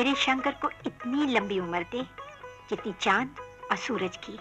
मेरे शंकर को इतनी लंबी उम्र दे जितनी चाँद और सूरज की।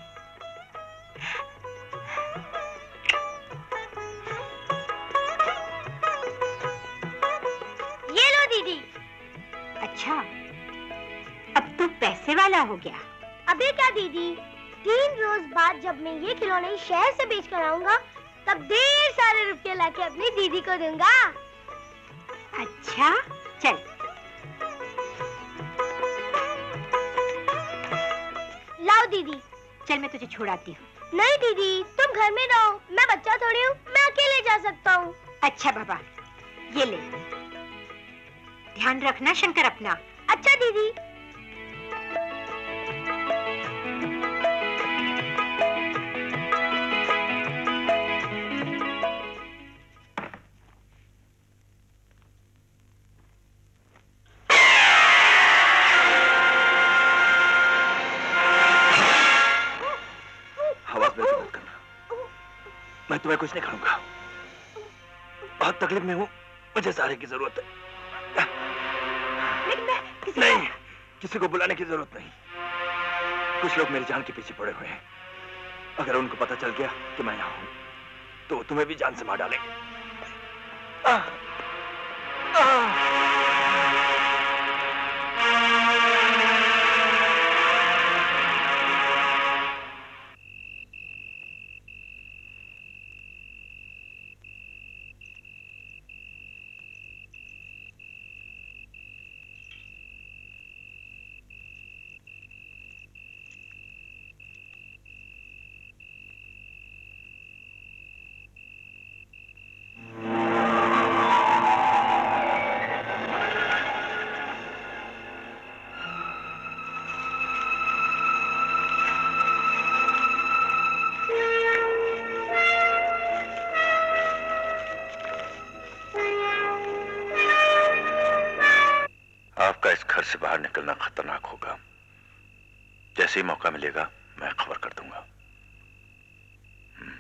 को ज़रूरत नहीं। कुछ लोग मेरी जान के पीछे पड़े हुए हैं। अगर उनको पता चल गया कि मैं यहाँ हूँ तो तुम्हें भी जान से मार डालें आपका इस घर से बाहर निकलना खतरनाक होगा। जैसे ही मौका मिलेगा, मैं खबर कर दूँगा। हम्म।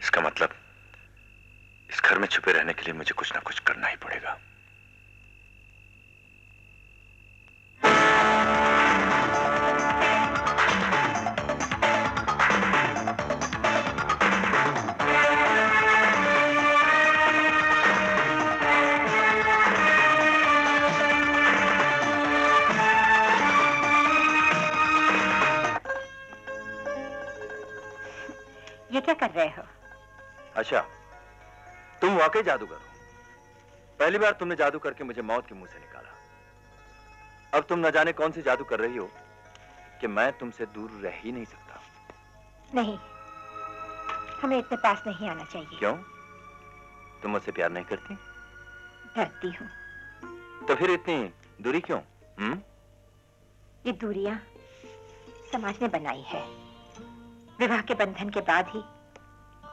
इसका मतलब इस घर में छुपे रहने के लिए मुझे कुछ ना कुछ करना ही पड़ेगा। ये क्या कर रहे हो? अच्छा तुम वाकई जादूगर हो। पहली बार तुमने जादू करके मुझे मौत के मुँह से निकाला। अब तुम न जाने कौन सी जादू कर रही हो कि मैं तुमसे दूर रह ही नहीं सकता। नहीं हमें इतने पास नहीं आना चाहिए। क्यों? तुम मुझसे प्यार नहीं करती? डरती हूँ। तो फिर इतनी दूरी क्यों? हम्म? ये दूरियाँ समाज ने बनाई है। विवाह के बंधन के बाद ही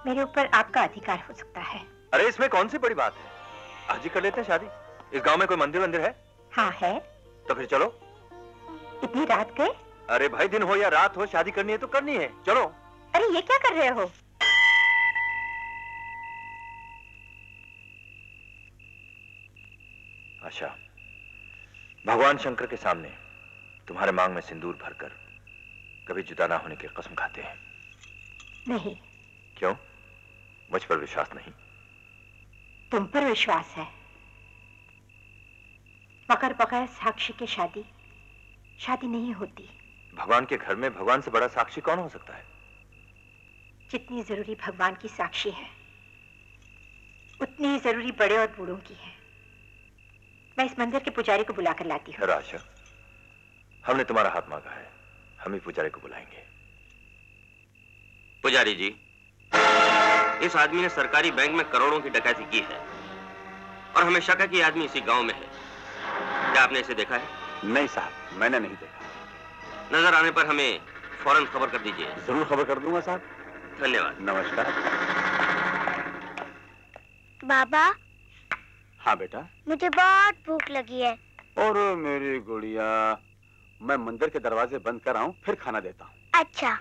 मेरे ऊपर आपका अधिकार हो सकता है। अरे इसमें कौन सी बड़ी बात है? आज ही कर लेते हैं शादी। इस गाँव में कोई मंदिर वंदिर है? हाँ है। तो फिर चलो। इतनी रात गए? अरे भाई दिन हो या रात हो शादी करनी है तो करनी है। चलो। अरे ये क्या कर रहे हो? आशा भगवान शंकर के सामने तुम्हारे मांग में सिंदूर भरकर कभी जुदा ना होने की कसम खाते हैं। नहीं। क्यों? मुझ पर विश्वास नहीं। तुम पर विश्वास है। मगर बगैर साक्षी के शादी। शादी नहीं होती। भगवान के घर में भगवान से बड़ा साक्षी कौन हो सकता है? जितनी ज़रूरी भगवान की साक्षी है उतनी ही ज़रूरी बड़े और बूढ़ों की है। मैं इस मंदिर के पुजारी को बुलाकर लाती हूँ। आशा हमने तुम्हारा हाथ मांगा है। हम ही पुजारी को बुलाएँगे। पुजारी जी इस आदमी ने सरकारी बैंक में करोड़ों की डकैती की है और हमें शक है कि आदमी इसी गाँव में है। क्या आपने इसे देखा है? नहीं साहब मैंने नहीं देखा। नज़र आने पर हमें फ़ौरन खबर कर दीजिए। ज़रूर खबर कर दूँगा साहब। धन्यवाद। नमस्कार। बाबा हाँ बेटा? मुझे बहुत भूख लगी है। और मेरी गुड़िया मैं मंदिर के दरवाजे बंद कर आऊँ फिर खाना देता हूँ। अच्छा।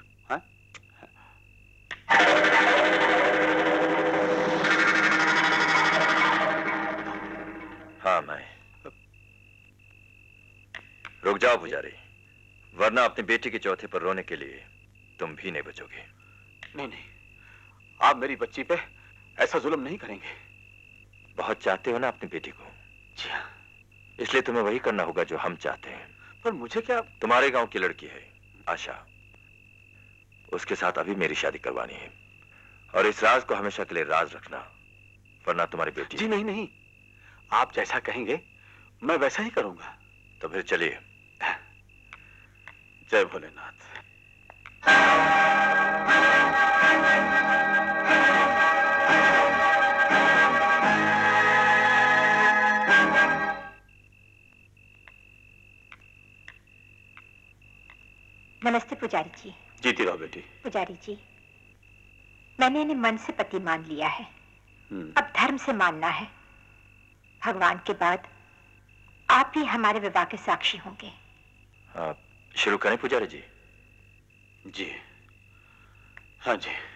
हाँ मैं। रुक जाओ पुजारी। वरना अपनी बेटी के चौथे पर रोने के लिए तुम भी नहीं बचोगे। नहीं नहीं। आप मेरी बच्ची पे ऐसा जुल्म नहीं करेंगे। बहुत चाहते हो ना अपनी बेटी को? जी हाँ। इसलिए तुम्हें वही करना होगा जो हम चाहते हैं। पर मुझे क्या तुम्हारे गाँव की लड़की है आशा। उसके साथ अभी मेरी शादी करवानी है। और इस राज को हमेशा के लिए राज रखना वरना तुम्हारी बेटी जी नहीं नहीं। आप जैसा कहेंगे मैं वैसा ही करूँगा। तो फिर चलिए। जय भोलेनाथ। नमस्ते पुजारी जी। जीती रहो बेटी। पुजारी जी मैंने इन्हें मन से पति मान लिया है। हम्म, अब धर्म से मानना है। भगवान के बाद आप ही हमारे विवाह के साक्षी होंगे। आप शुरू करें पुजारी जी। जी। हाँ जी।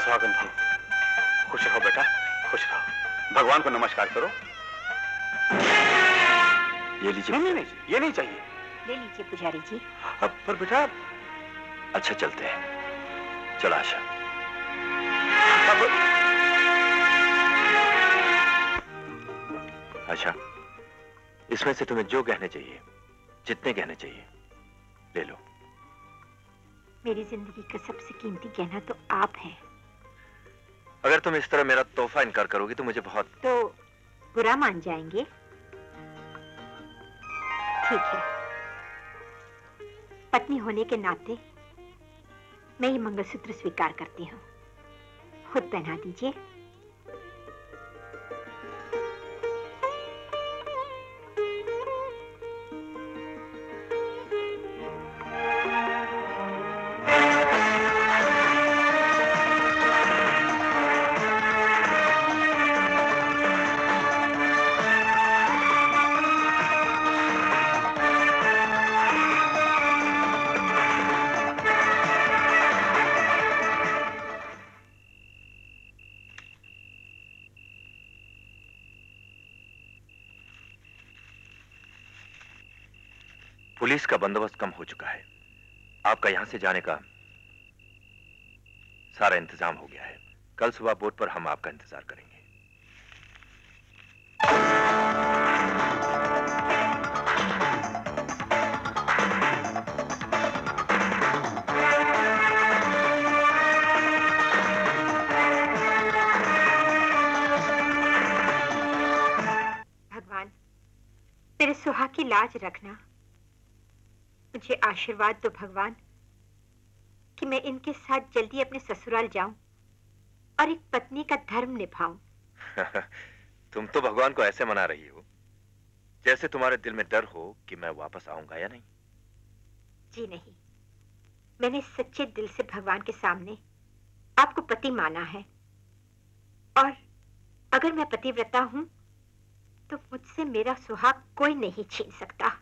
सुहागन भव खुश रहो बेटा खुश रहो। भगवान को नमस्कार करो। ये लीजिए नहीं नहीं नहीं ये नहीं चाहिए। ले लीजिए पुजारी जी। अब पर बेटा अच्छा चलते हैं। चलो आशा। अब आशा इसमें से तुम्हें जो गहने चाहिए जितने गहने चाहिए ले लो। मेरी ज़िंदगी का सबसे कीमती गहना तो आप हैं। अगर तुम इस तरह मेरा तोहफा इनकार करोगी तो मुझे बहुत तो बुरा मान जाएँगे। ठीक है। पत्नी होने के नाते मैं ये मंगलसूत्र स्वीकार करती हूँ। खुद पहना दीजिए। बंदोबस्त कम हो चुका है। आपका यहाँ से जाने का सारा इंतज़ाम हो गया है। कल सुबह बोट पर हम आपका इंतज़ार करेंगे। भगवान तेरे सुहा की लाज रखना मुझे आशीर्वाद दो भगवान कि मैं इनके साथ जल्दी अपने ससुराल जाऊँ और एक पत्नी का धर्म निभाऊं। तुम तो भगवान को ऐसे मना रही हो जैसे तुम्हारे दिल में डर हो कि मैं वापस आऊँगा या नहीं। जी नहीं मैंने सच्चे दिल से भगवान के सामने आपको पति माना है। और अगर मैं पतिव्रता हूँ तो मुझसे मेरा सुहाग कोई नहीं छीन सकता।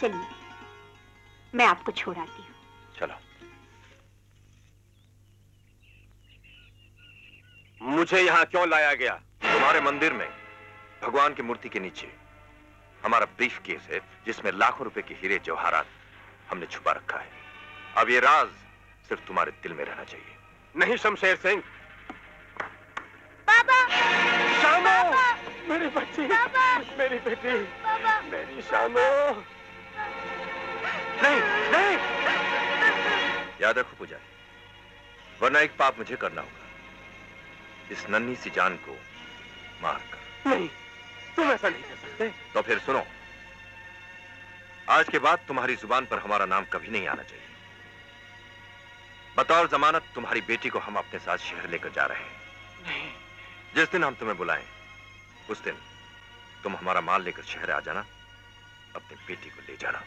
चलिए मैं आपको छोड़ आती हूँ। चलो। मुझे यहाँ क्यों लाया गया? तुम्हारे मंदिर में भगवान की मूर्ति के नीचे हमारा ब्रीफ केस है जिसमें लाखों रुपए के हीरे जवाहरात हमने छुपा रखा है। अब ये राज सिर्फ़ तुम्हारे दिल में रहना चाहिए। नहीं शमशेर सिंह। पापा शानो पापा मेरी बच्ची पापा मेरी बेटी पापा मेरी शानो नहीं नहीं। याद रखो पुजारी वरना एक पाप मुझे करना होगा। इस नन्ही सी जान को मार कर। नहीं तुम ऐसा नहीं कर सकते। तो फिर सुनो आज के बाद तुम्हारी ज़ुबान पर हमारा नाम कभी नहीं आना चाहिए। बतौर जमानत तुम्हारी बेटी को हम अपने साथ शहर लेकर जा रहे हैं। नहीं। जिस दिन हम तुम्हें बुलाएँ उस दिन तुम हमारा माल लेकर शहर आ जाना। अपनी बेटी को ले जाना।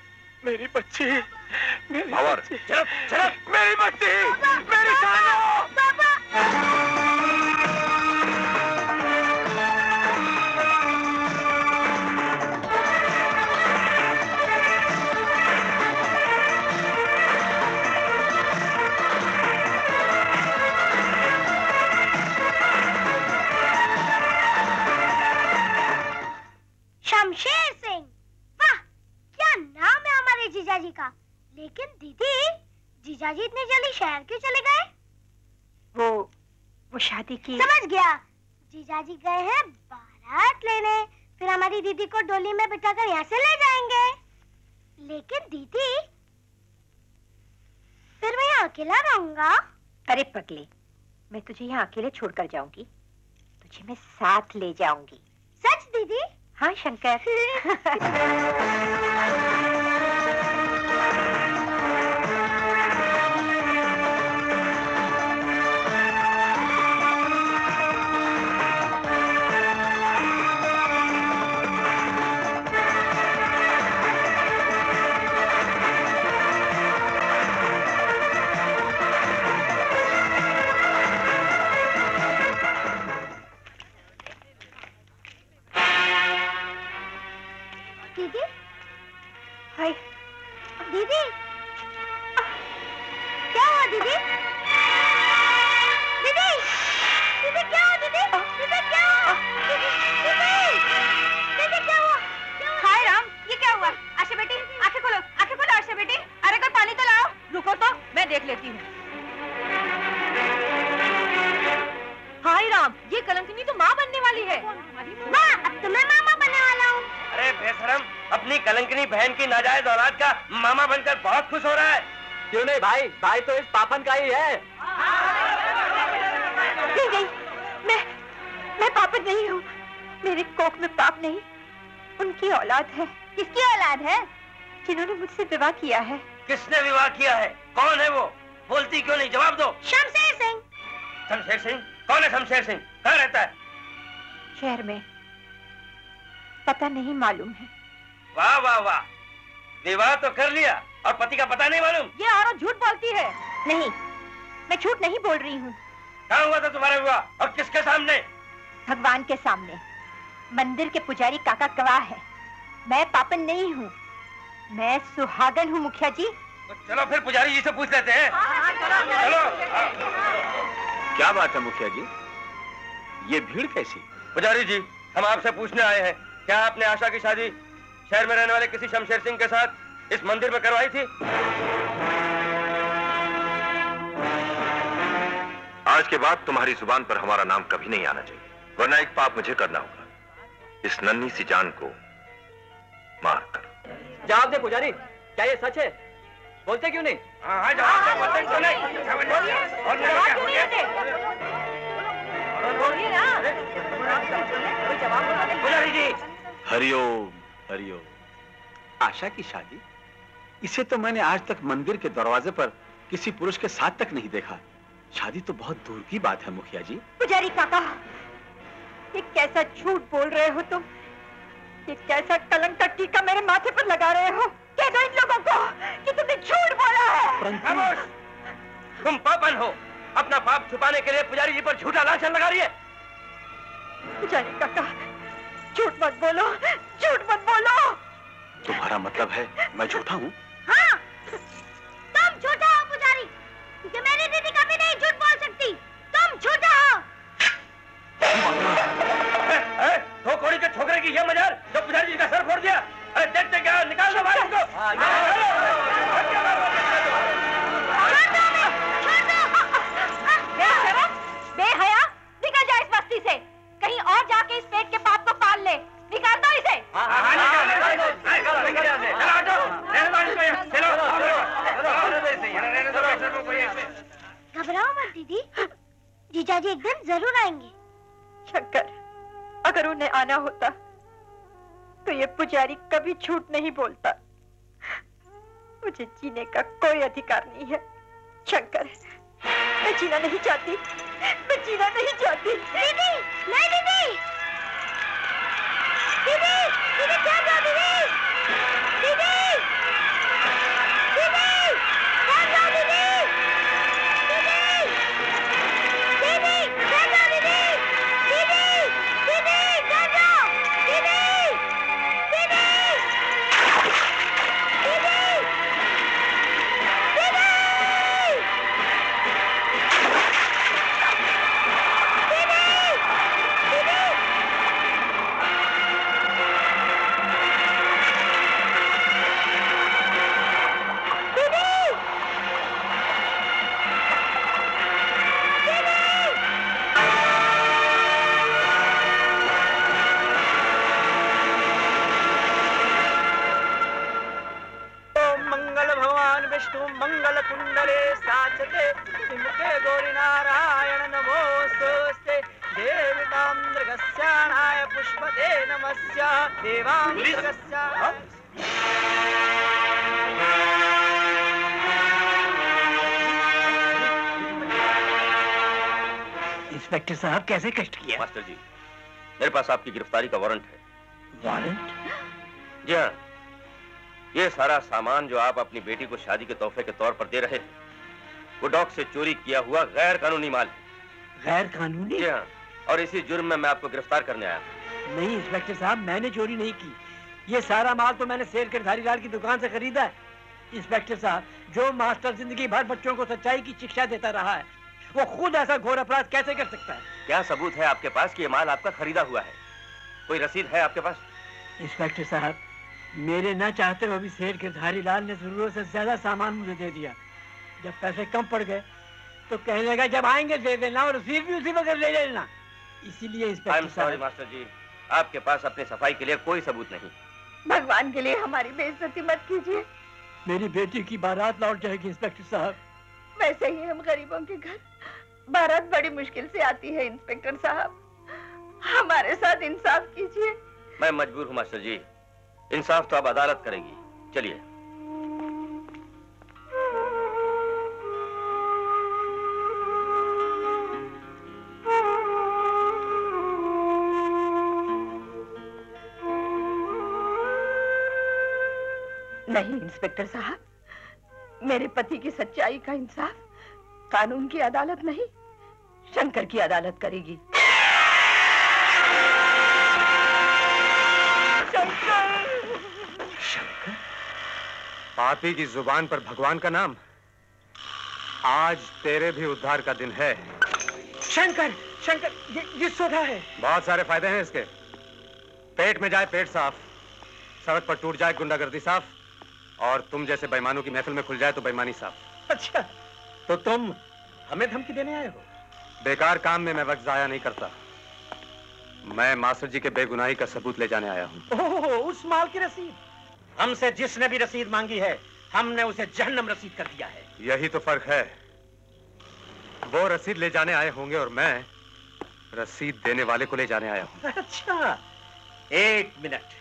मेरी बच्ची मेरी पावर। बच्ची। मेरी बच्ची मेरी शानो हमारे जीजाजी का। लेकिन दीदी जीजाजी इतनी जल्दी शहर क्यों चले गए? वो वो शादी की समझ गया। जीजाजी गए हैं बारात लेने। फिर हमारी दीदी को डोली में बिठाकर यहाँ से ले जाएँगे। लेकिन दीदी फिर मैं यहाँ अकेला रहूँगा? अरे पगले मैं तुझे यहाँ अकेले छोड़कर जाऊँगी। तुझे मैं साथ ले जाऊँगी। सच दीदी? हाँ शंकर। भाई भाई तो इस पापन का ही है। नहीं नहीं मैं मैं पापन नहीं हूँ। मेरे कोख में पाप नहीं उनकी औलाद है। किसकी औलाद है? जिन्होंने मुझसे विवाह किया है। किसने विवाह किया है? कौन है वो? बोलती क्यों नहीं? जवाब दो। शमशेर सिंह। शमशेर सिंह? कौन है शमशेर सिंह? कहाँ रहता है? शहर में। पता नहीं मालूम है। वाह वाह वाह। विवाह तो कर लिया। और पति का पता नहीं मालूम? ये औरत झूठ बोलती है। नहीं मैं झूठ नहीं बोल रही हूँ। कहाँ हुआ था तुम्हारा विवाह? और किसके सामने? भगवान के सामने। मंदिर के पुजारी काका गवाह है। मैं पापन नहीं हूँ। मैं सुहागन हूँ मुखिया जी। तो चलो फिर पुजारी जी से पूछ लेते हैं। चलो। क्या बात है मुखिया जी? ये भीड़ कैसी? पुजारी जी हम आपसे पूछने आए हैं। क्या आपने आशा की शादी शहर में रहने वाले किसी शमशेर सिंह के साथ? इस मंदिर में करवाई थी। आज के बाद तुम्हारी ज़ुबान पर हमारा नाम कभी नहीं आना चाहिए वरना एक पाप मुझे करना होगा। इस नन्ही सी जान को मार कर। जवाब दे पुजारी क्या ये सच है? बोलते क्यों नहीं? हाँ हाँ जवाब दे, बोलते क्यों नहीं? हरिओम हरिओम। आशा की शादी? इसे तो मैंने आज तक मंदिर के दरवाजे पर किसी पुरुष के साथ तक नहीं देखा। शादी तो बहुत दूर की बात है मुखिया जी। पुजारी काका ये कैसा झूठ बोल रहे हो तुम? ये कैसा कलंक का टीका मेरे माथे पर लगा रहे हो? कह दो इन लोगों को कि तुमने झूठ बोला है? तुम पापन हो। अपना पाप छुपाने के लिए पुजारी जी पर झूठा लाछन लगा रही है। पुजारी काका झूठ मत बोलो झूठ मत बोलो। तुम्हारा मतलब है मैं झूठा हूँ? हाँ। तुम झूठा हो पुजारी। क्योंकि मेरी दीदी कभी नहीं झूठ बोल सकती। तुम झूठा हो। ए, ए, दो कौड़ी के छोकरे की ये मजार जो पुजारी जी का सर फोड़ दिया। अरे देखते क्या निकाल दो भाई इसको बेशरम बेहया निकल जा इस बस्ती से। कहीं और जाके इस पेट के पाप को पाल ले। निकाल दो इसे। हाँ, हाँ, निकाल दो, निकाल दो, निकाल दो। चलो, हटो, रहने दो इसको यहाँ, चलो, रहने दो, रहने दो, कोई ऐसे। घबराओ मत दीदी। जीजाजी एक दिन ज़रूर आएँगे। शंकर अगर उन्हें आना होता तो ये पुजारी कभी झूठ नहीं बोलता। मुझे जीने का कोई अधिकार नहीं है शंकर। मैं जीना नहीं चाहती मैं जीना नहीं चाहती। दीदी नहीं दीदी। दीदी दीदी क्या दीदी दीदी इंस्पेक्टर साहब कैसे कष्ट किया? मास्टर जी मेरे पास आपकी गिरफ्तारी का वारंट है। वारंट? जी हाँ ये सारा सामान जो आप अपनी बेटी को शादी के तोहफे के तौर पर दे रहे थे वो डॉग से चोरी किया हुआ गैर कानूनी माल गैर कानूनी जी हाँ और इसी जुर्म में मैं आपको गिरफ़्तार करने आया नहीं इंस्पेक्टर साहब मैंने चोरी नहीं की। ये सारा माल तो मैंने के धारीलाल की दुकान से खरीदा है। इंस्पेक्टर साहब जो मास्टर ज़िंदगी भर बच्चों को सच्चाई की शिक्षा देता रहा है वो खुद ऐसा घोर अपराध कैसे कर सकता है? क्या सबूत है आपके पास कि ये माल आपका खरीदा हुआ है? कोई रसीद है आपके पास? इंस्पेक्टर साहब मेरे न चाहते हुए भी शेर के धारीलाल ने ज़रूरत से ज़्यादा सामान मुझे दे दिया। जब पैसे कम पड़ गए तो कहने लगा जब आएँगे दे देना और रसीद भी उसी वक्त ले लेना। इसीलिए इंस्पेक्टर साहब। मास्टर जी आपके पास अपनी सफ़ाई के लिए कोई सबूत नहीं। भगवान के लिए हमारी बेइज्जती मत कीजिए। मेरी बेटी की बारात लौट जाएगी इंस्पेक्टर साहब। वैसे ही हम गरीबों के घर बारात बड़ी मुश्किल से आती है इंस्पेक्टर साहब। हमारे साथ इंसाफ कीजिए। मैं मजबूर हूँ मास्टर जी। इंसाफ तो आप अदालत करेगी। चलिए। नहीं इंस्पेक्टर साहब। मेरे पति की सच्चाई का इंसाफ कानून की अदालत नहीं। शंकर की अदालत करेगी। पापी की ज़ुबान पर भगवान का नाम? आज तेरे भी उद्धार का दिन है। शंकर! शंकर ये, ये सोडा है। बहुत सारे फ़ायदे हैं इसके। पेट में जाए पेट साफ़ सड़क पर टूट जाए गुंडागर्दी साफ़ और तुम जैसे बेईमानों की महफिल में खुल जाए तो बेईमानी साफ़। अच्छा तो तुम हमें धमकी देने आए हो? बेकार काम में मैं वक्त जाया नहीं करता। मैं मास्टर जी के बेगुनाही का सबूत ले जाने आया हूँ। उस माल की रसीद। हमसे जिसने भी रसीद मांगी है हमने उसे जहन्नम रसीद कर दिया है। यही तो फ़र्क है। वो रसीद ले जाने आए होंगे और मैं रसीद देने वाले को ले जाने आया हूँ। अच्छा एक मिनट।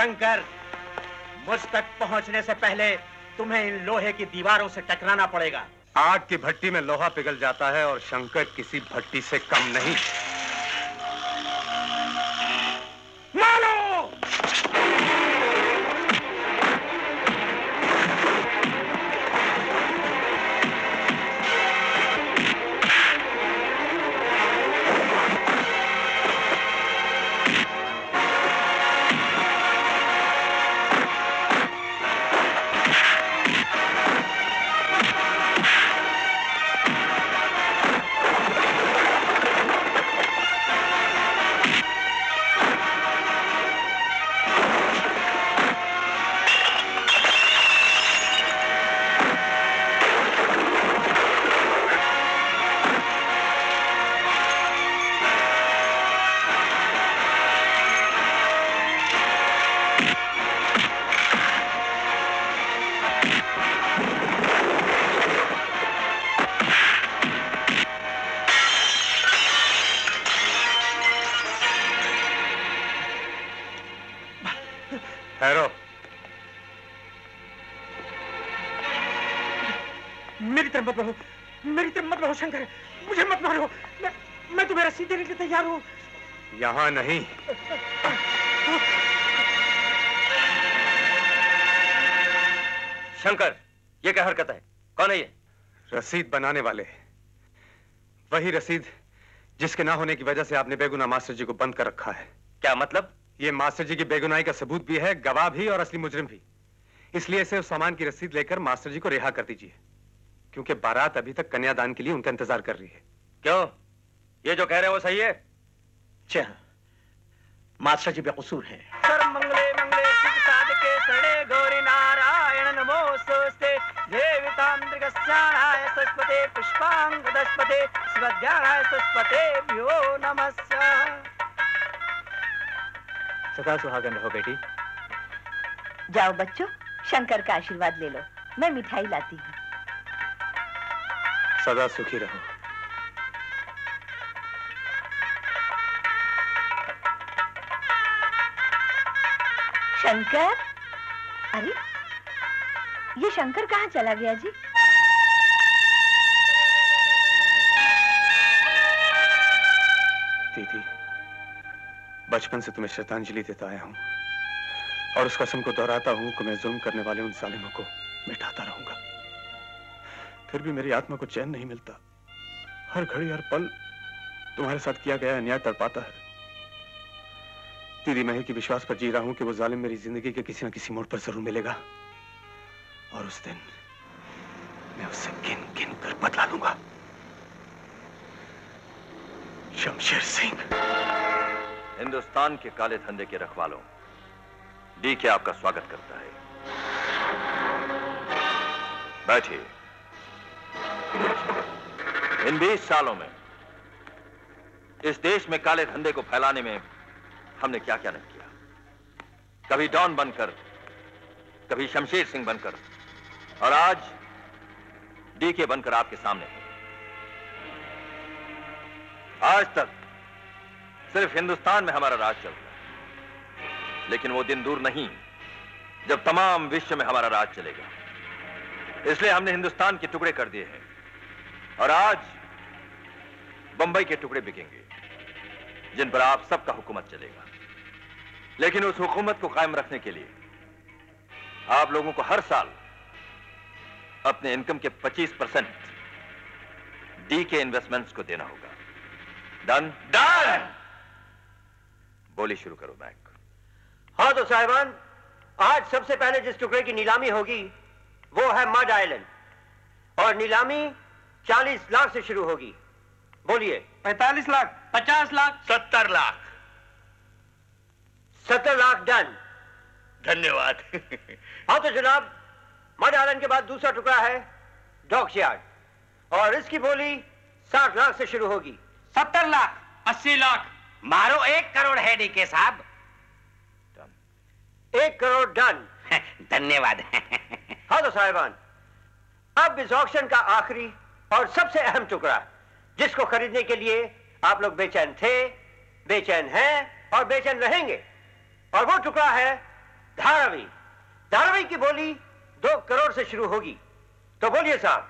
शंकर मुझ तक पहुँचने से पहले तुम्हें इन लोहे की दीवारों से टकराना पड़ेगा। आग की भट्टी में लोहा पिघल जाता है और शंकर किसी भट्टी से कम नहीं। मारो यहाँ नहीं। शंकर ये क्या हरकत है? कौन है ये? रसीद बनाने वाले। वही रसीद जिसके ना होने की वजह से आपने बेगुना मास्टर जी को बंद कर रखा है। क्या मतलब? ये मास्टर जी की बेगुनाही का सबूत भी है गवाह भी और असली मुजरिम भी। इसलिए इसे उस सामान की रसीद लेकर मास्टर जी को रिहा कर दीजिए क्योंकि बारात अभी तक कन्यादान के लिए उनका इंतज़ार कर रही है। क्यों? ये जो कह रहे हैं वो सही है? अच्छा मास्टर जी बेकसूर हैं। सर्वमंगले मंगले शिव साधके शरणे गौरी नारायण सरस्वते शिवध्यानाय सरस्वते भ्यो सदा सुहागन रहो बेटी। जाओ बच्चों शंकर का आशीर्वाद ले लो। मैं मिठाई लाती हूँ। सदा सुखी रहो। शंकर? अरे, ये शंकर कहाँ चला गया जी? दीदी, बचपन से तुम्हें श्रद्धांजलि देता आया हूँ और उस कसम को दोहराता हूँ कि मैं जुल्म करने वाले उन जालिमों को मिटाता रहूँगा। फिर भी मेरी आत्मा को चैन नहीं मिलता। हर घड़ी हर पल तुम्हारे साथ किया गया अन्याय तड़पाता है। दीदी, मैं की विश्वास पर जी रहा हूँ कि वो जालिम मेरी ज़िंदगी के किसी न किसी मोड़ पर ज़रूर मिलेगा। और उस दिन मैं उससे गिन गिन कर बदला लूँगा। शमशेर सिंह। हिंदुस्तान के काले धंधे के रखवालों, डी के आपका स्वागत करता है। बैठिए। इन 20 सालों में, इस देश में काले धंधे को फैलाने में हमने क्या क्या नहीं किया। कभी डॉन बनकर, कभी शमशेर सिंह बनकर, और आज डीके बनकर आपके सामने आज तक सिर्फ़ हिंदुस्तान में हमारा राज चलता है, लेकिन वो दिन दूर नहीं, जब तमाम विश्व में हमारा राज चलेगा। इसलिए हमने हिंदुस्तान के टुकड़े कर दिए हैं, और आज बंबई के टुकड़े बिकेंगे, जिन पर आप सबका हुकूमत चलेगा। लेकिन उस हुकूमत को कायम रखने के लिए आप लोगों को हर साल अपने इनकम के 25 परसेंट डी के इन्वेस्टमेंट्स को देना होगा। डन? डन! बोली शुरू करो मैक हाँ तो साहिबान आज सबसे पहले जिस टुकड़े की नीलामी होगी वो है मड आइलैंड। और नीलामी 40 लाख से शुरू होगी। बोलिए। 45 लाख 50 लाख 70 लाख। 70 लाख डन धन्यवाद। हाँ तो जनाब मड आइलैंड के बाद दूसरा टुकड़ा है डॉक यार्ड और इसकी बोली 60 लाख से शुरू होगी। 70 लाख 80 लाख मारो एक करोड़ है डीके साहब। एक करोड़ डन धन्यवाद। हाँ तो साहिबान अब इस ऑक्शन का आखिरी और सबसे अहम टुकड़ा जिसको खरीदने के लिए आप लोग बेचैन थे बेचैन हैं और बेचैन रहेंगे। और वो टुकड़ा है धारावी। धारावी की बोली दो करोड़ से शुरू होगी। तो बोलिए साहब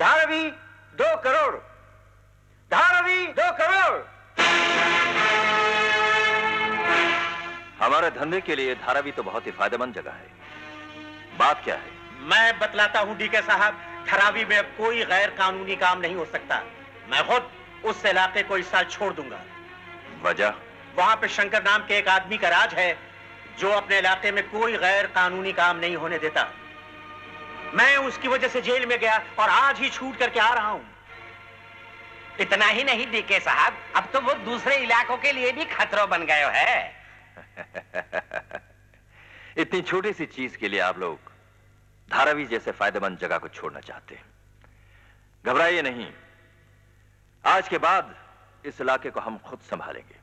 धारावी दो करोड़। धारावी दो करोड़। हमारे धंधे के लिए धारावी तो बहुत ही फ़ायदेमंद जगह है। बात क्या है? मैं बतलाता हूँ डीके साहब धरावी में अब कोई गैर कानूनी काम नहीं हो सकता। मैं खुद उस इलाके को इस साल छोड़ दूँगा। वजह? वहाँ पे शंकर नाम के एक आदमी का राज है, जो अपने इलाके में कोई गैर कानूनी काम नहीं होने देता। मैं उसकी वजह से जेल में गया और आज ही छूट करके आ रहा हूँ। इतना ही नहीं डीके साहब, अब तो वो दूसरे इलाकों के लिए भी खतरा बन गए है? इतनी छोटी सी चीज़ के लिए आप लोग धारावी जैसे फ़ायदेमंद जगह को छोड़ना चाहते हैं। घबराइए नहीं। आज के बाद इस इलाके को हम खुद संभालेंगे।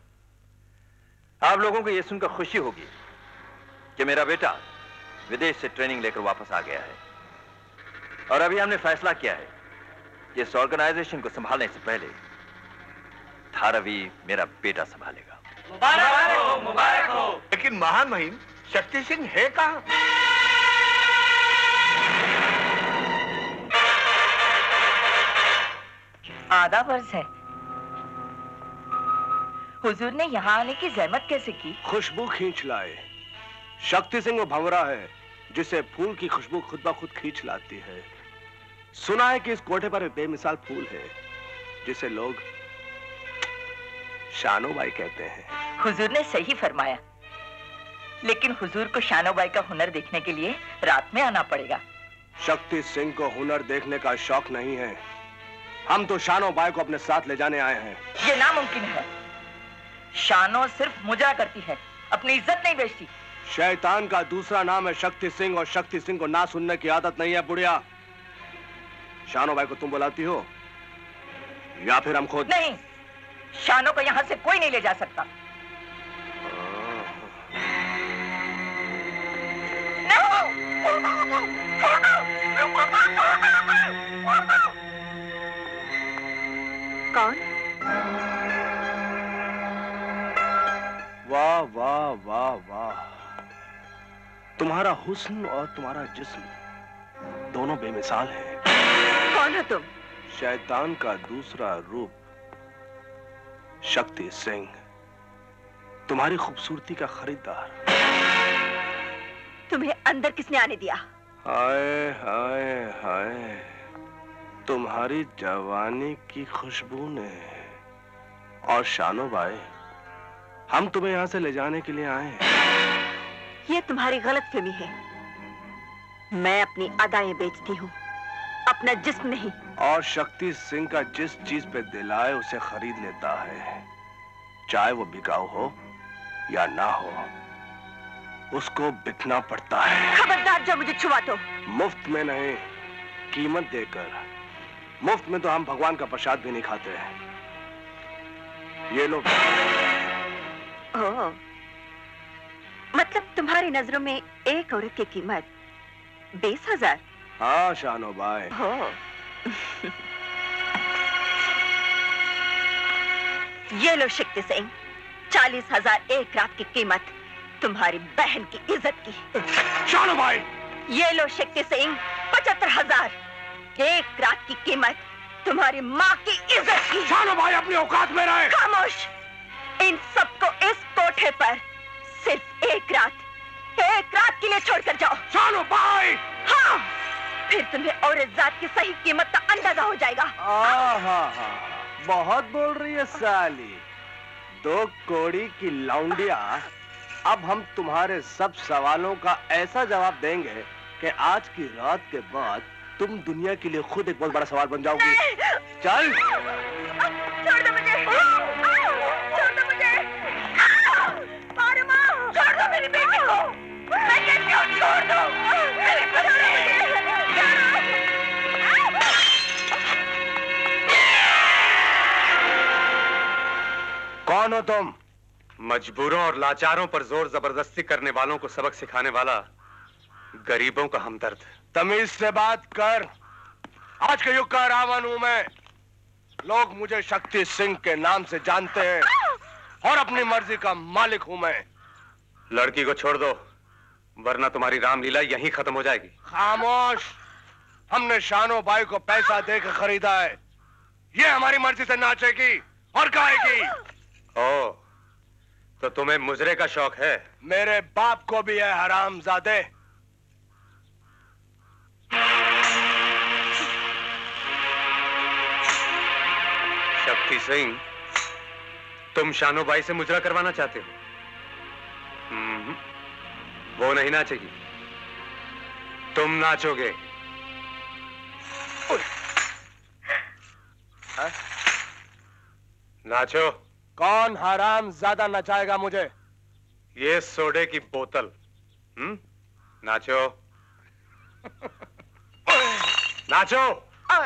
आप लोगों को यह सुनकर खुशी होगी कि मेरा बेटा विदेश से ट्रेनिंग लेकर वापस आ गया है। और अभी हमने फैसला किया है कि इस ऑर्गेनाइजेशन को संभालने से पहले धारावी मेरा बेटा संभालेगा। मुबारक हो मुबारक हो। लेकिन महान महिम शक्ति सिंह है कहाँ? आधा वर्ष है। हुजूर ने यहाँ आने की जहमत कैसे की? खुशबू खींच लाए। शक्ति सिंह वो भंवरा है जिसे फूल की खुशबू खुद ब खुद खींच लाती है। सुना है कि इस कोठे पर एक बेमिसाल फूल है जिसे लोग शानोबाई कहते हैं। हुजूर ने सही फरमाया। लेकिन हुजूर को शानोबाई का हुनर देखने के लिए रात में आना पड़ेगा। शक्ति सिंह को हुनर देखने का शौक नहीं है। हम तो शानो बाई को अपने साथ ले जाने आए हैं। ये नामुमकिन है। शानो सिर्फ़ मुजरा करती है। अपनी इज़्ज़त नहीं बेचती। शैतान का दूसरा नाम है शक्ति सिंह और शक्ति सिंह को ना सुनने की आदत नहीं है बुढ़िया। शानो भाई को तुम बुलाती हो? या फिर हम खुद? नहीं शानो को यहाँ से कोई नहीं ले जा सकता। कौन? वाह वाह वाह। तुम्हारा हुस्न और तुम्हारा जिस्म दोनों बेमिसाल हैं। कौन हो तुम? शैतान का दूसरा रूप शक्ति सिंह तुम्हारी खूबसूरती का खरीदार। तुम्हें अंदर किसने आने दिया? हाय हाय हाय। तुम्हारी जवानी की खुशबू ने और शानो भाई हम तुम्हें यहाँ से ले जाने के लिए आए हैं। ये तुम्हारी गलत फहमी है। मैं अपनी अदाएँ बेचती हूँ। अपना जिस्म नहीं। और शक्ति सिंह का जिस चीज़ पे दिल आए उसे खरीद लेता है। चाहे वो बिकाऊ हो या ना हो उसको बिकना पड़ता है। खबरदार जो मुझे छुआ तो मुफ़्त में नहीं कीमत देकर। मुफ़्त में तो हम भगवान का प्रसाद भी नहीं खाते हैं। ये लो। ओह। मतलब तुम्हारी नज़रों में एक औरत की कीमत बीस हज़ार? हाँ शानो बाय हो ये लो शक्ति सिंह चालीस हज़ार एक रात की कीमत तुम्हारी बहन की इज़्ज़त की। शानो भाई। ये लो शक्ति सिंह पचहत्तर हज़ार एक रात की कीमत तुम्हारी माँ की इज़्ज़त की। शानो भाई अपनी औकात में रहे। खामोश। इन सबको इस कोठे पर सिर्फ़ एक रात एक रात के लिए छोड़कर जाओ। शानू भाई हाँ फिर तुम्हें और इस जात की सही कीमत का अंदाज़ा हो जाएगा। आहा बहुत बोल रही है साली। दो कोड़ी की लौंडिया अब हम तुम्हारे सब सवालों का ऐसा जवाब देंगे कि आज की रात के बाद तुम दुनिया के लिए खुद एक बहुत बड़ा सवाल बन जाओगी। चल। छोड़ दो मुझे। मेरी बेटी मैं छोड़ दो मेरी बच्ची कौन हो तुम? मजबूरों और लाचारों पर ज़ोर ज़बरदस्ती करने वालों को सबक सिखाने वाला गरीबों का हमदर्द। तमीज से बात कर। आज के युग का रावण हूँ मैं। लोग मुझे शक्ति सिंह के नाम से जानते हैं और अपनी मर्ज़ी का मालिक हूँ मैं। लड़की को छोड़ दो वरना तुम्हारी रामलीला यहीं खत्म हो जाएगी। खामोश! हमने शानो भाई को पैसा देकर खरीदा है। ये हमारी मर्ज़ी से नाचेगी और गाएगी। ओ तो तुम्हें मुजरे का शौक है? मेरे बाप को भी है हराम जादे शक्ति सिंह तुम शानोबाई से मुजरा करवाना चाहते हो? वो नहीं नाचेगी। तुम नाचोगे। नाचो। कौन हराम ज़्यादा नचाएगा मुझे? ये सोडे की बोतल। हम्म? नाचो। नाचो। हाँ,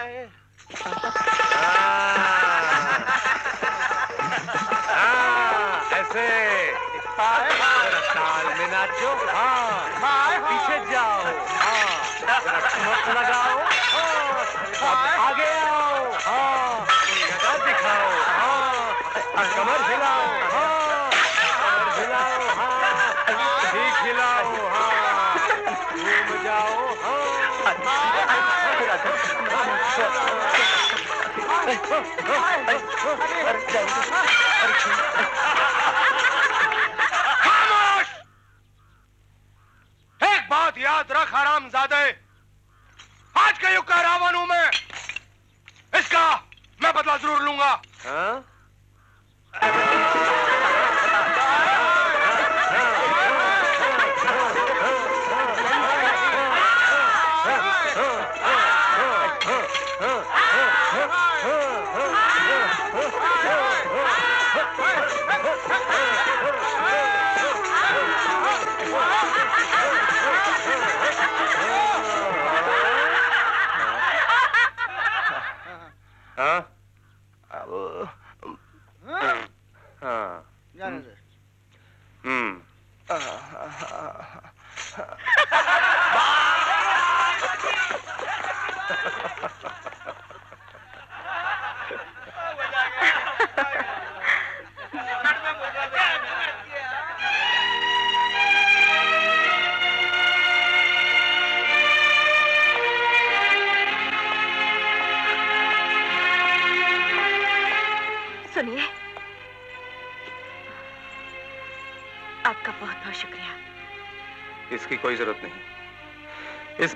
ऐसे। जरा ताल में नाचो हाँ पीछे जाओ हाँ ठुमक लगाओ हाँ, आगे आओ हाँ जगह दिखाओ हाँ कमर हिलाओ हाँ कमर हिलाओ हाँ ठीक हिलाओ हाँ घूम जाओ खामोश बात याद रख आराम ज़्यादा आज का युग का रावण हूँ मैं इसका मैं बदला ज़रूर लूँगा। हाँ?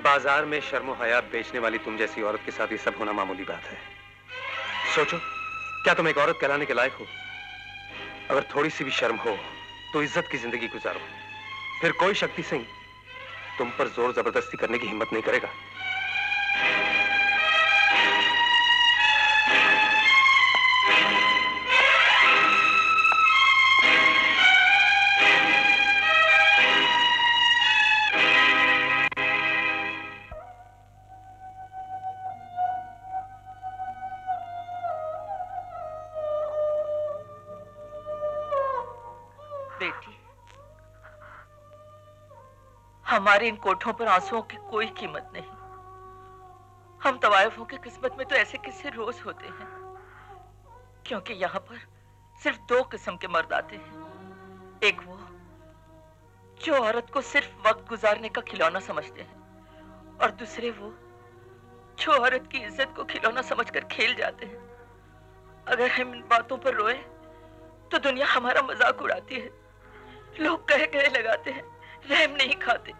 बाज़ार में शर्मो हयात बेचने वाली तुम जैसी औरत के साथ ये सब होना मामूली बात है। सोचो, क्या तुम एक औरत कहलाने के लायक हो? अगर थोड़ी सी भी शर्म हो तो इज़्ज़त की ज़िंदगी गुजारो। फिर कोई शक्ति सिंह तुम पर ज़ोर ज़बरदस्ती करने की हिम्मत नहीं करेगा। हमारे इन कोठों पर आंसुओं की कोई कीमत नहीं। हम तवायफों की किस्मत में तो ऐसे किस्से रोज होते हैं, क्योंकि यहाँ पर सिर्फ़ दो किस्म के मर्द आते हैं। एक वो, जो औरत को सिर्फ़ वक्त गुजारने का खिलौना समझते हैं, और दूसरे वो, जो औरत की इज़्ज़त को खिलौना समझकर खेल जाते हैं। अगर हम इन बातों पर रोए तो दुनिया हमारा मज़ाक उड़ाती है। लोग कह कहे लगाते हैं, रहम नहीं खाते।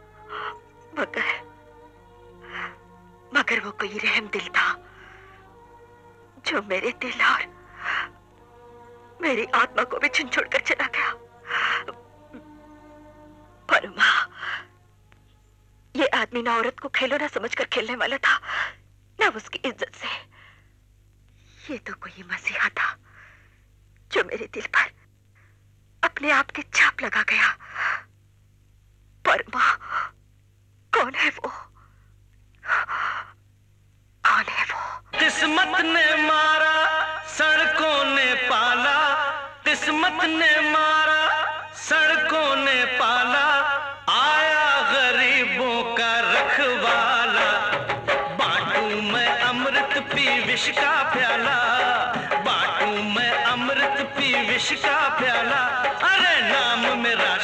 मगर मगर वो कोई रहम दिल था, जो मेरे दिल और मेरी आत्मा को भी छुन छोड़कर चला गया। पर माँ, ये आदमी ना औरत को खेलो, ना समझकर खेलने वाला था, ना उसकी इज़्ज़त से। ये तो कोई मसीहा था, जो मेरे दिल पर अपने आप की छाप लगा गया। पर माँ कौन है वो? कौन है वो? किस्मत ने मारा, सड़कों ने पाला। किस्मत ने मारा, सड़कों ने पाला। आया गरीबों का रखवाला। बांटू मैं अमृत पी विष का प्याला। बांटू मैं अमृत पी विष का प्याला। अरे नाम मेरा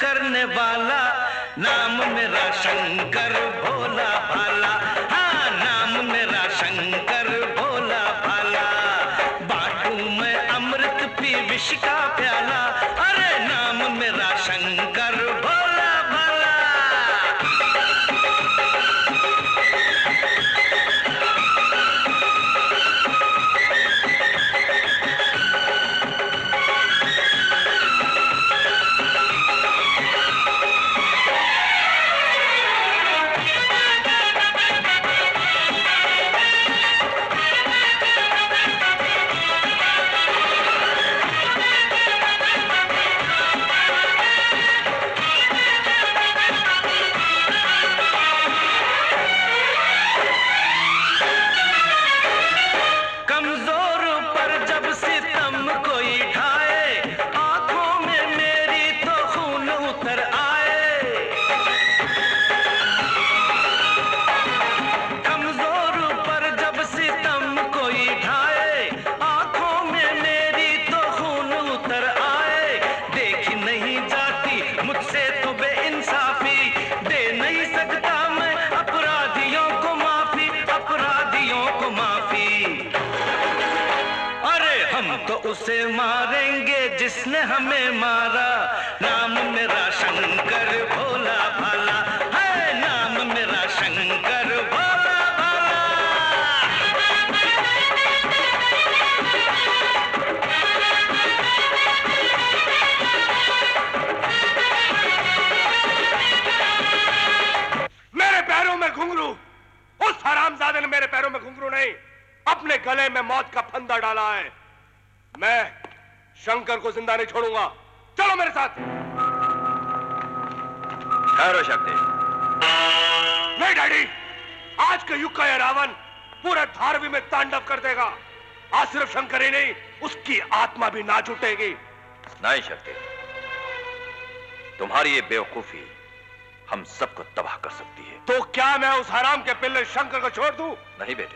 करने वाला, नाम मेरा शंकर भोला भाला। हाँ नाम मेरा शंकर भोला भाला। बाटू में अमृत पी विष का प्याला। अरे, नाम मेरा शंकर नहीं छोड़ूँगा। चलो मेरे साथ। ठहरो शक्ति। नहीं डैडी। आज के युग का यह रावण पूरे धारवी में तांडव कर देगा। आज सिर्फ़ शंकर ही नहीं उसकी आत्मा भी ना छूटेगी। नहीं शक्ति। तुम्हारी ये बेवकूफ़ी हम सबको तबाह कर सकती है। तो क्या मैं उस हराम के पिल्ले शंकर को छोड़ दूँ? नहीं बेटे।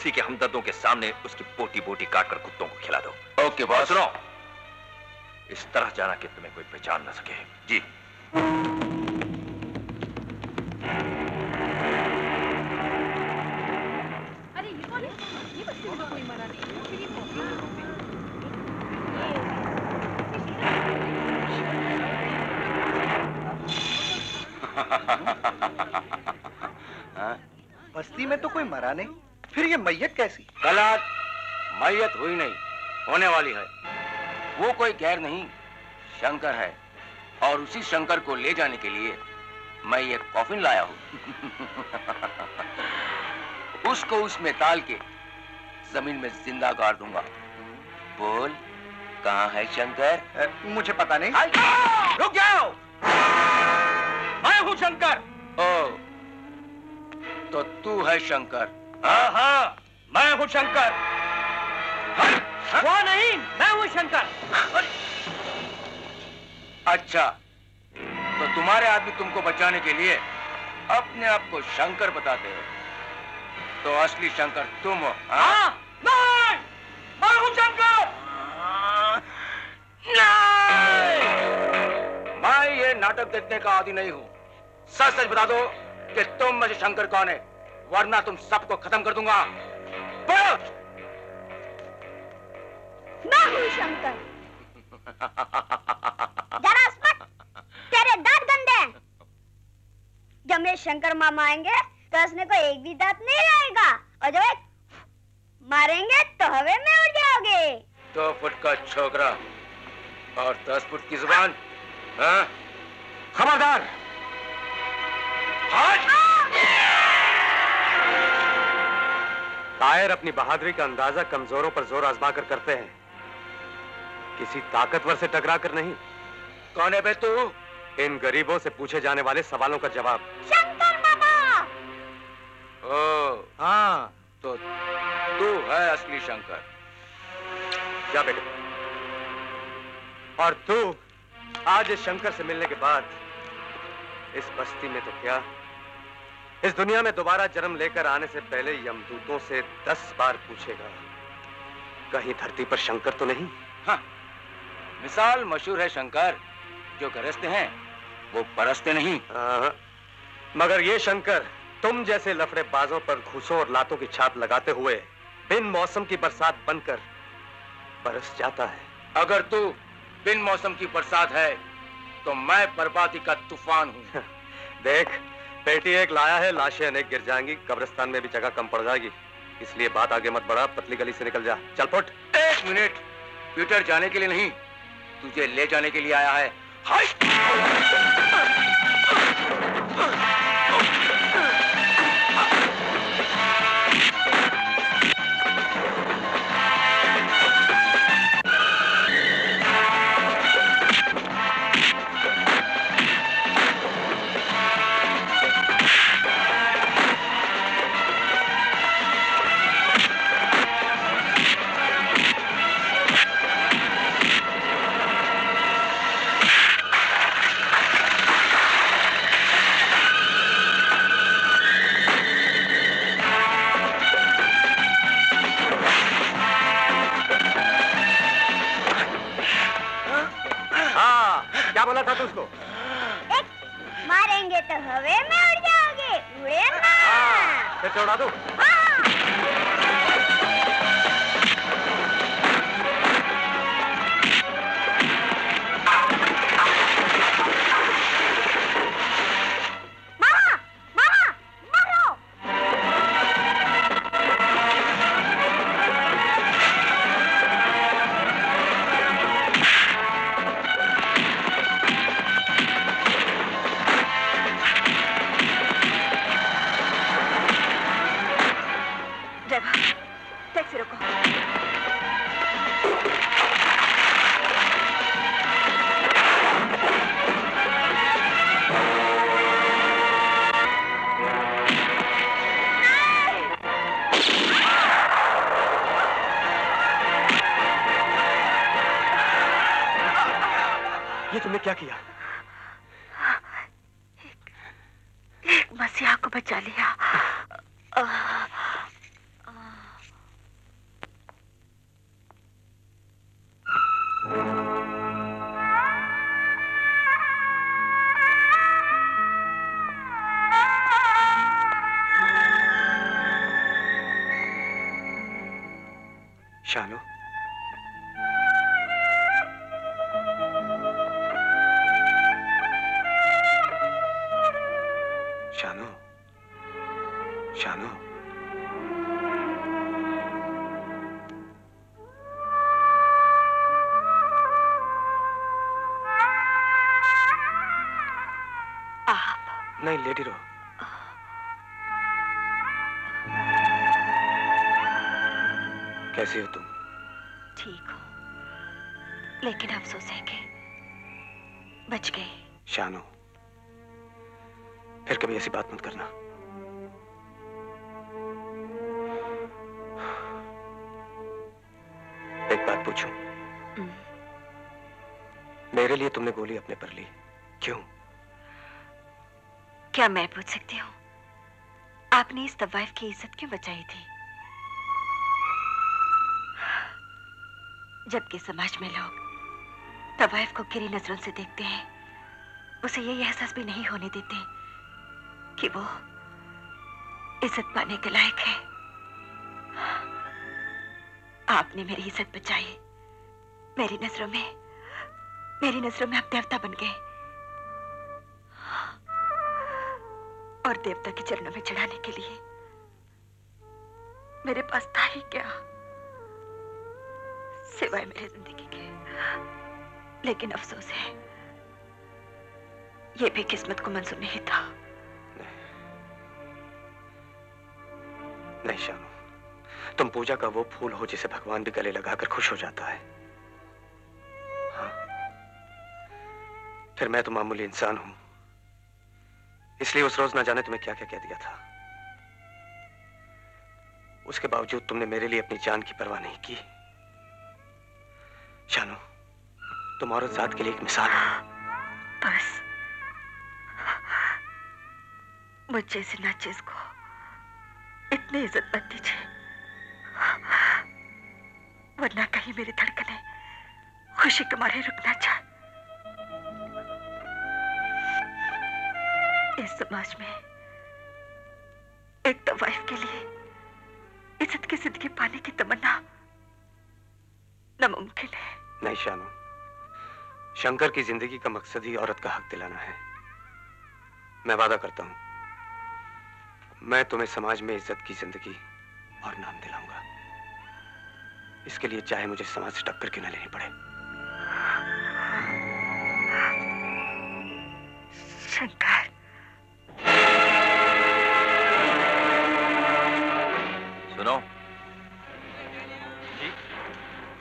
उसी के हमदर्दों के सामने उसकी पोटी बोटी काटकर कुत्तों को खिला दो। Okay boss. सुनो। इस तरह जाना कि तुम्हें कोई पहचान न सके। जी। बस्ती में तो कोई मरा नहीं। फिर ये मैयत कैसी? गलत। मैयत हुई नहीं होने वाली है। वो कोई गैर नहीं शंकर है। और उसी शंकर को ले जाने के लिए मैं ये कॉफिन लाया हूँ। उसको उसमें डाल के ज़मीन में ज़िंदा गाड़ दूँगा। बोल कहाँ है शंकर? मुझे पता नहीं। रुक जाओ। मैं हूँ शंकर। ओ तो तू है शंकर। हाँ हाँ मैं हूँ शंकर। वो नहीं मैं हूँ शंकर। अच्छा तो तुम्हारे आदमी तुमको बचाने के लिए अपने आप को शंकर बताते हो। तो असली शंकर तुम हो हाँ? नहीं मैं हूँ शंकर। मैं ये नाटक देखने का आदि नहीं हूँ। सच सच बता दो कि तुम मुझे शंकर कौन है? वरना तुम सबको खत्म कर दूँगा। बोलो। हूँ शंकर। जरा तेरे दांत गंदे हैं। जब मेरे शंकर मामा आएँगे तो हंसने को एक भी दांत नहीं रहेगा और जब एक मारेंगे तो हवे में उड़ जाओगे। दो फुट का छोकरा और दस फुट की ज़ुबान खबरदार। हाँ? कायर अपनी बहादुरी का अंदाज़ा कमजोरों पर ज़ोर आजमा कर करते हैं। किसी ताकतवर से टकरा कर नहीं। कौन है बे तू? इन गरीबों से पूछे जाने वाले सवालों का जवाब। शंकर मामा! ओ हाँ। तो तू है असली शंकर। जा बेटे। और तू आज इस शंकर से मिलने के बाद इस बस्ती में तो क्या इस दुनिया में दोबारा जन्म लेकर आने से पहले यमदूतों से दस बार पूछेगा कहीं धरती पर शंकर तो नहीं? हाँ मिसाल मशहूर है शंकर जो गरजते हैं वो परसते नहीं। हाँ, मगर ये शंकर तुम जैसे लफड़े बाजों पर घूसों और लातों की छाप लगाते हुए बिन मौसम की बरसात बनकर बरस जाता है। अगर तू बिन मौसम की बरसात है तो मैं बर्बादी का तूफ़ान हूँ। देख बेटी एक लाया है, लाशें अनेक गिर जाएँगी, कब्रिस्तान में भी जगह कम पड़ जाएगी। इसलिए बात आगे मत बढ़ा, पतली गली से निकल जा। चल फुट। एक मिनट। पीटर जाने के लिए नहीं, तुझे ले जाने के लिए आया हाँ। क्या मैं पूछ सकती हूँ? आपने इस तवाइफ की इज़्ज़त क्यों बचाई थी? जबकि समाज में लोग तवाइफ को गिरी नज़रों से देखते हैं, उसे यही एहसास भी नहीं होने देते कि वो इज़्ज़त पाने के लायक है। आपने मेरी इज़्ज़त बचाई। मेरी नज़रों में, मेरी नज़रों में आप देवता बन गए। और देवता के चरणों में चढ़ाने के लिए। मेरे पास था ही क्या? सिवाय मेरे ज़िंदगी के। लेकिन अफसोस है, ये भी किस्मत को मंजूर नहीं था। नहीं शानू। तुम पूजा का वो फूल हो जिसे भगवान भी गले लगाकर खुश हो जाता है। हाँ। फिर मैं तो मामूली इंसान हूँ। इसलिए उस रोज ना जाने तुम्हें क्या क्या कह दिया था। उसके बावजूद तुमने मेरे लिए अपनी जान की परवाह नहीं की। शानू, तुम औरत जात के लिए एक मिसाल हो। बस। मुझ जैसे नाचीज को इतनी इज़्ज़त मत दीजिए। वरना कहीं मेरी धड़कने खुशी के मारे रुक समाज में। एक तवाइफ के लिए इज़्ज़त की ज़िंदगी पाने की तमन्ना नामुमकिन है। नहीं शानू। शंकर की ज़िंदगी का मकसद ही औरत का हक दिलाना है। मैं वादा करता हूँ मैं तुम्हें समाज में इज़्ज़त की ज़िंदगी और नाम दिलाऊँगा। इसके लिए चाहे मुझे समाज से टक्कर क्यों न लेनी पड़े। शंकर।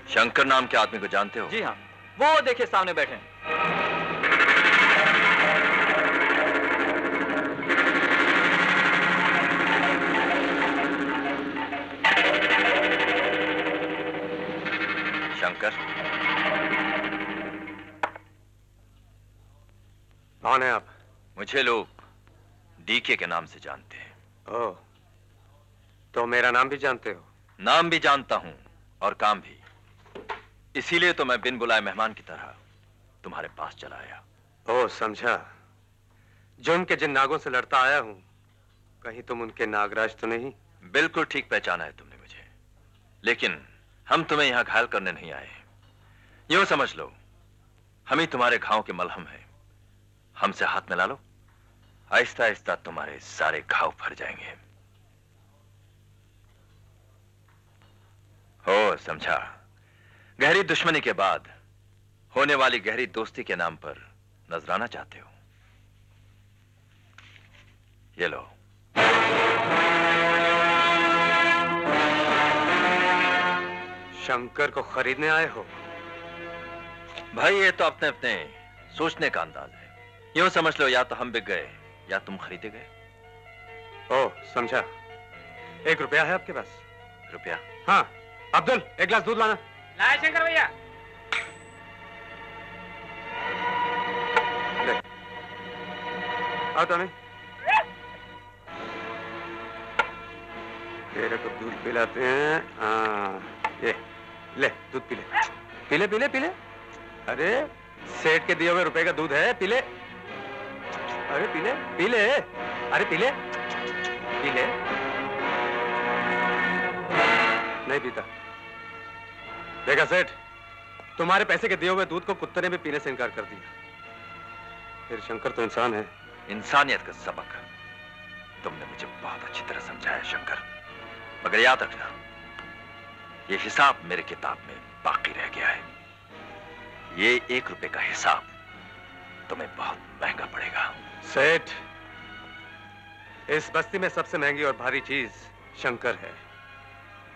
शंकर नाम के आदमी को जानते हो? जी हाँ। वो देखिए सामने बैठे हैं। शंकर? कौन है आप? मुझे लोग डीके के नाम से जानते हैं। ओ तो मेरा नाम भी जानते हो? नाम भी जानता हूँ और काम भी। इसीलिए तो मैं बिन बुलाए मेहमान की तरह तुम्हारे पास चला आया। ओ समझा। जुर्म के जिन नागों से लड़ता आया हूँ कहीं तुम उनके नागराज तो नहीं? बिल्कुल ठीक पहचाना है तुमने मुझे। लेकिन हम तुम्हें यहाँ घायल करने नहीं आए यूँ समझ लो हम ही तुम्हारे घाव के मलहम हैं। हमसे हाथ मिला लो। आहिस्ता आहिस्ता तुम्हारे सारे घाव भर जाएँगे। हो समझा। गहरी दुश्मनी के बाद होने वाली गहरी दोस्ती के नाम पर नजराना चाहते हो। ये लो। शंकर को खरीदने आए हो? भाई ये तो अपने अपने सोचने का अंदाज है। यूँ समझ लो या तो हम बिक गए या तुम खरीदे गए। ओ समझा। एक रुपया है आपके पास? रुपया? हाँ। अब्दुल एक गिलास दूध लाना। शंकर भैया। तो तेरे को दूध पिलाते हैं। हाँ ये, ले, दूध पी ले। पी ले पी ले पी ले अरे, सेठ के दिए हुए रुपए का दूध है पी ले अरे पी ले पी ले अरे पी ले पी ले नहीं पीता। देखा सेठ। तुम्हारे पैसे के दिए हुए दूध को कुत्ते ने भी पीने से इनकार कर दिया। फिर शंकर तो इंसान है। इंसानियत का सबक। तुमने मुझे बहुत अच्छी तरह समझाया शंकर। मगर याद रखना ये हिसाब मेरे किताब में बाकी रह गया है। ये एक रुपए का हिसाब तुम्हें बहुत महँगा पड़ेगा। सेठ इस बस्ती में सबसे महँगी और भारी चीज़ शंकर है।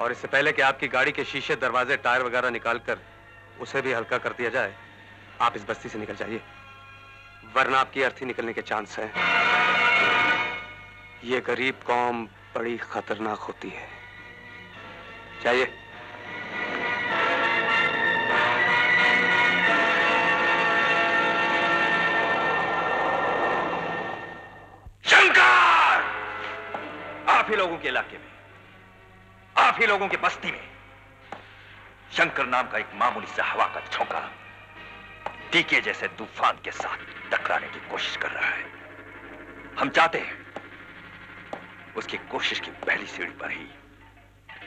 और इससे पहले कि आपकी गाड़ी के शीशे, दरवाजे, टायर वगैरह निकालकर उसे भी हल्का कर दिया जाए, आप इस बस्ती से निकल जाइए। वरना आपकी अर्थी निकलने के चांस हैं। ये गरीब कौम बड़ी खतरनाक होती है। जाइए। आप ही लोगों के इलाके में। आप ही लोगों की बस्ती में। शंकर नाम का एक मामूली सा हवा का झोंका टीके जैसे तूफ़ान के साथ टकराने की कोशिश कर रहा है। हम चाहते हैं उसकी कोशिश की पहली सीढ़ी पर ही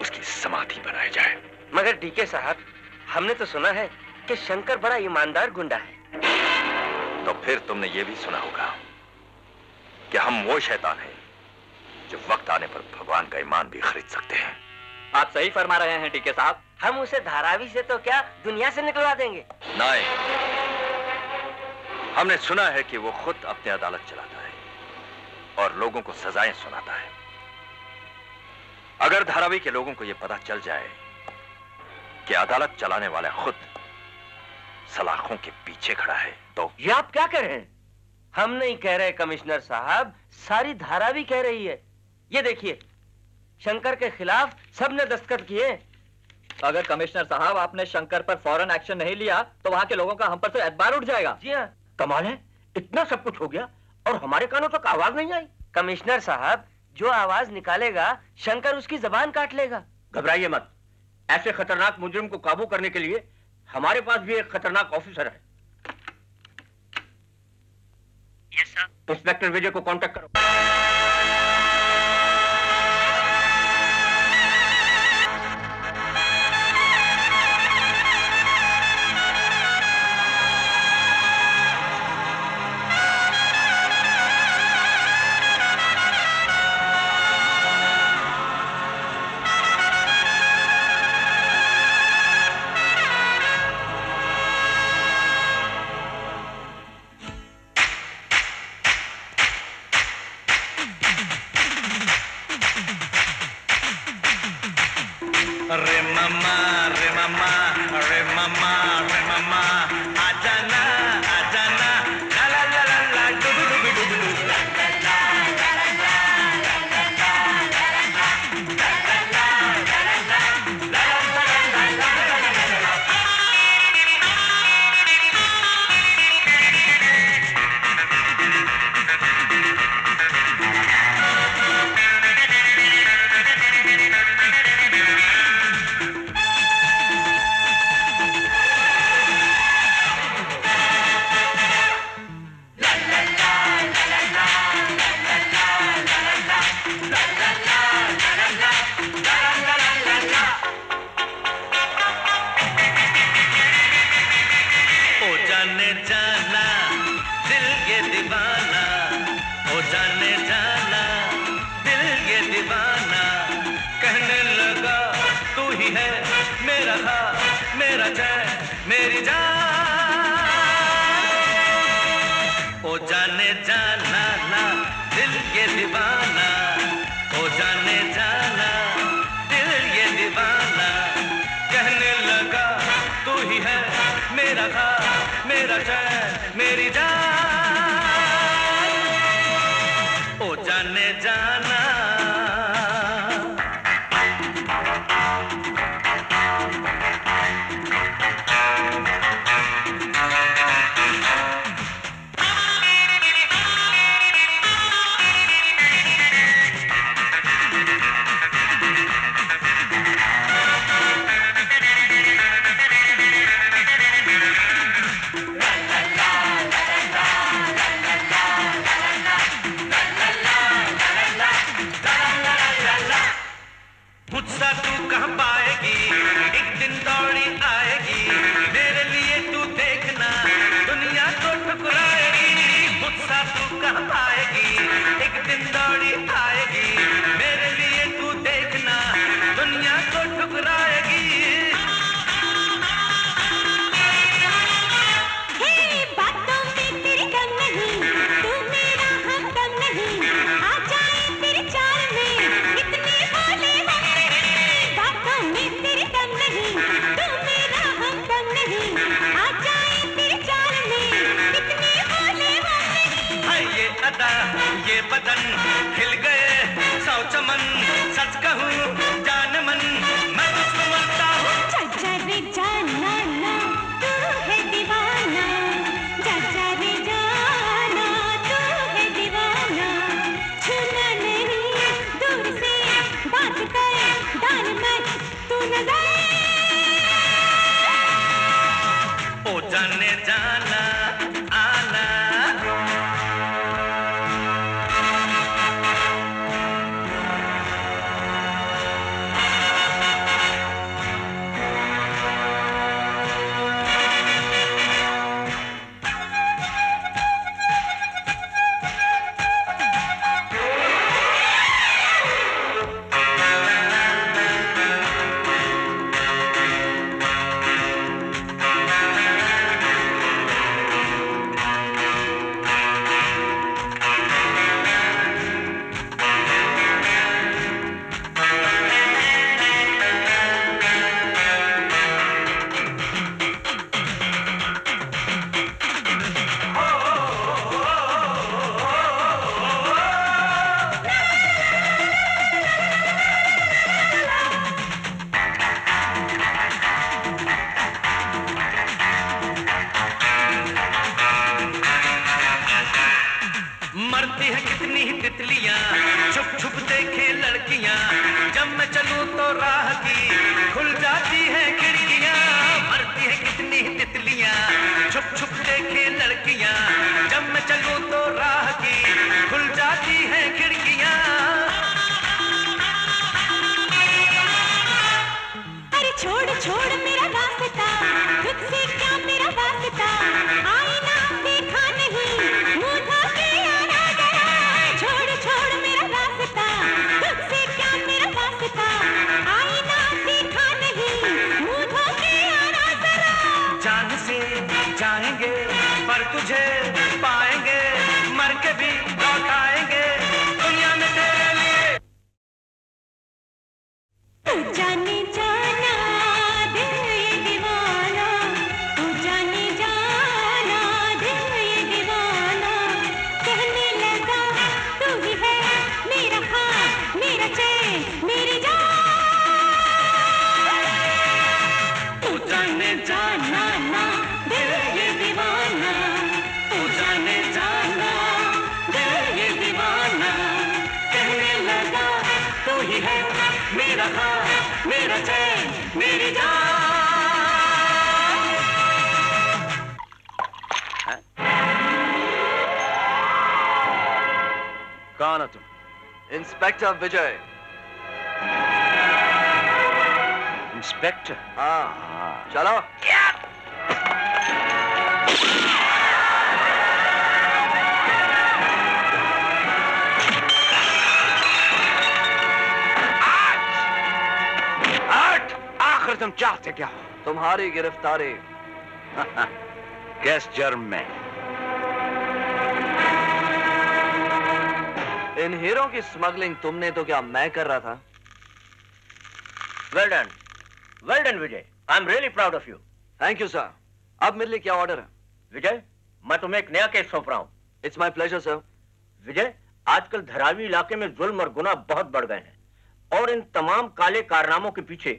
उसकी समाधि बनाई जाए। मगर डीके साहब हमने तो सुना है कि शंकर बड़ा ईमानदार गुंडा है। तो फिर तुमने यह भी सुना होगा कि हम वो शैतान हैं जो वक्त आने पर भगवान का ईमान भी खरीद सकते हैं। आप सही फरमा रहे हैं टीके साहब। हम उसे धारावी से तो क्या दुनिया से निकलवा देंगे? नहीं। हमने सुना है कि वो खुद अपनी अदालत चलाता है और लोगों को सजाएँ सुनाता है। अगर धारावी के लोगों को यह पता चल जाए कि अदालत चलाने वाला खुद सलाखों के पीछे खड़ा है तो ये आप क्या कह रहे हैं? हम नहीं कह रहे कमिश्नर साहब सारी धारावी कह रही है। ये देखिए शंकर के खिलाफ सबने दस्तखत किए। अगर कमिश्नर साहब आपने शंकर पर फ़ौरन एक्शन नहीं लिया तो वहाँ के लोगों का हम पर तो एतबार उठ जाएगा। जी हाँ कमाल है। इतना सब कुछ हो गया और हमारे कानों तक आवाज़ नहीं आई। कमिश्नर साहब जो आवाज़ निकालेगा शंकर उसकी जबान काट लेगा। घबराइए मत। ऐसे खतरनाक मुजरिम को काबू करने के लिए हमारे पास भी एक खतरनाक ऑफिसर है। इंस्पेक्टर विजय को कांटेक्ट करो। स्मगलिंग तुमने तो क्या मैं कर रहा था? Well done well done Vijay I am really proud of you thank you sir अब मेरे लिए क्या ऑर्डर है? विजय मैं तुम्हें एक नया केस सौंप रहा हूँ। It's my pleasure sir Vijay आजकल धरावी इलाके में जुल्म और गुना बहुत बढ़ गए हैं और इन तमाम काले कारनामों के पीछे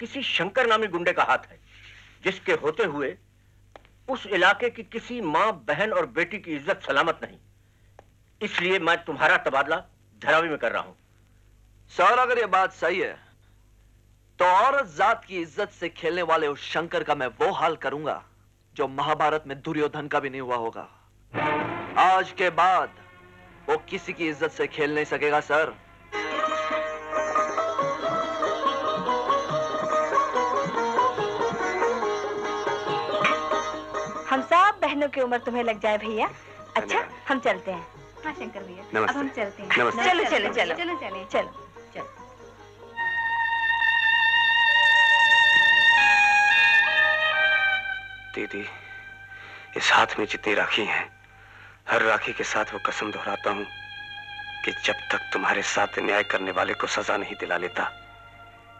किसी शंकर नामी गुंडे का हाथ है जिसके होते हुए उस इलाके की किसी माँ बहन और बेटी की इज़्ज़त सलामत नहीं। इसलिए मैं तुम्हारा तबादला धरावी में कर रहा हूँ। सर अगर यह बात सही है तो औरत जात की इज़्ज़त से खेलने वाले उस शंकर का मैं वो हाल करूँगा जो महाभारत में दुर्योधन का भी नहीं हुआ होगा। आज के बाद वो किसी की इज़्ज़त से खेल नहीं सकेगा सर। हम सब बहनों की उम्र तुम्हें लग जाए भैया। अच्छा हम चलते हैं। हाँ शंकर भैया। अब हम चलते हैं। नमस्ते। चलो चलो चलो चलो चले चलो दीदी इस हाथ में जितनी राखी हैं हर राखी के साथ वो कसम दोहराता हूँ कि जब तक तुम्हारे साथ न्याय करने वाले को सजा नहीं दिला लेता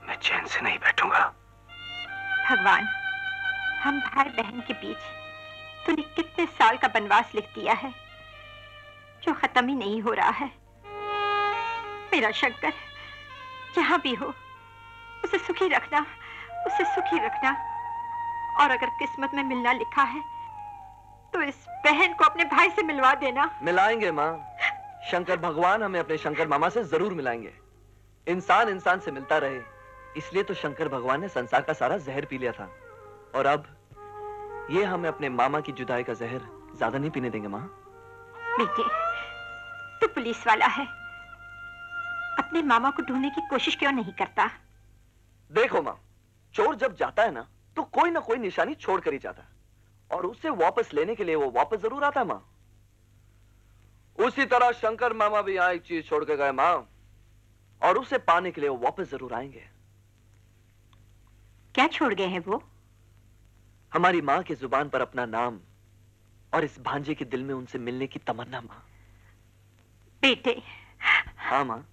मैं चैन से नहीं बैठूँगा। भगवान हम भाई बहन के बीच तूने कितने साल का बनवास लिख दिया है? जो खत्म ही नहीं हो रहा है? मेरा शंकर जहाँ भी हो उसे सुखी रखना उसे सुखी रखना। और अगर किस्मत में मिलना लिखा है तो इस बहन को अपने भाई से मिलवा देना। मिलाएँगे माँ। शंकर भगवान हमें अपने शंकर मामा से ज़रूर मिलाएँगे। इंसान इंसान से मिलता रहे इसलिए तो शंकर भगवान ने संसार का सारा जहर पी लिया था। और अब ये हमें अपने मामा की जुदाई का जहर ज़्यादा नहीं पीने देंगे माँ। बेटे तू पुलिस वाला है। अपने मामा को ढूँढने की कोशिश क्यों नहीं करता? देखो माँ चोर जब जाता है ना तो कोई ना कोई निशानी छोड़ कर ही जाता है। और उसे वापस लेने के लिए वो वापस ज़रूर आता है माँ। उसी तरह शंकर मामा भी यहाँ एक चीज़ छोड़ के गए माँ और उसे पाने के लिए वो वापस ज़रूर आएँगे। क्या छोड़ गए हैं वो? हमारी माँ की ज़ुबान पर अपना नाम और इस भांजे के दिल में उनसे मिलने की तमन्ना माँ। बेटे। हाँ माँ।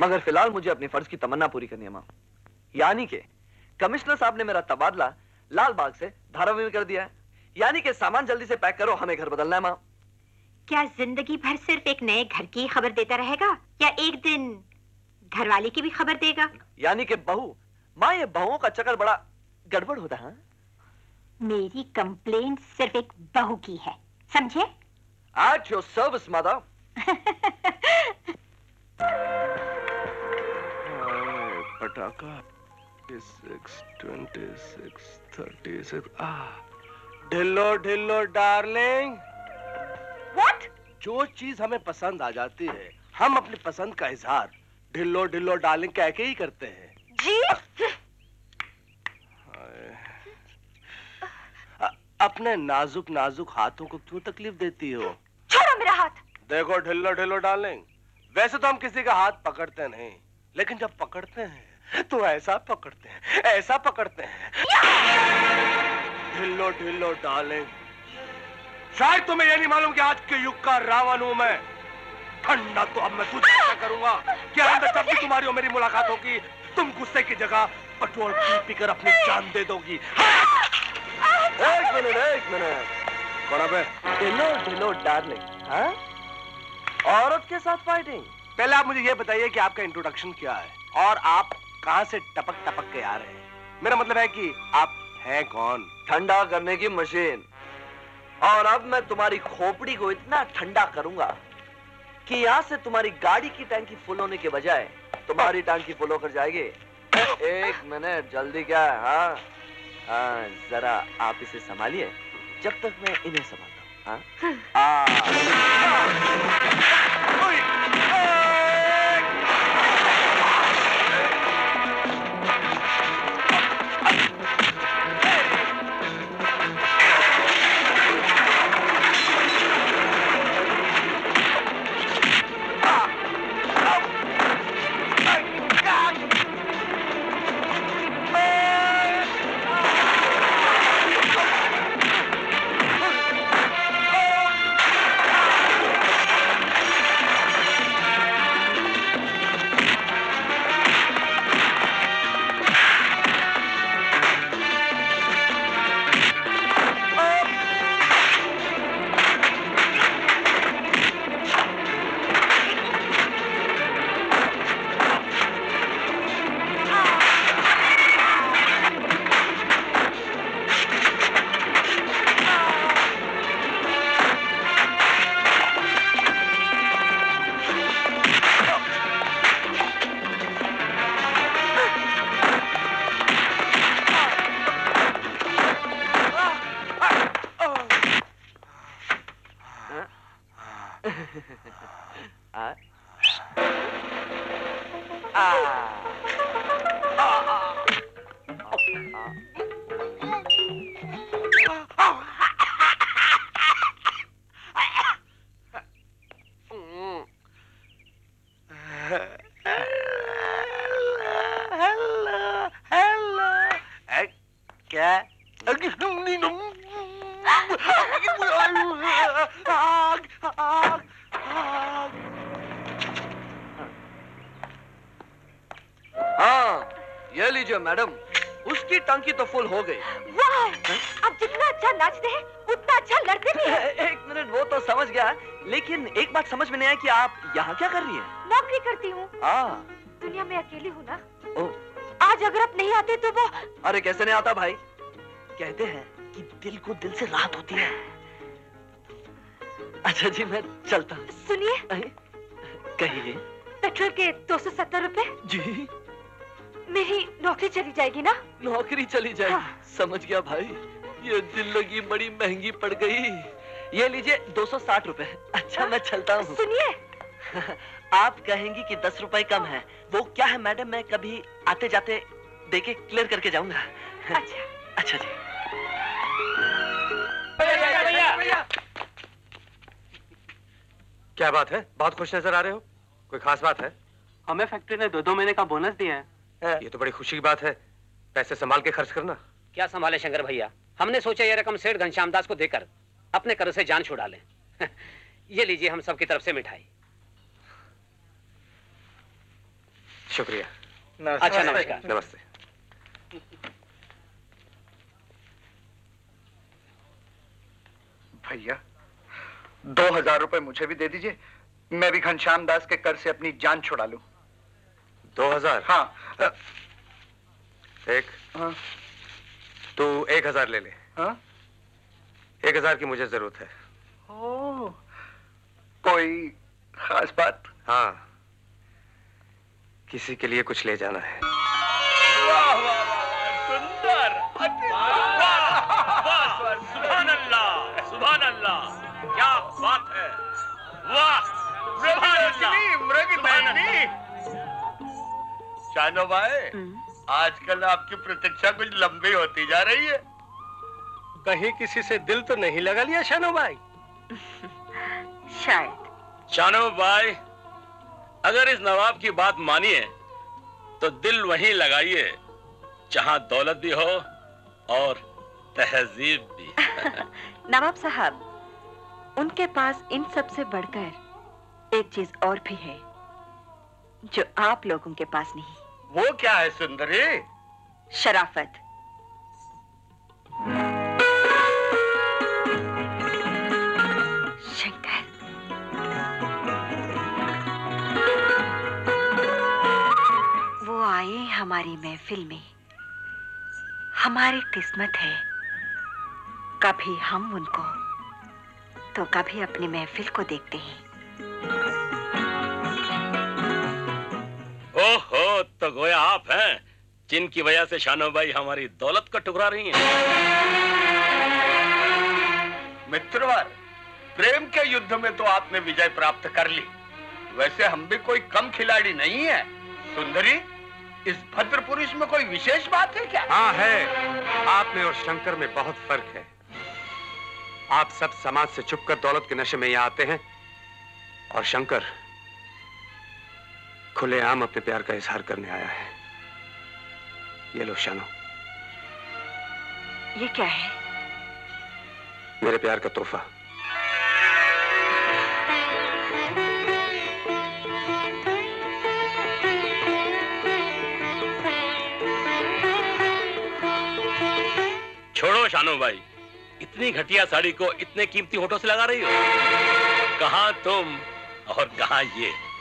मगर फ़िलहाल मुझे अपने फ़र्ज़ की तमन्ना पूरी करनी है माँ। यानी कि कमिश्नर साहब ने मेरा तबादला लाल बाग से धारावी में कर दिया है। यानी कि सामान जल्दी से पैक करो हमें घर बदलना है माँ। क्या ज़िंदगी भर सिर्फ़ एक नए घर की खबर देता रहेगा? या एक दिन घर वाले की भी खबर देगा? यानी कि बहू माँ ये बहुओं का चक्कर बड़ा गड़बड़ होता है हाँ? मेरी कंप्लेंट सिर्फ़ एक बहू की है समझे? At your service, mother. पटाखा। Six twenty six thirty six uh. Dhillo Dhillon darling. What जो चीज़ हमें पसंद आ जाती है हम अपनी पसंद का इजहार ढिल्लो ढिल्लो डार्लिंग कह के ही करते हैं। जी। अपने नाजुक नाजुक हाथों को क्यों तकलीफ़ देती हो? छोड़ो मेरा हाथ। देखो, ढिल्लो ढिल्लो डार्लिंग। वैसे तो हम किसी का हाथ पकड़ते नहीं, लेकिन जब पकड़ते हैं तो ऐसा पकड़ते हैं, ऐसा पकड़ते हैं। ढिल्लो ढिल्लो डार्लिंग। शायद तुम्हें ये नहीं मालूम कि आज के युग का रावण हूँ मैं। ठंडा तो अब मैं तुझे ऐसा करूँगा कि अंदर जब भी तुम्हारी और मेरी मुलाकात होगी, तुम गुस्से की जगह पेट्रोल पी पी कर अपनी जान दे दोगी। एक मिनट एक मिनट। कौन ढिलो ढिलो डार्लिंग। हाँ? औरत के साथ फाइटिंग पहले आप मुझे ये बताइए कि आपका इंट्रोडक्शन क्या है? और आप कहाँ से टपक टपक के आ रहे हैं? मेरा मतलब है कि आप हैं कौन? ठंडा करने की मशीन। और अब मैं तुम्हारी खोपड़ी को इतना ठंडा करूँगा कि यहाँ से तुम्हारी गाड़ी की टैंकी फुल होने के बजाय तुम्हारी टैंकी फुल होकर जाएगी। एक मिनट जल्दी क्या है हाँ? हाँ जरा आप इसे संभालिए। जब तक मैं इन्हें संभालता हूँ हाँ? नहीं आता भाई। कहते हैं कि दिल को दिल से राहत होती है। अच्छा जी मैं चलता हूँ। सुनिए। कहिए। पेट्रोल के दो सौ सत्तर रूपए? जी। मेरी नौकरी चली जाएगी ना? नौकरी चली जाएगी। हाँ। समझ गया भाई ये दिल लगी बड़ी महँगी पड़ गई। ये लीजिए दो सौ साठ रूपए। अच्छा मैं चलता हूँ। सुनिए। आप कहेंगी कि दस रुपए कम है। वो क्या है मैडम? मैं कभी आते जाते देके क्लियर करके जाऊँगा। अच्छा। अच्छा जी। क्या बात है? बहुत खुश नज़र आ रहे हो? कोई खास बात है? हमें फैक्ट्री ने दो दो महीने का बोनस दिया है। ये तो बड़ी खुशी की बात है। पैसे संभाल के खर्च करना। क्या संभाले शंकर भैया? हमने सोचा ये रकम सेठ घनश्याम दास को देकर अपने कर्ज से जान छुड़ा लें। ये लीजिए हम सबकी तरफ़ से मिठाई। शुक्रिया। अच्छा नमस्कार। नमस्ते। भैया दो हज़ार रुपए मुझे भी दे दीजिए मैं भी घनश्याम दास के कर से अपनी जान छुड़ा लू। दो हज़ार? हाँ। एक। हाँ। तू एक हज़ार ले ले। हाँ। एक हज़ार की मुझे ज़रूरत है। ओ, कोई खास बात? हाँ। किसी के लिए कुछ ले जाना है। वाह वाह सुंदर। शानो भाई आजकल आपकी प्रतीक्षा कुछ लंबी होती जा रही है। कहीं किसी से दिल तो नहीं लगा लिया शानो भाई? शायद। शानो भाई अगर इस नवाब की बात मानिए तो दिल वहीं लगाइए जहाँ दौलत भी हो और तहजीब भी। नवाब साहब उनके पास इन सबसे बढ़कर एक चीज़ और भी है जो आप लोगों के पास नहीं। वो क्या है सुंदरी? शराफत। शंकर। वो आए हमारी महफिल में। हमारी किस्मत है। कभी हम उनको तो कभी अपनी महफिल को देखते हैं। ओहो तो गोया आप हैं, जिनकी वजह से शानो भाई हमारी दौलत को टुकरा रही हैं। मित्रवर, प्रेम के युद्ध में तो आपने विजय प्राप्त कर ली। वैसे हम भी कोई कम खिलाड़ी नहीं है। सुंदरी, इस भद्र पुरुष में कोई विशेष बात है क्या? हाँ है। आप में और शंकर में बहुत फ़र्क है। आप सब समाज से छुपकर दौलत के नशे में यहाँ आते हैं। और शंकर खुलेआम अपने प्यार का इजहार करने आया है। ये लो शानो। ये क्या है? मेरे प्यार का तोहफा। छोड़ो शानो भाई इतनी घटिया साड़ी को इतने कीमती होठों से लगा रही हो। कहा तुम? और कहा ये।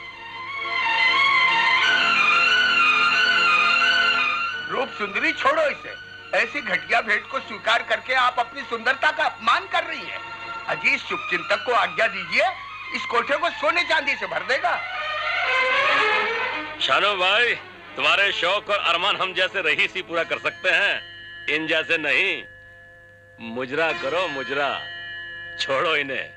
रूप सुंदरी छोड़ो इसे। ऐसी घटिया भेंट को स्वीकार करके आप अपनी सुंदरता का अपमान कर रही हैं। अज़ीज़ शुभचिंतक को आज्ञा दीजिए इस कोठे को सोने चांदी से भर देगा। शानो भाई तुम्हारे शौक और अरमान हम जैसे रही सी पूरा कर सकते हैं। इन जैसे नहीं। मुजरा करो मुजरा। छोड़ो इन्हें।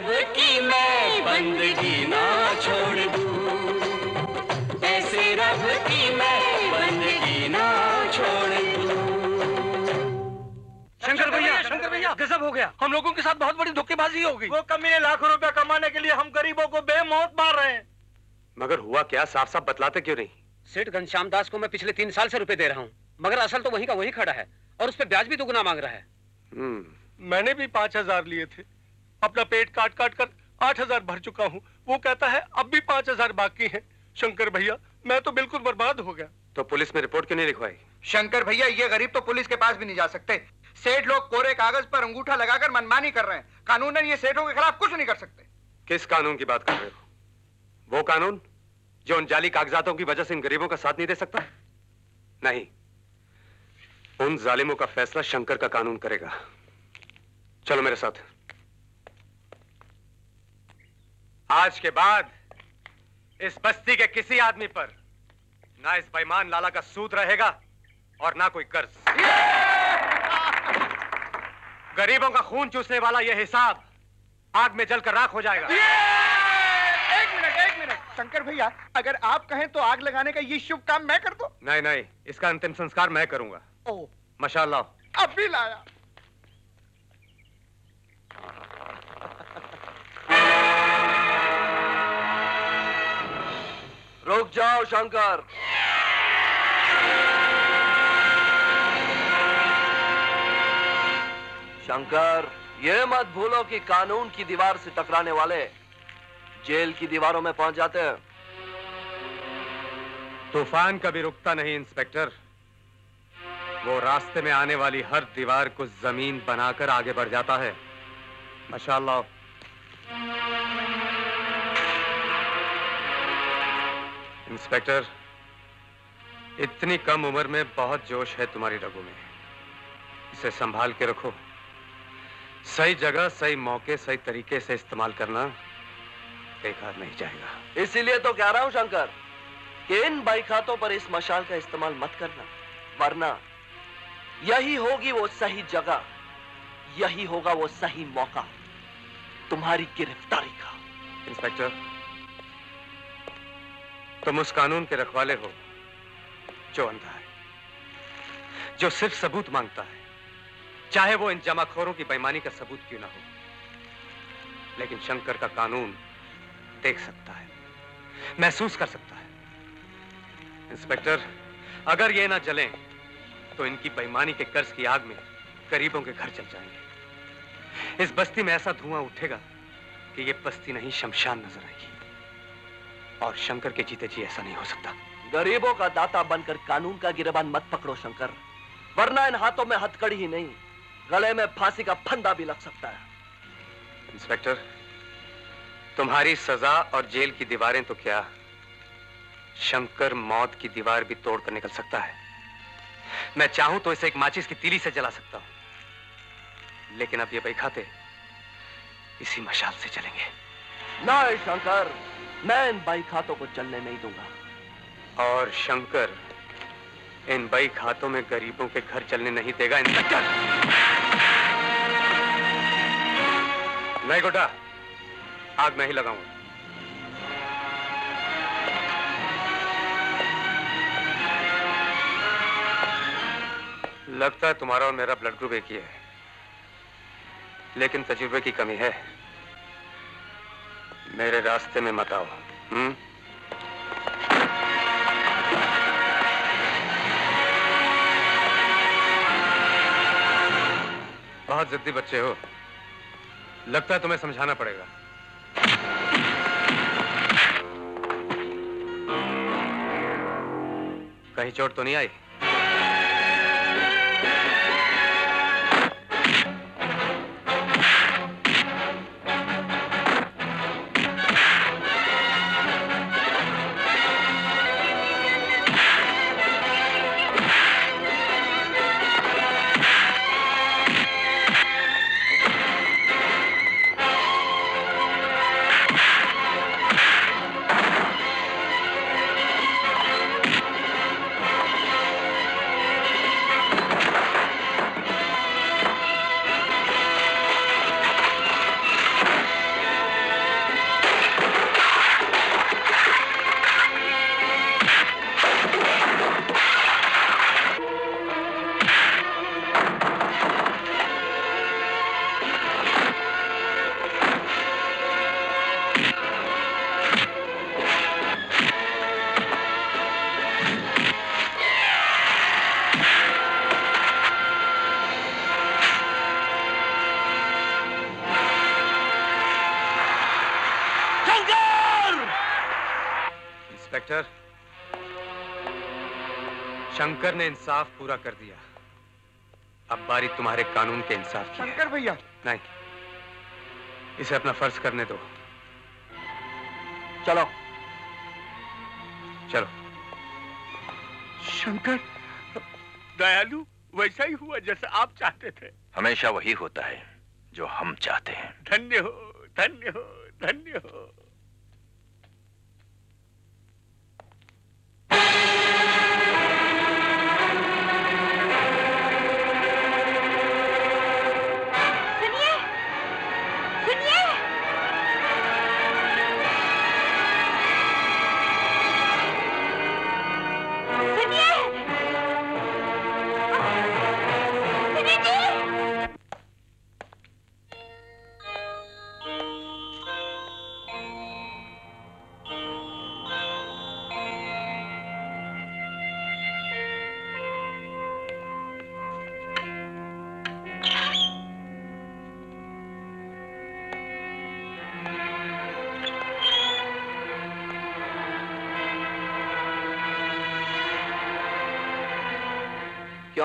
की मैं बंदगी ना छोड़ दूँ ऐसे रब की मैं बंदगी ना छोड़ दूँ। शंकर भैया शंकर भैया। गजब हो गया। हम लोगों के साथ बहुत बड़ी धोखेबाजी हो गई। वो कमीने लाखों रुपया कमाने के लिए हम गरीबों को बेमौत मार रहे हैं। मगर हुआ क्या? साफ़ साफ़ बतलाते क्यों नहीं? सेठ घनश्याम दास को मैं पिछले तीन साल से रुपए दे रहा हूँ मगर असल तो वहीं का वहीं खड़ा है और उस पर ब्याज भी दुगना मांग रहा है। मैंने भी पाँच हज़ार लिए थे। अपना पेट काट काट कर आठ हज़ार भर चुका हूँ। वो कहता है अब भी पाँच हज़ार बाकी है। शंकर भैया मैं तो बिल्कुल बर्बाद हो गया। तो पुलिस में रिपोर्ट क्यों नहीं लिखवाई? शंकर भैया ये गरीब तो पुलिस के पास भी नहीं जा सकते। सेठ लोग कोरे कागज़ पर अंगूठा लगाकर मनमानी कर रहे हैं। कानूनन ये सेठों के खिलाफ कुछ नहीं कर सकते। किस कानून की बात कर रहे हो? वो कानून जो उन जाली कागजातों की वजह से इन गरीबों का साथ नहीं दे सकता? नहीं। उन जालिमों का फैसला शंकर का कानून करेगा। चलो मेरे साथ। आज के बाद इस बस्ती के किसी आदमी पर ना इस बेईमान लाला का सूद रहेगा और ना कोई कर्ज। गरीबों का खून चूसने वाला यह हिसाब आग में जलकर राख हो जाएगा। एक मिनट एक मिनट। शंकर भैया अगर आप कहें तो आग लगाने का ये शुभ काम मैं कर दूँ? नहीं नहीं इसका अंतिम संस्कार मैं करूँगा। ओ मशाल अब भी लाया। रुक जाओ, शंकर। शंकर, ये मत भूलो कि कानून की दीवार से टकराने वाले जेल की दीवारों में पहुँच जाते हैं। तूफ़ान कभी रुकता नहीं, इंस्पेक्टर। वो रास्ते में आने वाली हर दीवार को ज़मीन बनाकर आगे बढ़ जाता है। माशाल्लाह। इंस्पेक्टर इतनी कम उम्र में बहुत जोश है तुम्हारी रगों में। इसे संभाल के रखो। सही जगह सही मौके सही तरीके से इस्तेमाल करना बेकार नहीं जाएगा। इसीलिए तो कह रहा हूँ शंकर कि इन बाइकातों पर इस मशाल का इस्तेमाल मत करना वरना यही होगी वो सही जगह यही होगा वो सही मौका तुम्हारी गिरफ्तारी का। इंस्पेक्टर तुम उस कानून के रखवाले हो, जो अंधा है, जो सिर्फ़ सबूत माँगता है। चाहे वो इन जमाखोरों की बेईमानी का सबूत क्यों ना हो, लेकिन शंकर का कानून देख सकता है, महसूस कर सकता है। इंस्पेक्टर, अगर ये ना जलें तो इनकी बेईमानी के कर्ज की आग में गरीबों के घर चल जाएँगे। इस बस्ती में ऐसा धुआँ उठेगा कि ये बस्ती नहीं, शमशान नज़र आएगी। और शंकर के जीते जी ऐसा नहीं हो सकता। गरीबों का दाता बनकर कानून का गिरबान मत पकड़ो शंकर। वरना इन हाथों में हथकड़ी ही नहीं गले में फांसी का फंदा भी लग सकता है। इंस्पेक्टर तुम्हारी सजा और जेल की दीवारें तो क्या शंकर मौत की दीवार भी तोड़कर निकल सकता है? मैं चाहूँ तो इसे एक माचिस की तीली से जला सकता हूँ। लेकिन अब ये बईखाते इसी मशाल से चलेंगे। नहीं शंकर। मैं इन बाई खातों को चलने नहीं दूँगा। और शंकर इन बई खातों में गरीबों के घर चलने नहीं देगा, इंस्पेक्टर। नहीं गोटा, आग मैं ही लगाऊँगा। लगता है तुम्हारा और मेरा ब्लड ग्रुप एक ही है, लेकिन तजुर्बे की कमी है। मेरे रास्ते में मत आओ। हम्म? बहुत जिद्दी बच्चे हो। लगता है तुम्हें समझाना पड़ेगा। कहीं चोट तो नहीं आई? शंकर ने इंसाफ पूरा कर दिया। अब बारी तुम्हारे कानून के इंसाफ की शंकर भैया। नहीं। इसे अपना फ़र्ज़ करने दो। चलो। चलो। शंकर दयालु वैसा ही हुआ जैसा आप चाहते थे। हमेशा वही होता है जो हम चाहते हैं। धन्य हो धन्य हो।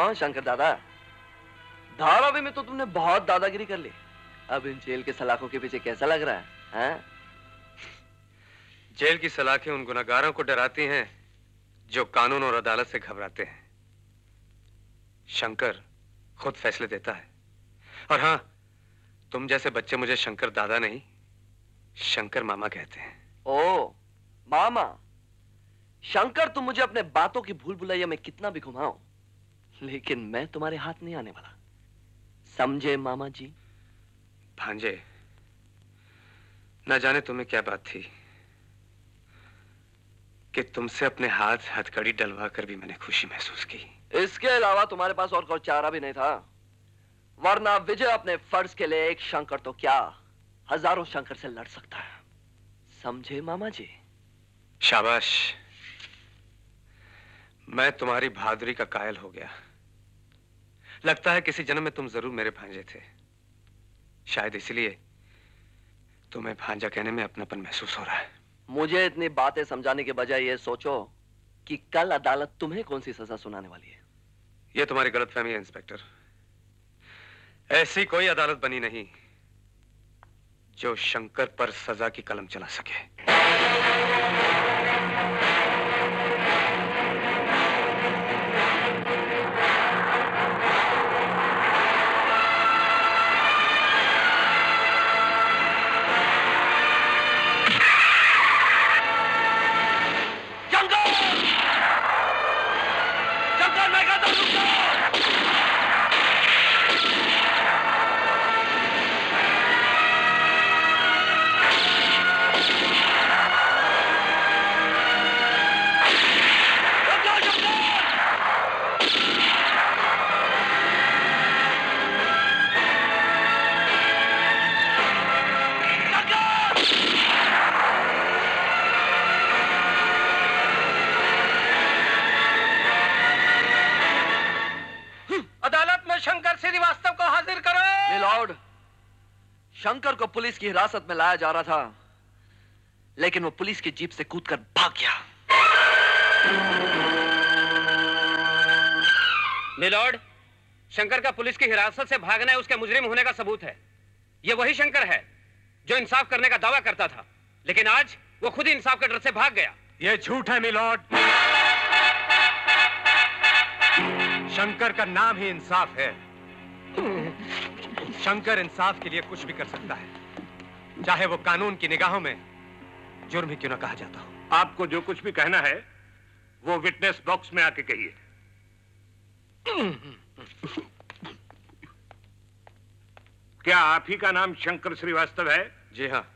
क्यों शंकर दादा। धारावी में तो तुमने बहुत दादागिरी कर ली। अब इन जेल के सलाखों के पीछे कैसा लग रहा है हैं? जेल की सलाखें उन गुनाहगारों को डराती हैं जो कानून और अदालत से घबराते हैं। शंकर खुद फैसले देता है। और हाँ तुम जैसे बच्चे मुझे शंकर दादा नहीं शंकर मामा कहते हैं। ओ मामा शंकर तुम मुझे अपने बातों की भूल भुलैया में कितना भी घुमाओ। लेकिन मैं तुम्हारे हाथ नहीं आने वाला। समझे मामा जी भांजे न जाने तुम्हें क्या बात थी कि तुमसे अपने हाथ हथकड़ी डलवा कर भी मैंने खुशी महसूस की। इसके अलावा तुम्हारे पास और कोई चारा भी नहीं था। वरना विजय अपने फ़र्ज़ के लिए एक शंकर तो क्या हज़ारों शंकर से लड़ सकता है। समझे मामा जी शाबाश। मैं तुम्हारी बहादुरी का कायल हो गया। लगता है किसी जन्म में तुम ज़रूर मेरे भांजे थे। शायद इसलिए तुम्हें भांजा कहने में अपनापन महसूस हो रहा है। मुझे इतनी बातें समझाने के बजाय ये सोचो कि कल अदालत तुम्हें कौन सी सजा सुनाने वाली है? यह तुम्हारी गलतफहमी है इंस्पेक्टर। ऐसी कोई अदालत बनी नहीं जो शंकर पर सजा की कलम चला सके। शंकर को पुलिस की हिरासत में लाया जा रहा था लेकिन वो पुलिस की जीप से कूदकर भाग गया। मिलोड शंकर का पुलिस की हिरासत से भागना उसके मुजरिम होने का सबूत है। ये वही शंकर है जो इंसाफ करने का दावा करता था। लेकिन आज वो खुद ही इंसाफ के डर से भाग गया। ये झूठ है मिलोड शंकर का नाम ही इंसाफ है। शंकर इंसाफ के लिए कुछ भी कर सकता है। चाहे वो कानून की निगाहों में जुर्म ही क्यों ना कहा जाता हो। आपको जो कुछ भी कहना है वो विटनेस बॉक्स में आके कहिए। क्या आप ही का नाम शंकर श्रीवास्तव है? जी हाँ।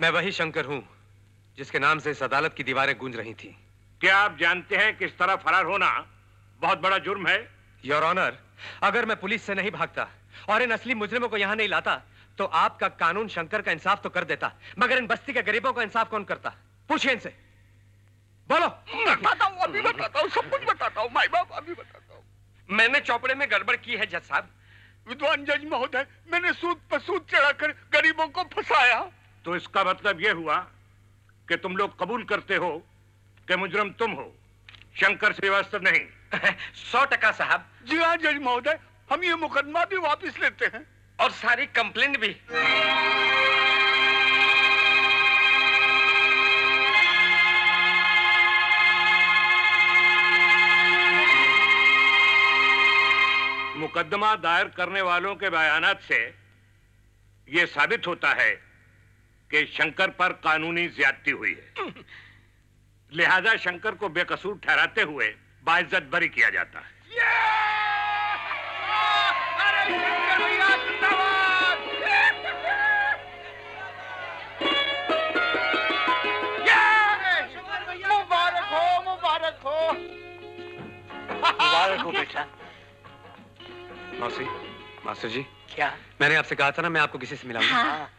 मैं वही शंकर हूँ जिसके नाम से इस अदालत की दीवारें गूंज रही थी। क्या आप जानते हैं कि इस तरह फरार होना बहुत बड़ा जुर्म है? योर ऑनर अगर मैं पुलिस से नहीं भागता और इन असली मुजरिमों को यहाँ नहीं लाता तो आपका कानून शंकर का इंसाफ तो कर देता मगर इन बस्ती के गरीबों का इंसाफ कौन करता? पूछिए इनसे। बोलो। बताता हूँ अभी बताता हूँ सब कुछ बताता हूँ माई बाप अभी बताता हूँ। मैंने चौपड़े में गड़बड़ की है जज साहब। विद्वान जज महोदय मैंने सूद पर सूद चढ़ाकर गरीबों को फंसाया। तो इसका मतलब यह हुआ कि तुम लोग कबूल करते हो कि मुजरम तुम हो शंकर श्रीवास्तव नहीं। सौ टका साहब। जी हाँ जज महोदय हम ये मुकदमा भी वापस लेते हैं। और सारी कंप्लेंट भी। मुकदमा दायर करने वालों के बयानात से यह साबित होता है कि शंकर पर कानूनी ज्यादती हुई है। लिहाजा शंकर को बेकसूर ठहराते हुए बाइज्जत बरी किया जाता है। मुबारक हो मुबारक हो मुबारक हो बेटा। मौसी मास्टर जी। क्या? मैंने आपसे कहा था ना मैं आपको किसी से मिलाऊँगा। हाँ।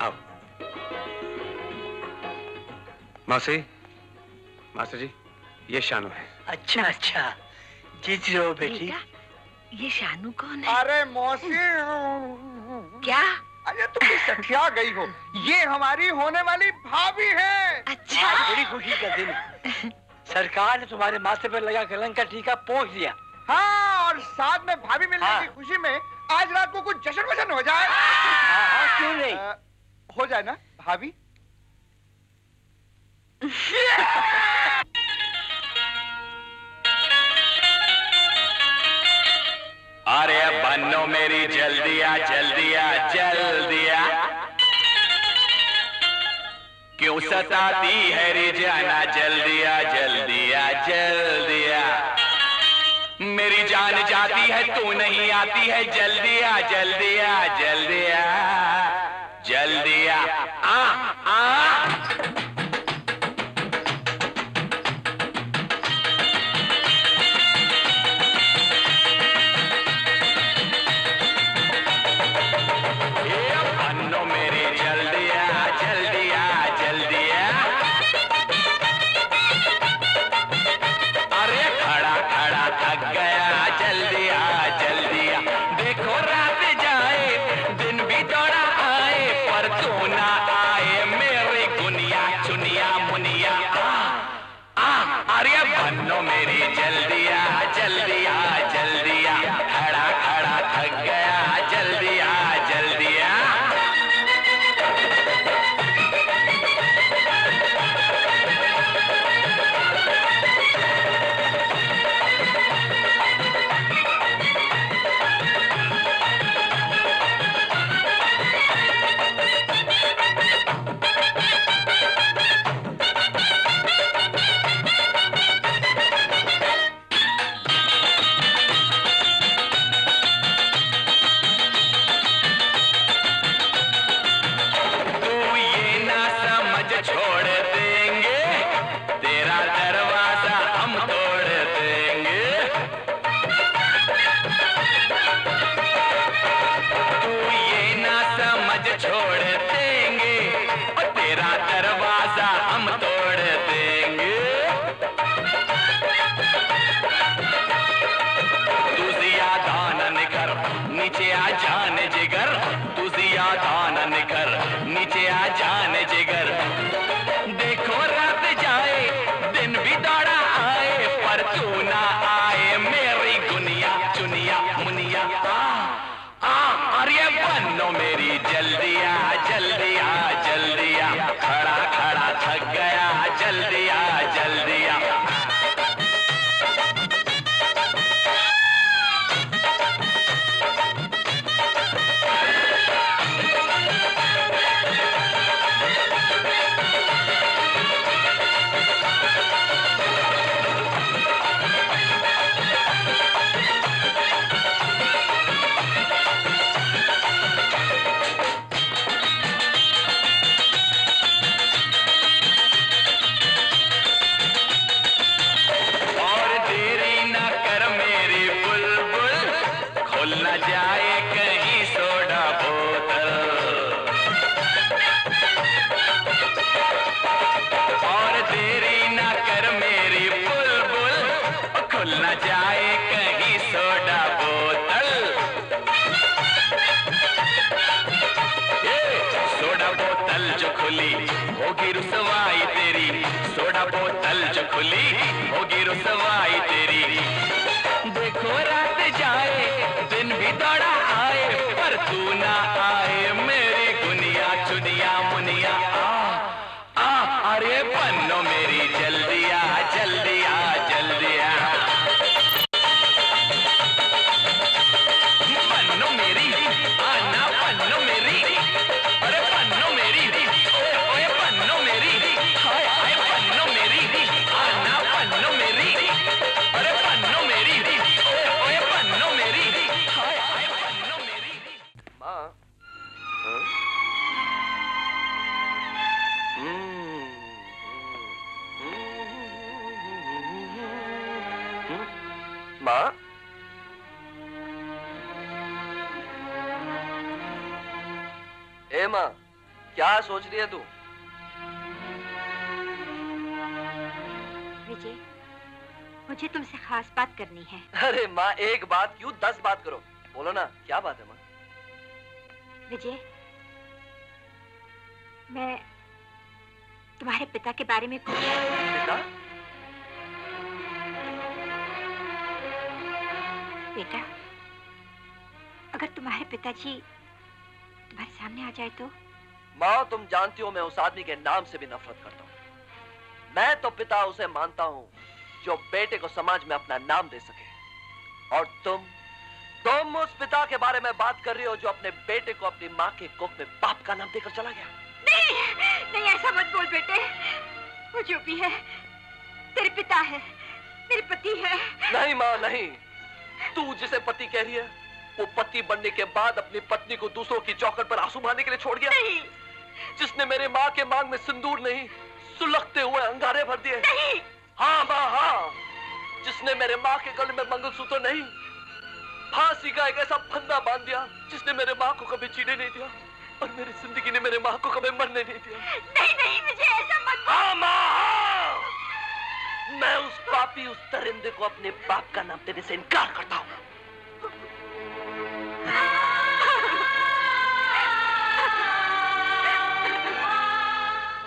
आओ। मौसी मास्टर जी। ये शानू है। अच्छा अच्छा। जीत रहो बेटी। ये शानू कौन है? अरे मौसी। क्या? अरे तुम सठिया गई हो। ये हमारी होने वाली भाभी है। अच्छा। बड़ी खुशी का दिन सरकार ने तुम्हारे माथे पर लगा कलंक का टीका पहुँच दिया हाँ और साथ में भाभी मिलने हाँ। की खुशी में आज रात को कुछ जश्न वशन हो जाए। हाँ, हाँ, क्यों नहीं? अ, हो जाए ना भाभी? अरे बनो मेरी जल्दिया जल्दिया जल्दिया। क्यों सताती है रे जाना? जल्दिया जल्दिया जल्दिया। मेरी जान जाती है, तू नहीं आती है। जल्दिया जल्दिया जल्दिया। जल्दिया। आ जल्दी आ। अन्नो करनी है। अरे माँ एक बात क्यों दस बात करो। बोलो ना क्या बात है माँ? विजय मैं तुम्हारे पिता के बारे में कुछ पिता? बेटा अगर तुम्हारे पिताजी तुम्हारे सामने आ जाए तो? माँ तुम जानती हो मैं उस आदमी के नाम से भी नफरत करता हूँ। मैं तो पिता उसे मानता हूँ। जो बेटे को समाज में अपना नाम दे सके। और तुम तुम उस पिता के बारे में बात कर रही हो जो अपने बेटे को अपनी माँ के कोख में बाप का नाम देकर चला गया। नहीं नहीं ऐसा मत बोल बेटे। वो जो भी है तेरे पिता है मेरे पति है। नहीं माँ नहीं। तू जिसे पति कह रही है वो पति बनने के बाद अपनी पत्नी को दूसरों की चौखट पर आँसू बहाने के लिए छोड़ गया। नहीं। जिसने मेरे माँ के मांग में सिंदूर नहीं सुलगते हुए अंगारे भर दिए। नहीं। हाँ माँ हाँ। जिसने मेरे माँ के गले में मंगलसूत्र नहीं फांसी का एक ऐसा फंदा बाँध दिया जिसने मेरे माँ को कभी जीने नहीं दिया और मेरी ज़िंदगी ने मेरे माँ को कभी मरने नहीं दिया। नहीं नहीं मुझे ऐसा मत हाँ माँ हाँ। मैं उस पापी उस दरिंदे को अपने बाप का नाम देने से इनकार करता हूँ।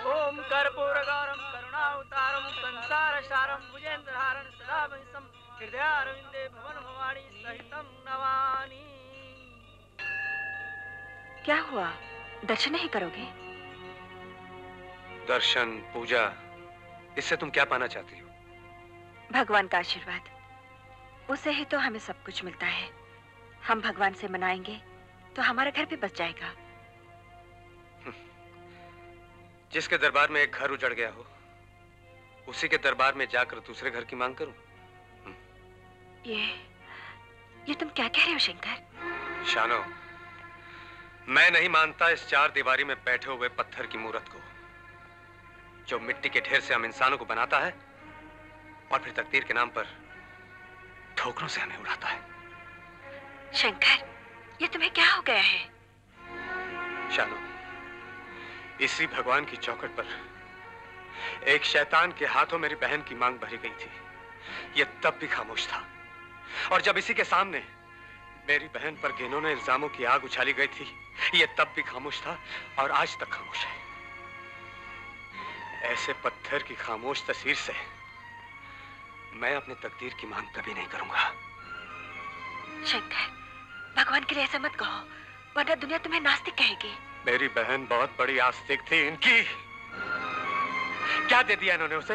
ओम करुणावतारम संसारसारम भुजेन्द्रहारं सदा महिषं हृदयारविन्दे भवन भवानी सहितं नमामि। क्या हुआ? दर्शन नहीं करोगे? दर्शन पूजा इससे तुम क्या पाना चाहती हो? भगवान का आशीर्वाद। उसे ही तो हमें सब कुछ मिलता है। हम भगवान से मनाएँगे तो हमारा घर भी बच जाएगा। जिसके दरबार में एक घर उजड़ गया हो उसी के दरबार में जाकर दूसरे घर की मांग करूँ? ये ये तुम क्या कह रहे हो शंकर? शानो मैं नहीं मानता इस चार दीवारी में बैठे हुए पत्थर की मूर्त को। जो मिट्टी के ढेर से हम इंसानों को बनाता है और फिर तकदीर के नाम पर ठोकरों से हमें उड़ाता है। शंकर ये तुम्हें क्या हो गया है? शानो इसी भगवान की चौकट पर एक शैतान के हाथों मेरी बहन की मांग भरी गई थी। ये तब भी खामोश था। और जब इसी के सामने मेरी बहन पर गेनों ने इल्जामों की आग उछाली गई थी ये तब भी खामोश था और आज तक खामोश है। ऐसे पत्थर की खामोश तस्वीर से मैं अपने तकदीर की मांग कभी नहीं करूँगा। शंकर भगवान के लिए ऐसा मत कहो वरना दुनिया तुम्हें नास्तिक कहेगी। मेरी बहन बहुत बड़ी आस्तिक थी इनकी क्या दे दिया इन्होंने उसे?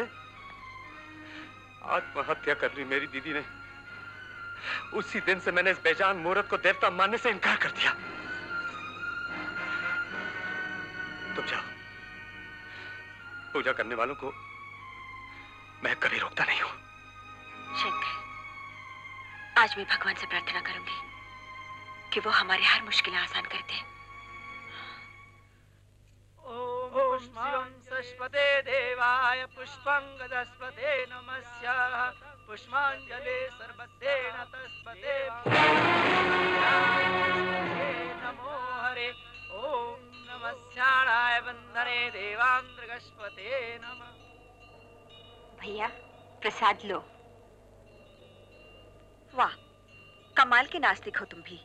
आत्महत्या कर ली मेरी दीदी ने। उसी दिन से मैंने इस बेजान मूर्त को देवता मानने से इनकार कर दिया। तुम जाओ। पूजा करने वालों को मैं कभी रोकता नहीं हूँ। शंकर, आज मैं भगवान से प्रार्थना करूँगी कि वो हमारे हर मुश्किलें आसान कर दे। ओम शिवं सस्पते देवाय पुष्पं गदस्पते नमस्य। पुष्पाञ्जले सर्वतेन तस्पते नमो हरे। ओम नमस्याणाय वन्दने देवान्द्रगस्पते नमः। भैया प्रसाद लो। वाह कमाल के नास्तिक हो तुम भी।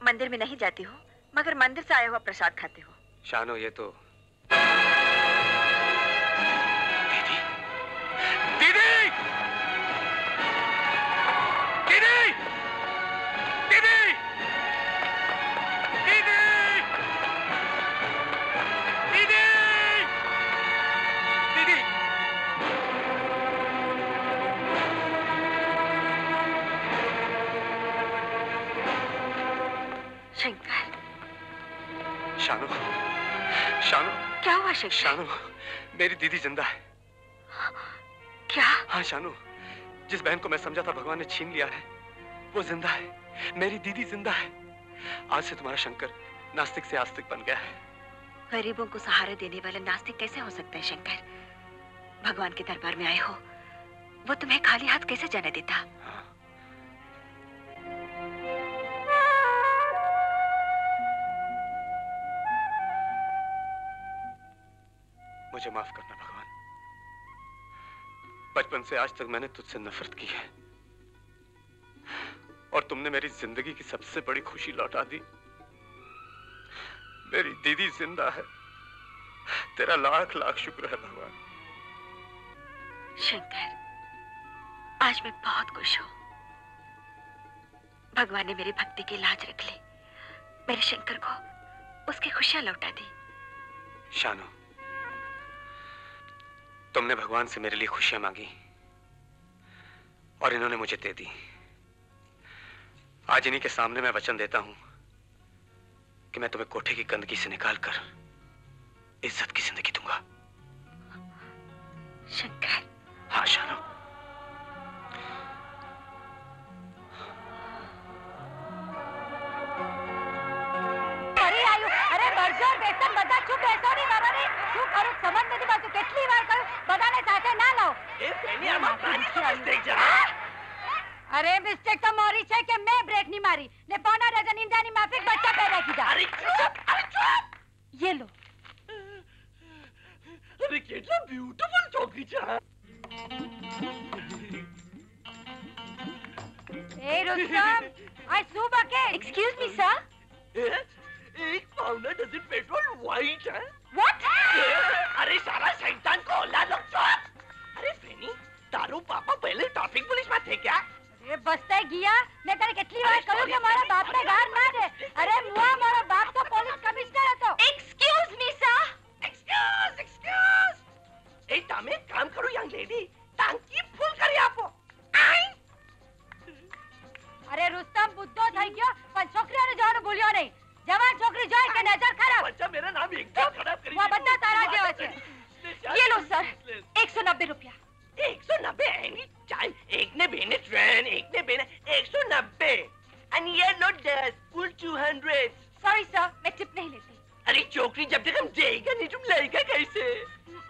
मंदिर में नहीं जाती हो मगर मंदिर से आया हुआ प्रसाद खाते हो। शानो ये तो। शंकर शानू मेरी दीदी ज़िंदा है। क्या? हाँ शानू जिस बहन को मैं समझा था भगवान ने छीन लिया है वो ज़िंदा है मेरी दीदी ज़िंदा है। आज से तुम्हारा शंकर नास्तिक से आस्तिक बन गया है। गरीबों को सहारा देने वाला नास्तिक कैसे हो सकता है शंकर? भगवान के दरबार में आए हो वो तुम्हें खाली हाथ कैसे जाने देता? मुझे माफ़ करना भगवान। बचपन से आज तक मैंने तुझसे नफरत की है। और तुमने मेरी ज़िंदगी की सबसे बड़ी खुशी लौटा दी। मेरी दीदी ज़िंदा है। तेरा लाख लाख शुक्र है भगवान। शंकर आज मैं बहुत खुश हूँ। भगवान ने मेरी भक्ति की लाज रख ली। मेरे शंकर को उसकी खुशियाँ लौटा दी। शानू तुमने भगवान से मेरे लिए खुशियाँ मांगी और इन्होंने मुझे दे दी। आज इन्हीं के सामने मैं वचन देता हूँ कि मैं तुम्हें कोठे की गंदगी से निकालकर इज़्ज़त की ज़िंदगी दूँगा। शंकर। हाँ शानू જોર બેસન બધા શું બેસો ને બાબા ને શું કરું સમજ નથી પાછું કેટલી વાર કરું બધાને સાથે ના લાવ એ પેની આમાં પ્લાનિંગ સમજ જરા અરે મિસ્ટેક તો મોરી છે કે મેં બ્રેક ની મારી ને પોણા ડઝન ઈંડાની માફી બચ્ચા પેદા કીધા અરે ચૂપ અરે ચૂપ ये लो અરે કેટલા બ્યુટીફુલ ચોકી છે એ રુસ્તમ આ શું બકે એક્સક્યુઝ મી સર એ? એક પાવના ડઝન પેટ્રોલ વ્હાઈટ है व्हाट अरे सारा शैतान को औलाद लोग चुप अरे फेनी तारू पापा पहले ट्रैफिक पुलिस में थे क्या અરે બસતા ગયા મેં તને કેટલી વાર કહ્યું કે મારા બાપને ગાર ના દે અરે મુઆ મારો બાપ તો પોલીસ કમિશનર હતો excuse me sir excuse excuse ए તમે એક કામ કરો યંગ લેડી ટાંકી ફૂલ કરી આપો અરે રુસ્તમ બુદ્ધો થઈ ગયો પણ છોકરીઓને જોવાનું ભૂલ્યો નહીં જવાન છોકરી જોઈ કે નજર ખરાબ બચ્ચા મેરા નામ એકદમ ખરાબ કરી वो બધા તારા જેવા છે ये लो सर एक सौ नब्बे रुपया एक सौ नब्बे एनी टाइम एक ने बेने ट्रेन एक ने बेने एक सौ नब्बे एंड ये लो दस full two hundred sorry sir मैं टिप नहीं लेती अरे छोकरी जब तक हम देगा नहीं तुम लेगा कैसे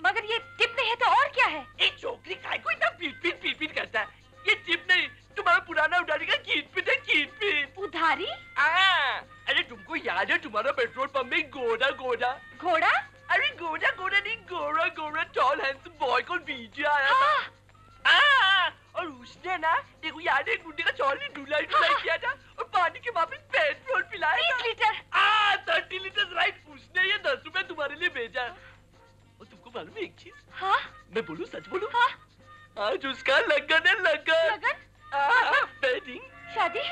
मगर ये टिप नहीं है तो और क्या है एक छोकरी काय को इतना पीट पीट पीट पीट करता है ये टिप नहीं तुम्हारा पुराना उठाने का कीट पीट है कीट पीट उधारी हाँ तुमको याद है तुम्हारा पेट्रोल पंप में? गोरा गोरा। घोड़ा अरे गोरा गोरा नहीं गोरा गोरा टॉल हैंडसम बॉय कॉल बीजे आया था? हाँ, और उसने ना देखो याद है गुंडे का चौली ढुलाई ढुलाई किया था और पानी के वापस पेट्रोल पिलाया था। लीटर। हाँ थर्टी लीटर राइट उसने ये दस रुपए तुम्हारे लिए भेजा। और तुमको मालूम है एक चीज़? हाँ। मैं बोलूँ सच बोलूँ? हाँ। आज उसका लगन है लगन। लगन? हाँ, वेडिंग शादी?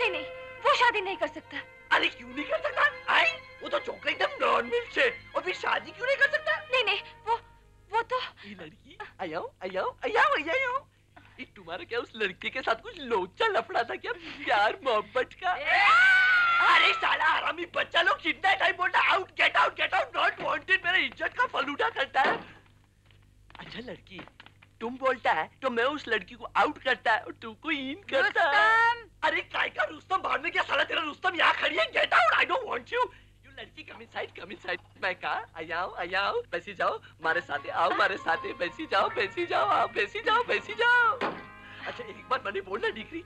नहीं नहीं वो शादी नहीं कर सकता। अरे क्यों नहीं कर सकता? आई वो तो छोकरा एकदम नॉन मिल्क है और फिर शादी क्यों नहीं कर सकता? नहीं नहीं वो वो तो ये लड़की आयाओ आयाओ आयाओ आयाओ ये तुम्हारा क्या उस लड़के के साथ कुछ लोचा लफड़ा था क्या? प्यार मोहब्बत का? अरे साला हरामी बच्चा लोग कितना टाइम बोलता out get out get out not wanted मेरे इज़्ज़त का फलूटा करता है। अच्छा लड़की तुम बोलता है तो मैं उस लड़की को आउट करता है और तुमको इन करता है। अरे काय का रुस्तम? बाहर में क्या साला तेरा रुस्तम यहाँ खड़ी है? Get out I don't want you you लड़की कम इनसाइड कम इनसाइड मैं कहा आयाओ आयाओ बैसी जाओ हमारे साथ आओ हमारे साथ बैसी जाओ बैसी जाओ आओ बैसी जाओ बैसी जाओ. अच्छा एक बार मैंने बोलना डिग्री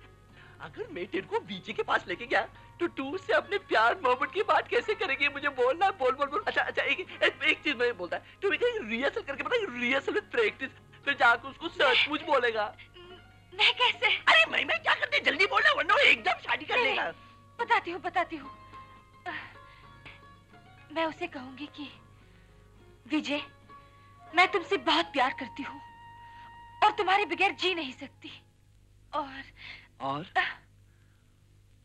अगर मैं तेरे को बीजे के पास लेके गया तो तू उससे अपने प्यार मोहब्बत की बात कैसे करेगी? मुझे बोलना बोल बोल बोल। अच्छा अच्छा एक एक, एक चीज़ मैं बोलता है। तू एक रिहर्सल करके पता रिहर्सल विद प्रैक्टिस फिर जाकर उसको सचमुच बोलेगा। मैं कैसे? अरे मैं मैं क्या करते जल्दी बोलना वरना वो एकदम शादी कर लेगा। बताती हूँ बताती हूँ। मैं उसे कहूँगी कि विजय मैं तुमसे बहुत प्यार करती हूँ और तुम्हारे बगैर जी नहीं सकती। और और?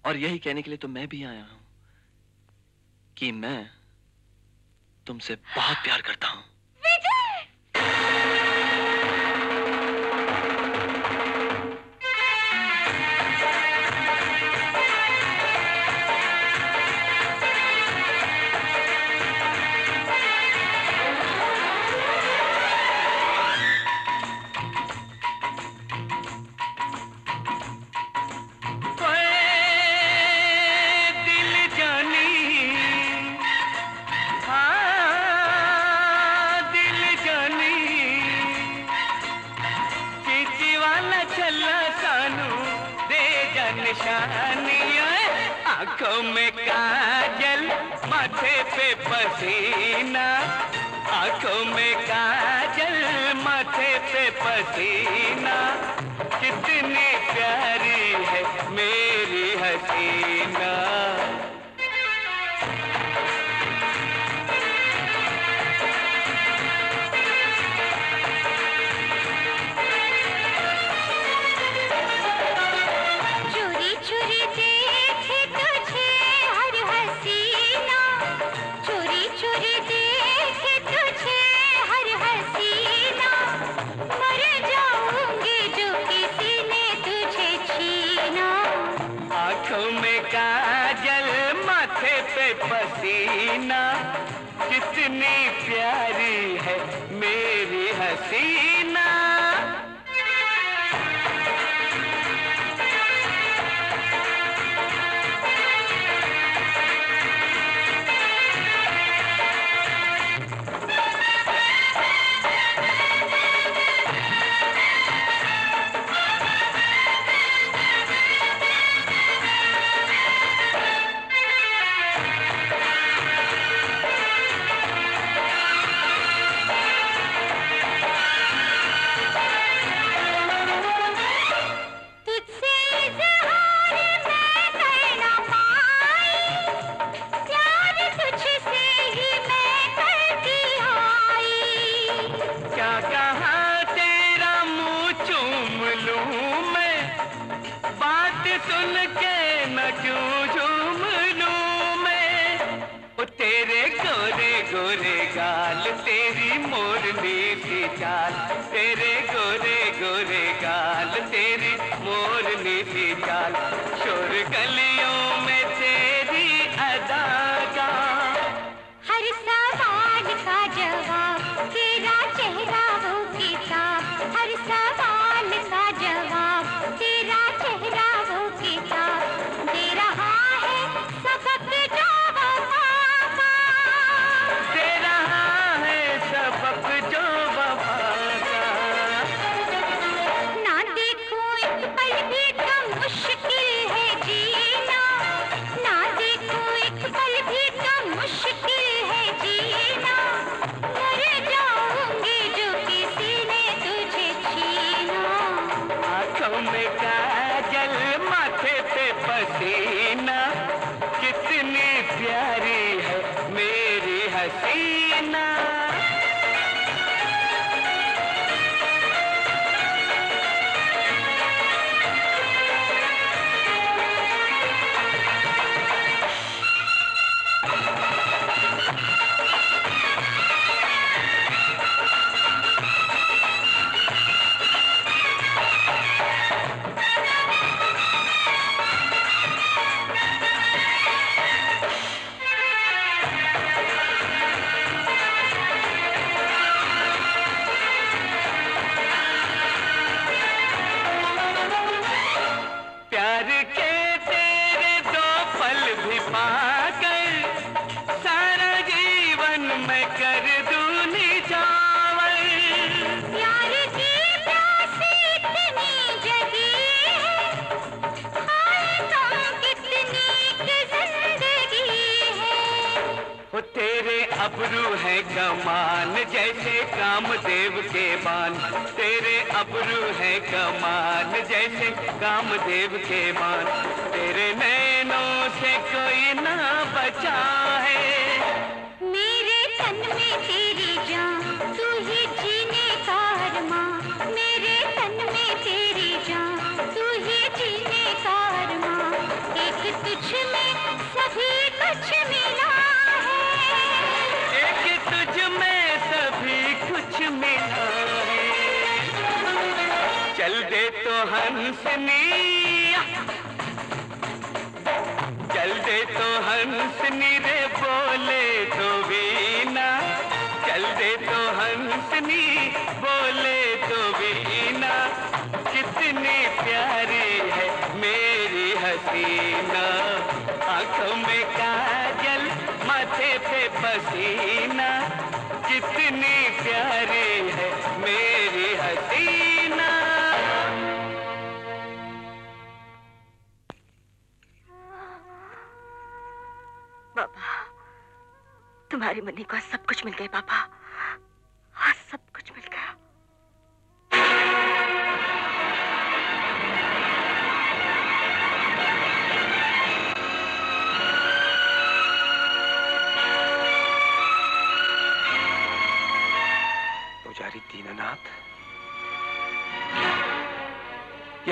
और यही कहने के लिए तो मैं भी आया हूँ कि मैं तुमसे बहुत प्यार करता हूँ। विजय!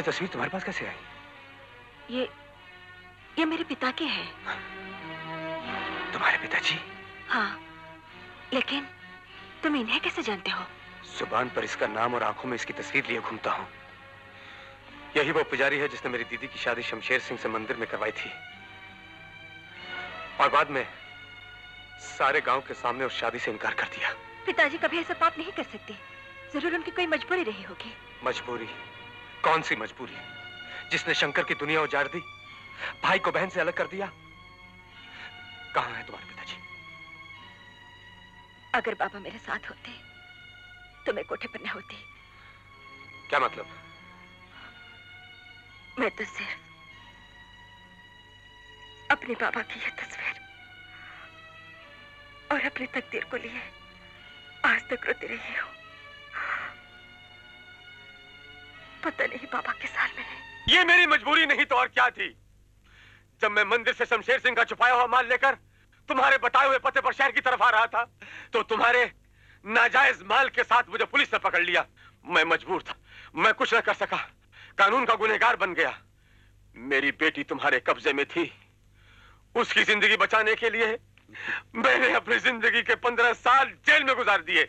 ये तस्वीर तुम्हारे पास कैसे आई? ये ये मेरे पिता के है। तुम्हारे पिताजी? हाँ लेकिन तुम इन्हें कैसे जानते हो? ज़ुबान पर इसका नाम और आँखों में इसकी तस्वीर लिए घूमता हूँ। यही वो पुजारी है जिसने मेरी दीदी की शादी शमशेर सिंह से मंदिर में करवाई थी। और बाद में सारे गाँव के सामने उस शादी से इनकार कर दिया। पिताजी कभी ऐसा पाप नहीं कर सकते। ज़रूर उनकी कोई मजबूरी रही होगी। मजबूरी? कौन सी मजबूरी जिसने शंकर की दुनिया उजाड़ दी भाई को बहन से अलग कर दिया? कहाँ है तुम्हारे पिताजी? अगर बाबा मेरे साथ होते तो मैं कोठे पर न होती। क्या मतलब? मैं तो सिर्फ़ अपने बाबा की यह तस्वीर और अपनी तकदीर को लिए आज तक रोती रही हूँ। पता नहीं बाबा के साल में ये मेरी मजबूरी नहीं तो और क्या थी? जब मैं मंदिर से शमशेर सिंह का छुपाया हुआ माल लेकर तुम्हारे बताए हुए पते पर शहर की तरफ़ आ रहा था तो तुम्हारे नाजायज माल के साथ मुझे पुलिस ने पकड़ लिया। मैं मजबूर था। मैं कुछ न कर सका। कानून का गुनहगार बन गया। मेरी बेटी तुम्हारे कब्जे में थी। उसकी ज़िंदगी बचाने के लिए मैंने अपनी ज़िंदगी के पंद्रह साल जेल में गुजार दिए।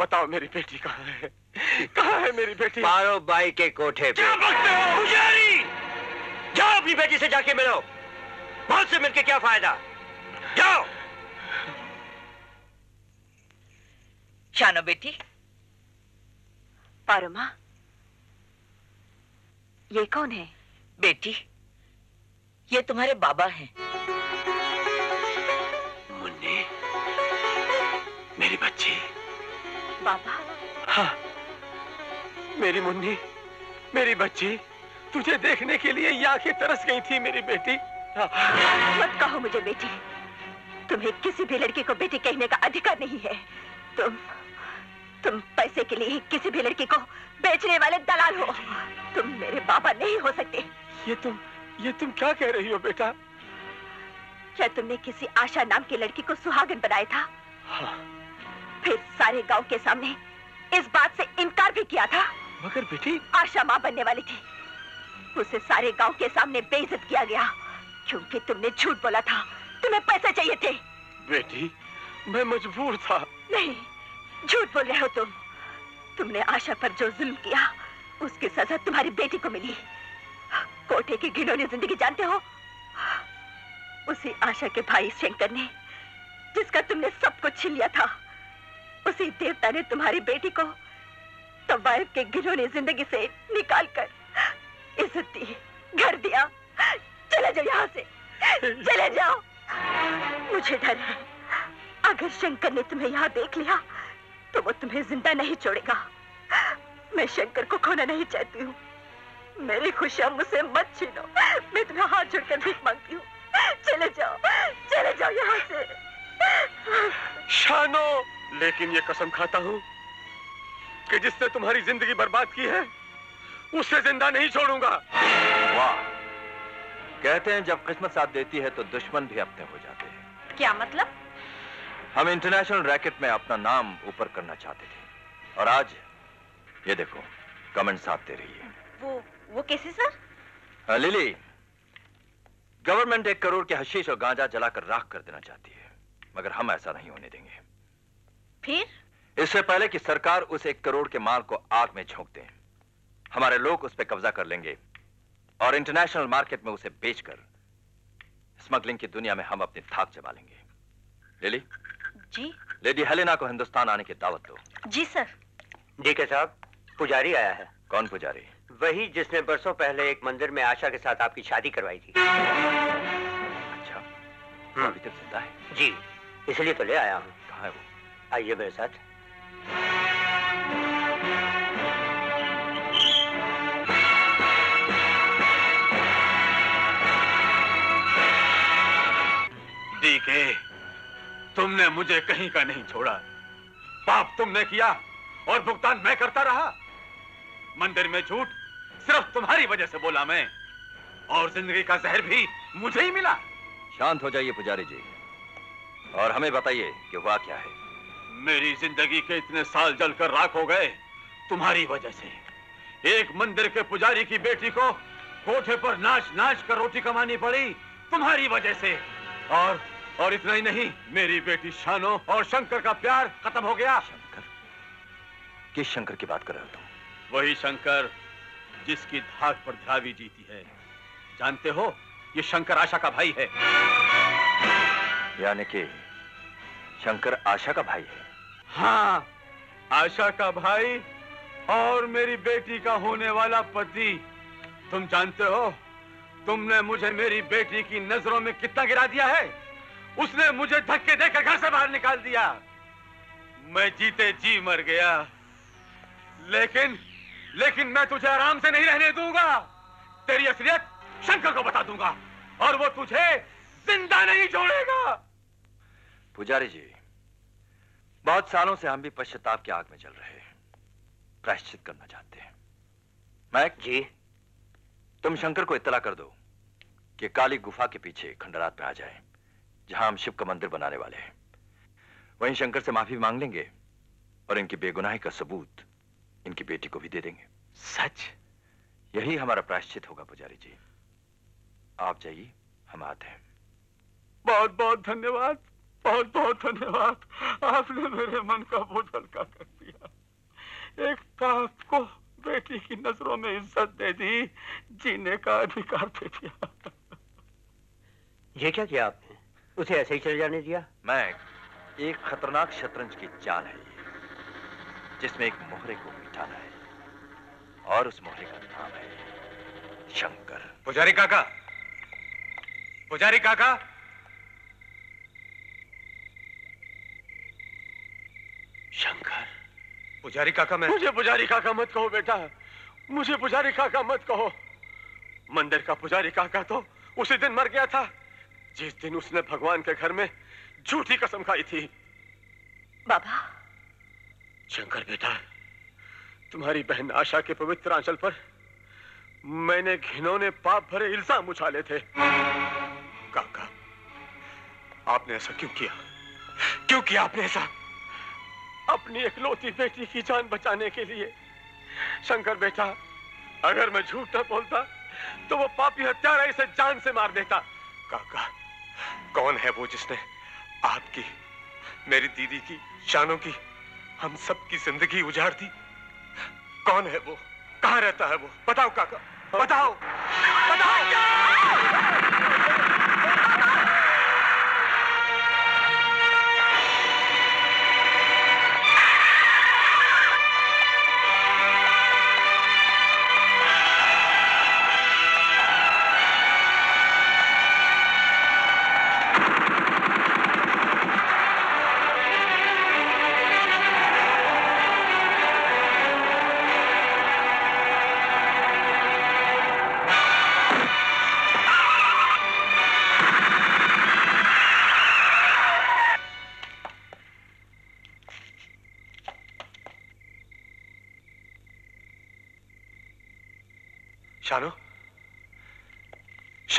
बताओ मेरी बेटी कहाँ है? कहाँ है मेरी बेटी? पारो बाई के कोठे पे। क्या बकते हो पुजारी जाओ अपनी बेटी से जाके मिलो। बहुत से मिलके क्या फ़ायदा? जाओ। शानो बेटी। पारो माँ। ये कौन है? बेटी ये तुम्हारे बाबा हैं। बाबा। हाँ मेरी मुन्नी मेरी बच्ची तुझे देखने के लिए ये आँखें तरस गई थी मेरी बेटी। हाँ। मत कहो मुझे बेटी तुम्हें किसी भी लड़की को बेटी कहने का अधिकार नहीं है। तुम तुम पैसे के लिए किसी भी लड़की को बेचने वाले दलाल हो। तुम मेरे बाबा नहीं हो सकते। ये तुम ये तुम क्या कह रही हो बेटा? क्या तुमने किसी आशा नाम की लड़की को सुहागन बनाया था? हाँ, फिर सारे गाँव के सामने इस बात से इनकार भी किया था। मगर बेटी। आशा माँ बनने वाली थी। उसे सारे गाँव के सामने बेइज्जत किया गया क्योंकि तुमने झूठ बोला था। तुम्हें पैसे चाहिए थे। बेटी मैं मजबूर था। नहीं झूठ बोल रहे हो तुम। तुमने आशा पर जो जुल्म किया उसकी सजा तुम्हारी बेटी को मिली। कोठे की घिनौनी ज़िंदगी जानते हो? उसी आशा के भाई शंकर ने जिसका तुमने सब कुछ छीन लिया था। उसी देवता ने तुम्हारी बेटी को तवायफ के घिनौनी ज़िंदगी से निकाल कर इज़्ज़त दी, घर दिया। चले जाओ यहाँ से। चले जाओ। मुझे डर है। अगर शंकर ने तुम्हें यहाँ देख लिया तो वो तुम्हें ज़िंदा नहीं छोड़ेगा। मैं शंकर को खोना नहीं चाहती हूँ। मेरी खुशियाँ मुझसे मत छीनो। मैं तुम्हें हाथ जोड़कर भीख मांगती हूँ। चले जाओ। चले जाओ यहाँ से। शानो लेकिन ये कसम खाता हूँ कि जिसने तुम्हारी ज़िंदगी बर्बाद की है उसे ज़िंदा नहीं छोड़ूँगा। वाह। कहते हैं जब किस्मत साथ देती है तो दुश्मन भी अपने हो जाते हैं। क्या मतलब? हम इंटरनेशनल रैकेट में अपना नाम ऊपर करना चाहते थे। और आज ये देखो कमेंट साथ दे रही है। वो वो कैसे सर? हाँ, लिली गवर्नमेंट एक करोड़ के हशीश और गांजा जलाकर राख कर देना चाहती है। मगर हम ऐसा नहीं होने देंगे। फिर? इससे पहले कि सरकार उस एक करोड़ के माल को आग में झोंक दे हमारे लोग उस पर कब्जा कर लेंगे और इंटरनेशनल मार्केट में उसे बेचकर स्मगलिंग की दुनिया में हम अपनी थाक जमा लेंगे। लिली जी। लेडी हेलेना को हिंदुस्तान आने की दावत दो। जी सर। जी के साहब पुजारी आया है। कौन पुजारी? वही जिसने बरसों पहले एक मंदिर में आशा के साथ आपकी शादी करवाई थी। अच्छा। अभी तक ज़िंदा है? जी। इसलिए तो ले आया हूँ। कहाँ है वो? आइए मेरे साथ। डीके तुमने मुझे कहीं का नहीं छोड़ा। पाप तुमने किया और भुगतान मैं करता रहा। मंदिर में झूठ सिर्फ़ तुम्हारी वजह से बोला मैं। और ज़िंदगी का जहर भी मुझे ही मिला। शांत हो जाइए पुजारी जी। और हमें बताइए कि हुआ क्या है। मेरी ज़िंदगी के इतने साल जलकर राख हो गए तुम्हारी वजह से। एक मंदिर के पुजारी की बेटी को कोठे पर नाच नाच कर रोटी कमानी पड़ी तुम्हारी वजह से। और और इतना ही नहीं मेरी बेटी शानो और शंकर का प्यार खत्म हो गया। शंकर? किस शंकर की बात कर रहे हो तुम? वही शंकर जिसकी धाक पर ध्रावी जीती है। जानते हो ये शंकर आशा का भाई है। यानी कि शंकर आशा का भाई है। हाँ आशा का भाई और मेरी बेटी का होने वाला पति। तुम जानते हो, तुमने मुझे मेरी बेटी की नज़रों में कितना गिरा दिया है? उसने मुझे धक्के देकर घर से बाहर निकाल दिया। मैं जीते जी मर गया। लेकिन लेकिन मैं तुझे आराम से नहीं रहने दूँगा। तेरी असलियत शंकर को बता दूँगा और वो तुझे ज़िंदा नहीं छोड़ेगा। पुजारी जी बहुत सालों से हम भी पश्चाताप की आग में जल रहे हैं। प्रायश्चित करना चाहते हैं। मैक जी। तुम शंकर को इतला कर दो कि काली गुफा के पीछे खंडरात में आ जाए जहाँ हम शिव का मंदिर बनाने वाले हैं। वहीं शंकर से माफ़ी मांग लेंगे और इनकी बेगुनाही का सबूत इनकी बेटी को भी दे देंगे। सच? यही हमारा प्रायश्चित होगा पुजारी जी। आप जाइए हम आते हैं। बहुत बहुत धन्यवाद। बहुत बहुत धन्यवाद। आपने मेरे मन का बोझ हल्का कर दिया। एक बाप को बेटी की नज़रों में इज़्ज़त दे दी जीने का अधिकार दे दिया। ये क्या किया आपने? उसे ऐसे ही चले जाने दिया? मैं एक खतरनाक शतरंज की चाल है ये जिसमें एक मोहरे को मिटाना है और उस मोहरे का नाम है शंकर। पुजारी काका! पुजारी काका! शंकर? पुजारी काका मैं मुझे पुजारी काका मत कहो बेटा। मुझे पुजारी काका मत कहो। मंदिर का पुजारी काका तो उसी दिन मर गया था। जिस दिन उसने भगवान के घर में झूठी कसम खाई थी। बाबा। शंकर बेटा तुम्हारी बहन आशा के पवित्र आंचल पर मैंने घिनौने पाप भरे इल्ज़ाम उछाले थे। काका आपने ऐसा क्यों किया? क्यों किया आपने ऐसा? अपनी इकलौती बेटी की जान बचाने के लिए। शंकर बेटा, अगर मैं झूठ न बोलता तो वो पापी हत्यारा इसे जान से मार देता। काका, कौन है वो जिसने आपकी, मेरी दीदी की शानों की, हम सब की ज़िंदगी उजाड़ दी? कौन है वो? कहाँ रहता है वो? बताओ, काका, बताओ शानो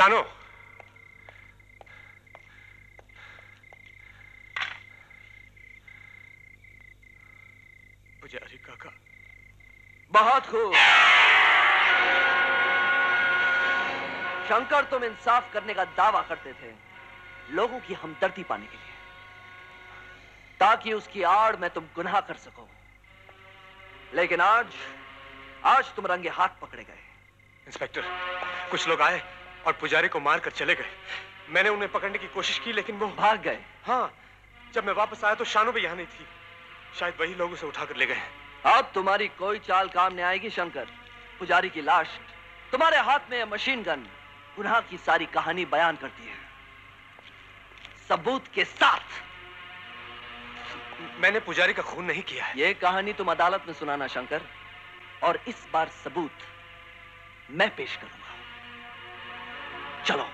शानो पुजारी काका। बहुत खूब। शंकर तुम इंसाफ करने का दावा करते थे लोगों की हमदर्दी पाने के लिए। ताकि उसकी आड़ में तुम गुनाह कर सको। लेकिन आज आज तुम रंगे हाथ पकड़े गए। इंस्पेक्टर कुछ लोग आए? और पुजारी को मारकर चले गए। मैंने उन्हें पकड़ने की कोशिश की लेकिन वो भाग गए। हाँ जब मैं वापस आया तो शानो भी यहाँ नहीं थी। शायद वही लोग उसे उठाकर ले गए अब तुम्हारी कोई चाल काम नहीं आएगी शंकर। पुजारी की लाश तुम्हारे हाथ में मशीन गन गुनाह की सारी कहानी बयान करती है। सबूत के साथ। मैंने पुजारी का खून नहीं किया है। ये कहानी तुम अदालत में सुनाना शंकर। और इस बार सबूत मैं पेश करूँगा। चलो।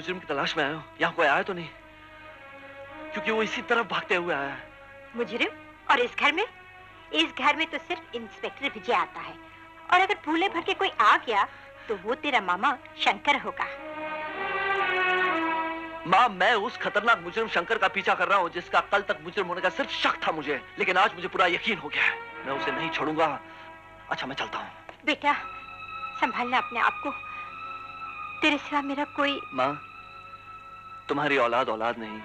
मुजरिम की तलाश में आया हूँ। यहाँ कोई आया तो नहीं। क्योंकि वो इसी तरफ़ भागते हुए आया है। मुजरिम और इस घर में? इस घर में तो सिर्फ़ इंस्पेक्टर विजय आता है। और अगर भूले भर के कोई आ गया तो वो तेरा मामा शंकर होगा। माँ मैं उस खतरनाक मुजरिम शंकर का पीछा कर रहा हूँ जिसका कल तक मुजरिम होने का सिर्फ़ शक था मुझे। लेकिन आज मुझे पूरा यकीन हो गया है। मैं उसे नहीं छोड़ूँगा। अच्छा मैं चलता हूँ। बेटा संभालना अपने आप को। तेरे सिवा मेरा कोई माँ तुम्हारी औलाद औलाद नहीं।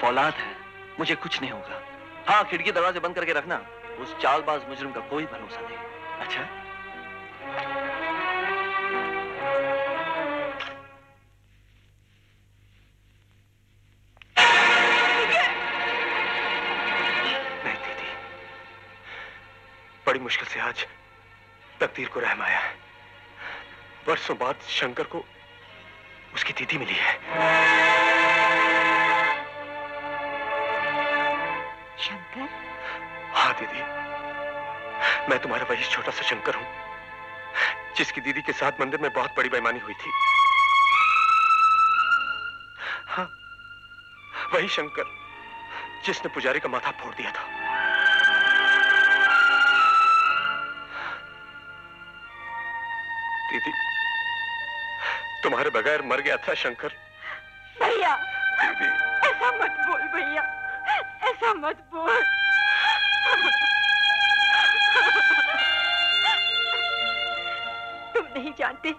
फौलाद है, मुझे कुछ नहीं होगा। हाँ खिड़की दरवाजे बंद करके रखना, उस चालबाज मुजरिम का कोई भरोसा नहीं। अच्छा? बड़ी मुश्किल से आज तकदीर को रहम आया वर्षों बाद शंकर को उसकी दीदी मिली है। शंकर? हाँ दीदी। मैं तुम्हारा वही छोटा सा शंकर हूँ जिसकी दीदी के साथ मंदिर में बहुत बड़ी बेईमानी हुई थी। हाँ वही शंकर जिसने पुजारी का माथा फोड़ दिया था। तुम्हारे बगैर मर गया था शंकर। भैया ऐसा मत बोल भैया। ऐसा मत बोल। तुम नहीं जानते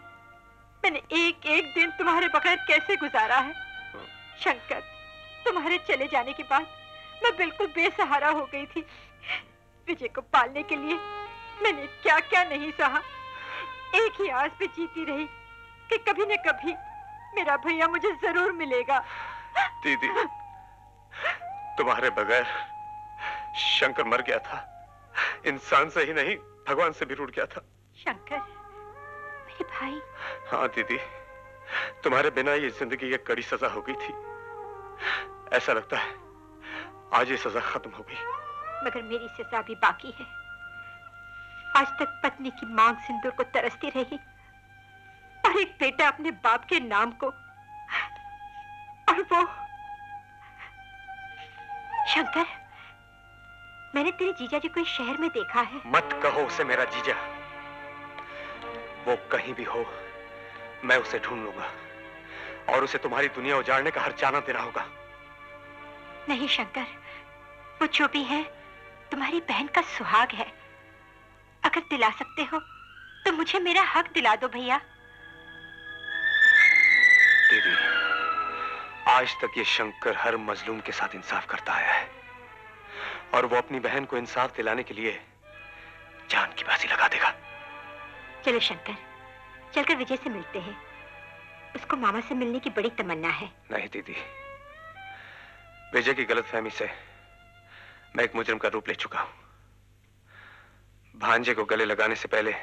मैंने एक एक दिन तुम्हारे बगैर कैसे गुजारा है। शंकर तुम्हारे चले जाने के बाद मैं बिल्कुल बेसहारा हो गई थी। विजय को पालने के लिए मैंने क्या क्या नहीं सहा। एक ही आस पे जीती रही। कि कभी न कभी मेरा भैया मुझे ज़रूर मिलेगा। दीदी तुम्हारे बगैर शंकर मर गया था। इंसान से ही नहीं भगवान से भी रूठ गया था। शंकर मेरे भाई। हाँ दीदी तुम्हारे बिना ये ज़िंदगी एक कड़ी सजा हो गई थी। ऐसा लगता है आज ये सजा खत्म हो गई। मगर मेरी सजा भी बाकी है। आज तक पत्नी की मांग सिंदूर को तरसती रही। और एक बेटा अपने बाप के नाम को और वो शंकर मैंने तेरे जीजा जी को इस शहर में देखा है। मत कहो उसे मेरा जीजा। वो कहीं भी हो मैं उसे ढूंढ लूँगा और उसे तुम्हारी दुनिया उजाड़ने का हर जाना देना होगा। नहीं शंकर वो जो भी है तुम्हारी बहन का सुहाग है। अगर दिला सकते हो तो मुझे मेरा हक दिला दो भैया। दीदी आज तक ये शंकर हर मजलूम के साथ इंसाफ करता आया है। और वो अपनी बहन को इंसाफ दिलाने के लिए जान की बाजी लगा देगा। चलो शंकर चलकर विजय से मिलते हैं। उसको मामा से मिलने की बड़ी तमन्ना है। नहीं दीदी विजय की गलतफहमी से मैं एक मुजरिम का रूप ले चुका हूँ। भांजे को गले लगाने से पहले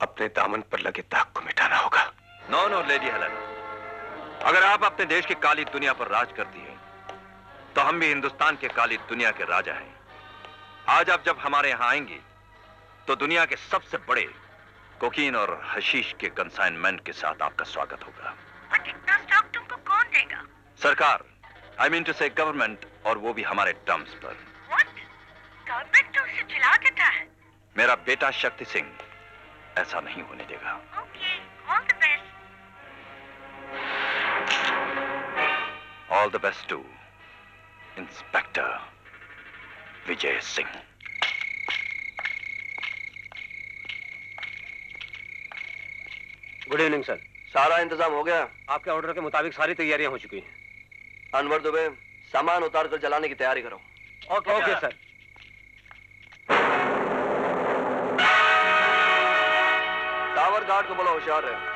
अपने दामन पर लगे दाग को मिटाना होगा। नो नो लेडी हेलन अगर आप अपने देश की काली दुनिया पर राज करती है तो हम भी हिंदुस्तान के काली दुनिया के राजा हैं। आज आप जब हमारे यहाँ आएँगी तो दुनिया के सबसे बड़े कोकीन और हशीश के कंसाइनमेंट के साथ आपका स्वागत होगा। इतना स्टॉक तुमको कौन देगा? सरकार I mean to say government और वो भी हमारे टर्म्स पर। गवर्नमेंट तो उसे जिला देता है। मेरा बेटा शक्ति सिंह ऐसा नहीं होने देगा। Okay all the best all the best to inspector Vijay Singh good evening sir सारा इंतज़ाम हो गया। आपके ऑर्डर के मुताबिक सारी तैयारियाँ हो चुकी हैं। अनवर दुबे सामान उतार कर जलाने की तैयारी करो। Okay okay sir tower guard को बोला होशियार है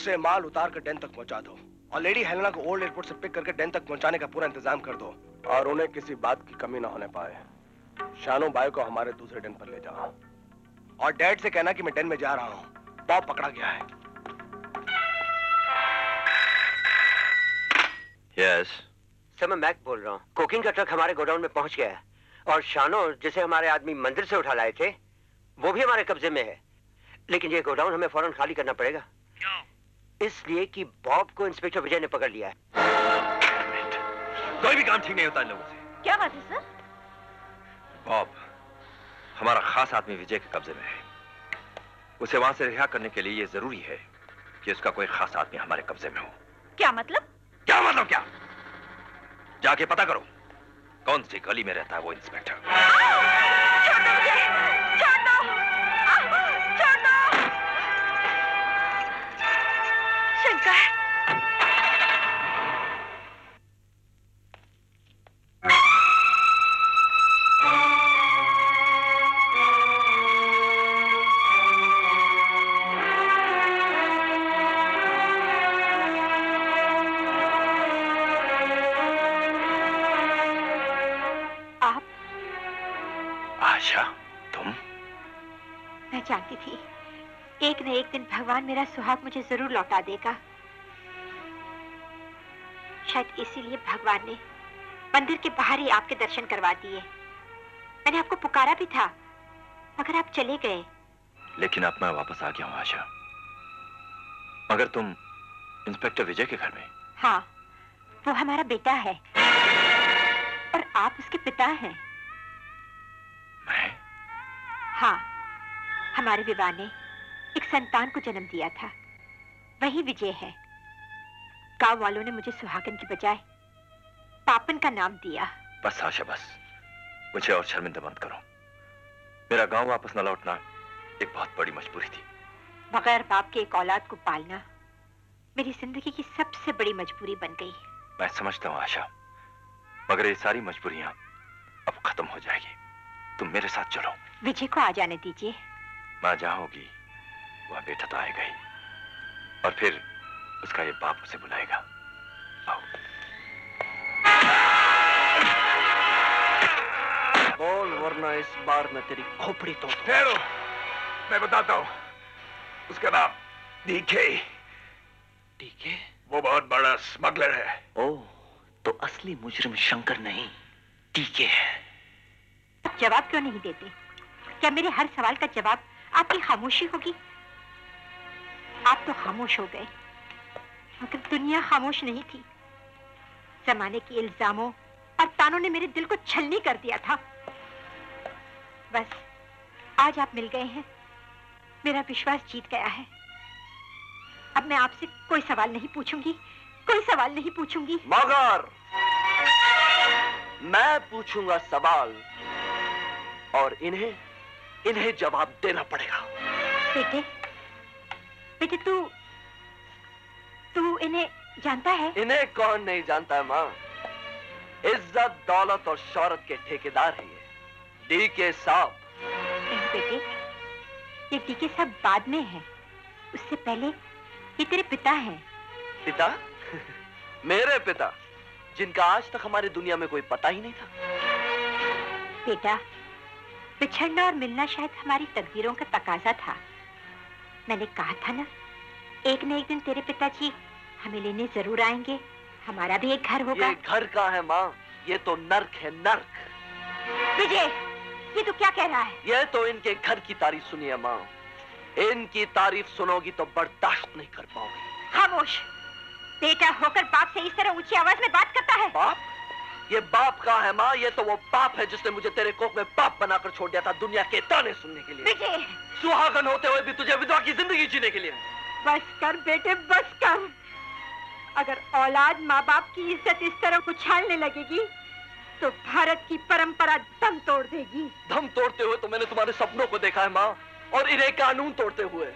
से माल उतार कर डैन तक पहुँचा दो और लेडी हेलेना को ओल्ड एयरपोर्ट से पिक करके डैन तक पहुँचाने का पूरा इंतज़ाम कर दो। और उन्हें किसी बात की कमी ना होने पाए। शानो बाई को हमारे दूसरे डैन पर ले जाओ। और डैड से कहना कि मैं डैन में जा रहा हूँ। बॉब पकड़ा गया है। यस सर मैं मैक बोल रहा हूँ। कोकिंग का ट्रक हमारे गोडाउन में पहुँच गया है। और शानो जिसे हमारे आदमी मंदिर से उठा लाए थे वो भी हमारे कब्जे में है। लेकिन ये गोडाउन हमें फ़ौरन खाली करना पड़ेगा। इसलिए कि बॉब को इंस्पेक्टर विजय ने पकड़ लिया है। कोई भी काम ठीक नहीं होता इन लोगों से। क्या बात है सर? बॉब हमारा खास आदमी विजय के कब्जे में है। उसे वहाँ से रिहा करने के लिए यह ज़रूरी है कि उसका कोई खास आदमी हमारे कब्जे में हो। क्या मतलब? क्या मतलब क्या? जाके पता करो कौन सी गली में रहता है वो इंस्पेक्टर। शंकर आप? आशा तुम? मैं जानती थी एक न एक दिन भगवान मेरा सुहाग मुझे ज़रूर लौटा देगा। शायद इसीलिए भगवान ने मंदिर के बाहर ही आपके दर्शन करवा दिए। मैंने आपको पुकारा भी था मगर आप चले गए। लेकिन अब मैं वापस आ गया हूँ आशा। मगर तुम इंस्पेक्टर विजय के घर में। हाँ वो हमारा बेटा है और आप उसके पिता हैं। मैं? हाँ हमारे विवाह ने एक संतान को जन्म दिया था। वही विजय है। गाँव वालों ने मुझे सुहागन की बजाय पापन का नाम दिया। बस आशा बस मुझे और शर्मिंदा मत करो। मेरा गाँव वापस न लौटना एक बहुत बड़ी मजबूरी थी। बगैर बाप के एक औलाद को पालना मेरी ज़िंदगी की सबसे बड़ी मजबूरी बन गई। मैं समझता हूँ आशा। मगर ये सारी मजबूरियाँ अब खत्म हो जाएगी। तुम मेरे साथ चलो। विजय को आ जाने दीजिए। माँ जहाँ होगी वह बेटा तो आएगा ही। और फिर उसका ये बाप उसे बुलाएगा। आओ। बोल वरना इस बार मैं तेरी खोपड़ी तो। ठहरो। मैं बताता हूँ। उसका नाम डीके डीके वो बहुत बड़ा स्मगलर है। ओ तो असली मुजरिम शंकर नहीं टीके है। आप जवाब क्यों नहीं देते? क्या मेरे हर सवाल का जवाब आपकी खामोशी होगी? आप तो खामोश हो गए। मगर दुनिया खामोश नहीं थी। जमाने के इल्जामों और तानों ने मेरे दिल को छलनी कर दिया था। बस आज आप मिल गए हैं। मेरा विश्वास जीत गया है। अब मैं आपसे कोई सवाल नहीं पूछूँगी। कोई सवाल नहीं पूछूँगी। मगर मैं पूछूँगा सवाल और इन्हें इन्हें जवाब देना पड़ेगा। बेटे बेटे तू तू इन्हें जानता है? इन्हें कौन नहीं जानता है माँ? इज़्ज़त दौलत और शौरत के ठेकेदार है ये। डी के साहब। बेटे ये टीके सब बाद में है। उससे पहले ये तेरे पिता हैं। पिता? मेरे पिता जिनका आज तक हमारी दुनिया में कोई पता ही नहीं था। बेटा बिछड़ना और मिलना शायद हमारी तकदीरों का तकाजा था। मैंने कहा था ना एक न एक दिन तेरे पिताजी हमें लेने ज़रूर आएँगे। हमारा भी एक घर होगा। ये घर का है माँ? ये तो नर्क है नर्क। विजय ये तो क्या कह रहा है? ये तो इनके घर की तारीफ़ सुनिए माँ। इनकी तारीफ़ सुनोगी तो बर्दाश्त नहीं कर पाओगी। खामोश। बेटा होकर बाप से इस तरह ऊँची आवाज़ में बात करता है। बाप? ये बाप का है माँ? ये तो वो बाप है जिसने मुझे तेरे कोख में बाप बनाकर छोड़ दिया था दुनिया के ताने सुनने के लिए। सुहागन होते हुए भी तुझे विधवा की ज़िंदगी जीने के लिए। बस कर बेटे बस कर अगर औलाद माँ बाप की इज़्ज़त इस तरह उछालने लगेगी तो भारत की परंपरा दम तोड़ देगी। दम तोड़ते हुए तो मैंने तुम्हारे सपनों को देखा है माँ और इन्हें कानून तोड़ते हुए।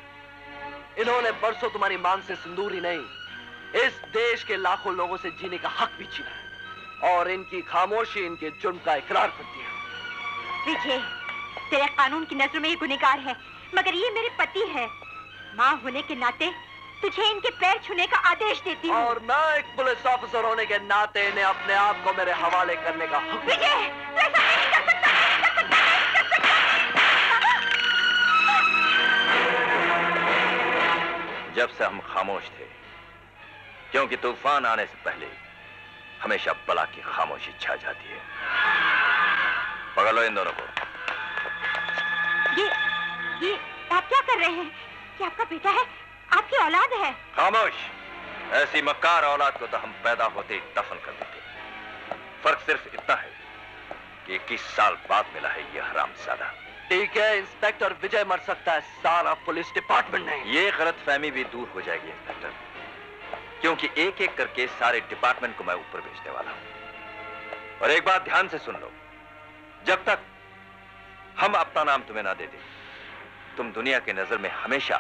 इन्होंने बरसों तुम्हारी मांग से सिंदूर ही नहीं इस देश के लाखों लोगों से जीने का हक भी छीना है और इनकी खामोशी इनके जुर्म का इकरार करती है। विजय तेरे कानून की नज़र में ये गुनेगार है मगर ये मेरे पति है। माँ होने के नाते तुझे इनके पैर छूने का आदेश देती हूँ। और मैं एक पुलिस ऑफिसर होने के नाते इन्हें अपने आप को मेरे हवाले करने का हुक्म विजय जब से हम खामोश थे क्योंकि तूफ़ान आने से पहले हमेशा बला की खामोशी छा जाती है। पकड़ लो इन दोनों को। ये ये आप क्या कर रहे हैं? ये आपका बेटा है? आपकी औलाद है। खामोश। ऐसी मक्कार औलाद को तो हम पैदा होते दफन कर देते फ़र्क सिर्फ़ इतना है कि इक्कीस साल बाद मिला है ये हरामजादा ठीक है इंस्पेक्टर विजय मर सकता है। सारा पुलिस डिपार्टमेंट नहीं। ये गलत फहमी भी दूर हो जाएगी इंस्पेक्टर। क्योंकि एक एक करके सारे डिपार्टमेंट को मैं ऊपर भेजने वाला हूँ। और एक बात ध्यान से सुन लो। जब तक हम अपना नाम तुम्हें ना दे दें तुम दुनिया की नज़र में हमेशा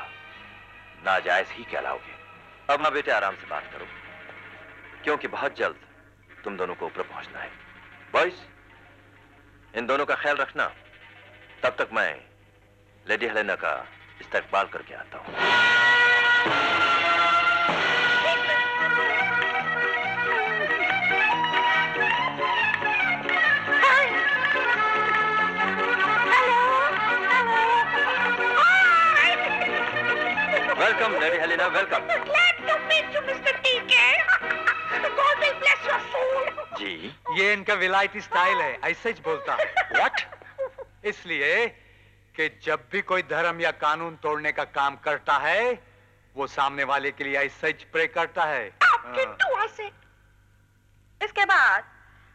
नाजायज ही कहलाओगे। अब ना बेटे, आराम से बात करो, क्योंकि बहुत जल्द तुम दोनों को ऊपर पहुँचना है। बॉयज़ इन दोनों का ख्याल रखना। तब तक मैं लेडी हेलेना का इस्तकबाल करके आता हूँ। Welcome lady Helena welcome Glad to meet you, Mr. TK. God will bless your soul. जी ये इनका विलायती स्टाइल है ऐसे ही बोलता है व्हाट इसलिए कि जब भी कोई धर्म या कानून तोड़ने का काम करता है वो सामने वाले के लिए ऐसे ही प्रे करता है हाँ। इसके बाद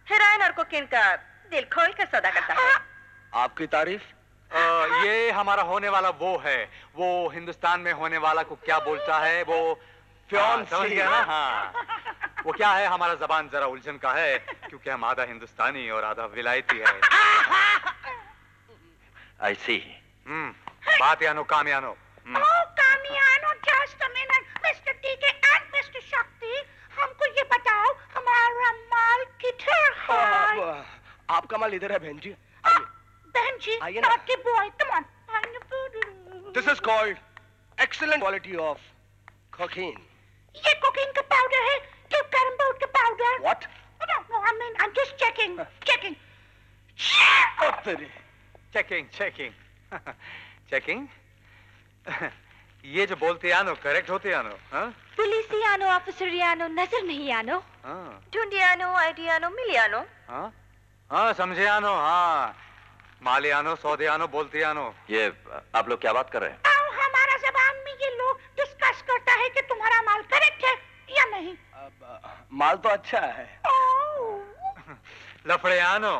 हेरोइन और कोकीन का दिल खोल कर सौदा करता है आपकी तारीफ़ अ, ये हमारा होने वाला वो है। वो हिंदुस्तान में होने वाला को क्या बोलता है? वो हाँ, समझ गया ना? हाँ। वो क्या है? हमारा जबान जरा उलझन का है क्योंकि हम आधा हिंदुस्तानी और आधा विलायती है। आई सी हम्म बात यानो काम यानो। हम्म। Oh, Kamiano, just a minute. Mr. TK and Mr. Shakti, हमको ये बताओ हमारा माल किधर है? आपका माल इधर है बहन जी। बहन जी ना। boy, come on. This is called excellent quality of cocaine. ये कोकीन का पाउडर है कि कैरम बोर्ड का powder What? No, no, I mean, I'm just checking, checking. Checking checking checking checking ये जो बोलते आनो करेक्ट होते आनो हाँ? पुलिसियानो आनो नज़र नहीं आनो। हाँ। ढूंढियानो आइडियानो मिलियानो हाँ? हाँ समझे आनो हाँ। माले आनो सौदे आनो बोलते आनो ये आप लोग क्या बात कर रहे हैं? आओ हमारा जबान में ये लोग डिस्कस करता है कि तुम्हारा माल करेक्ट है या नहीं। अब, माल तो अच्छा है। लफड़े आनो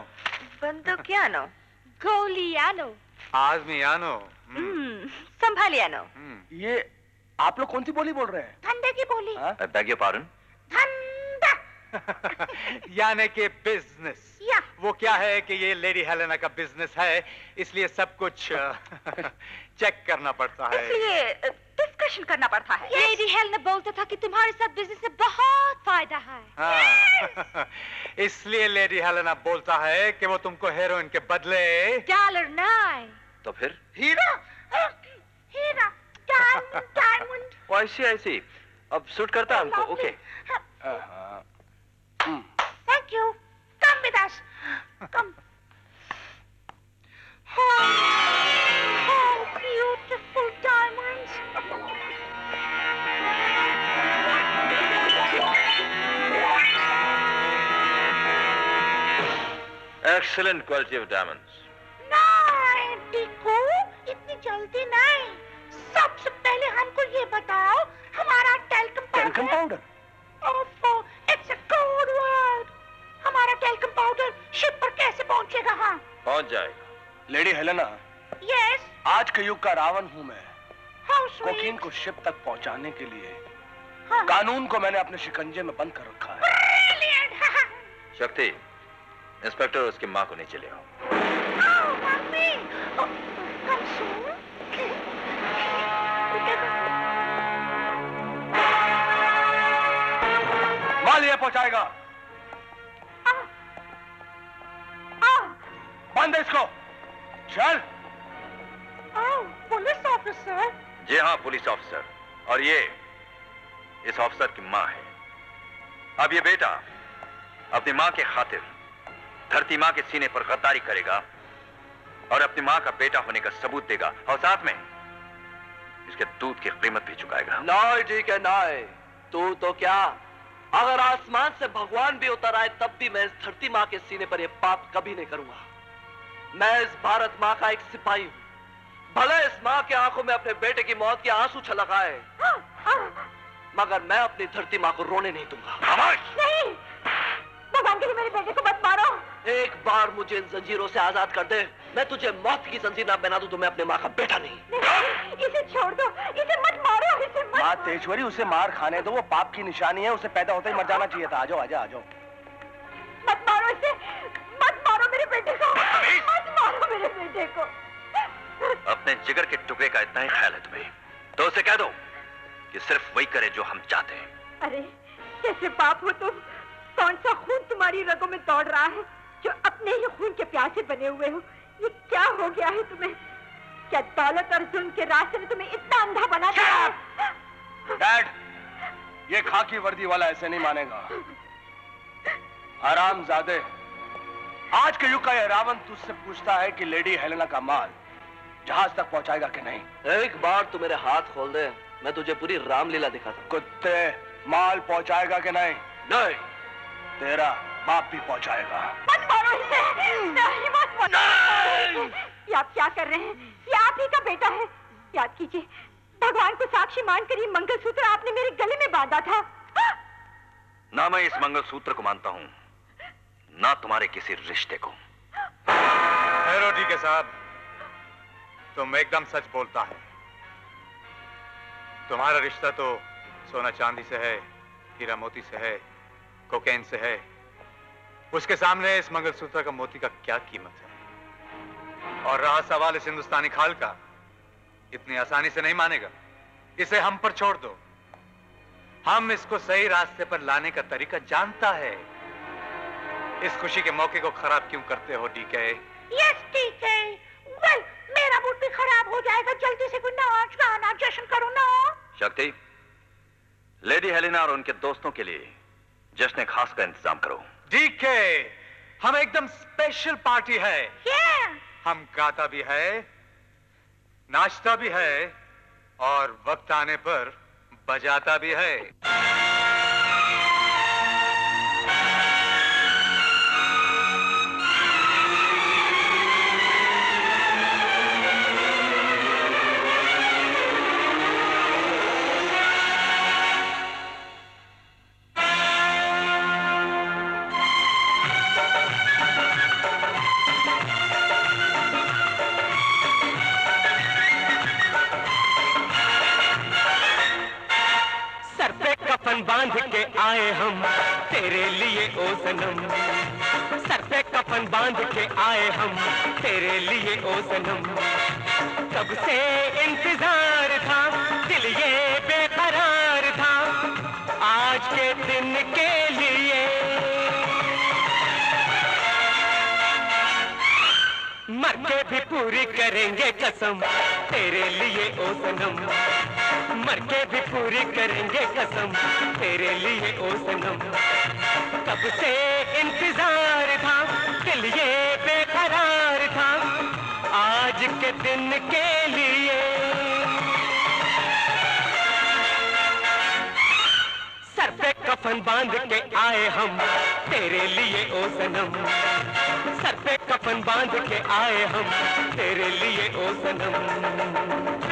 बंदूकियानो। गोलियानो। आदमी आनो हम्म, संभालियानो। ये आप लोग कौन सी बोली बोल रहे हैं? धंधे की बोली। बैग पारन यानी कि बिज़नेस या वो क्या है कि ये लेडी हेलेना का बिज़नेस है इसलिए सब कुछ चेक करना पड़ता है। इसलिए डिस्कशन करना पड़ता है। लेडी हेल ने बोलता था कि तुम्हारे साथ बिज़नेस से बहुत फ़ायदा है। हाँ। इसलिए लेडी हेलेना बोलता है कि वो तुमको हेरोइन के बदले। डॉलर नाइन तो फिर? हीरा हीरा डायमंड ओ ऐसी ऐसी। अब सूट करता है हमको okay Thank you. Come with us. Come. Oh, oh beautiful diamonds. Excellent quality of diamonds नहीं टिको इतनी जल्दी नहीं सबसे पहले हमको ये बताओ हमारा talcum talcum powder Talcum powder ship पर कैसे पहुंचेगा हाँ? पहुँच जाएगा। लेडी हेलेना यस आज के युग का रावण हूँ मैं। कोकीन को शिप तक पहुँचाने के लिए हाँ। कानून को मैंने अपने शिकंजे में बंद कर रखा है। शक्ति इंस्पेक्टर और उसकी माँ को नीचे ले आओ। मम्मी। कम माल ये पहुंचाएगा। बंद है इसको। चल। Police officer. जी हाँ पुलिस ऑफिसर। और ये इस ऑफिसर की माँ है। अब ये बेटा अपनी माँ के खातिर धरती माँ के सीने पर गद्दारी करेगा और अपनी माँ का बेटा होने का सबूत देगा। और साथ में इसके दूध की कीमत भी चुकाएगा। नाय ठीक है नाय तू तो क्या अगर आसमान से भगवान भी उतर आए तब भी मैं इस धरती माँ के सीने पर यह पाप कभी नहीं करूँगा। मैं इस भारत माँ का एक सिपाही हूँ। भले इस माँ के आँखों में अपने बेटे की मौत के आँसू छलकाए मगर मैं अपनी धरती माँ को रोने नहीं दूँगा। नहीं! भगवान के लिए मेरे बेटे को मत मारो। एक बार मुझे इन जंजीरों से आज़ाद कर दे। मैं तुझे मौत की जंजीर ना बना दूँ तो मैं अपने माँ का बेटा नहीं। इसे छोड़ दो। इसे मत मारो इसे मत माँ तेजवरी उसे मार खाने दो। वो पाप की निशानी है उसे पैदा होते ही मर जाना चाहिए था। आ जाओ आ जाओ आ जाओ। मत मारो इसे। मत मारो मेरे बेटे को। मत मारो मेरे बेटे को। अपने जिगर के टुकड़े का इतना ही ख्याल है तुम्हें। तो उसे कह दो कि सिर्फ़ वही करे जो हम चाहते हैं। अरे कैसे पाप हो तुम? कौन सा खून तुम्हारी रगों में दौड़ रहा है जो अपने ही खून के प्यासे बने हुए हो? ये क्या हो गया है तुम्हें? क्या दौलत और जुल्म के रास्ते ने तुम्हें इतना अंधा बना दिया डैड ये खाकी वर्दी वाला ऐसे नहीं मानेगा। हराम जादे आज के युग का यह रावण तुझसे पूछता है कि लेडी हेलेना का माल जहाज़ तक पहुंचाएगा कि नहीं? एक बार तू मेरे हाथ खोल दे मैं तुझे पूरी रामलीला दिखाता कुत्ते माल पहुंचाएगा कि नहीं? नहीं। तेरा बाप भी पहुंचाएगा। मत मारो इसे। नहीं मत मारो। नहीं। ये आप क्या कर रहे हैं? ये आप ही का बेटा है। याद कीजिए भगवान को साक्षी मानकर ये मंगलसूत्र आपने मेरे गले में बांधा था। ना मैं इस मंगलसूत्र को मानता हूँ। ना तुम्हारे किसी रिश्ते को। ठीक है साहब, तुम एकदम सच बोलता है। तुम्हारा रिश्ता तो सोना चांदी से है, हीरा मोती से है, कोकेन से है। उसके सामने इस मंगलसूत्र का मोती का क्या कीमत है? और रहा सवाल इस हिंदुस्तानी खाल का इतनी आसानी से नहीं मानेगा। इसे हम पर छोड़ दो। हम इसको सही रास्ते पर लाने का तरीका जानता है। इस खुशी के मौके को खराब क्यों करते हो डीके यस है वेल मेरा मूड भी खराब हो जाएगा। जल्दी से कोई नाच गाना जश्न करो ना। शक्ति लेडी हेलेना और उनके दोस्तों के लिए जश्न खास का इंतज़ाम करो। डीके हम एकदम स्पेशल पार्टी है। Yeah. हम गाता भी है नाचता भी है और वक्त आने पर बजाता भी है। बाँध के आए हम, तेरे लिए ओ सनम सर पे कफन बाँध के आए हम, तेरे लिए ओ सनम कब से इंतज़ार था, दिल ये बेकरार था, आज के दिन के लिए। मर के भी पूरी करेंगे कसम, तेरे लिए ओ सनम मर के भी पूरी करेंगे कसम, तेरे लिए ओ सनम कब से इंतज़ार था, दिल ये बेकरार था, आज के दिन के लिए। सर पे कफन बाँध के आए हम, तेरे लिए ओ सनम सर पे कफन बाँध के आए हम, तेरे लिए ओ सनम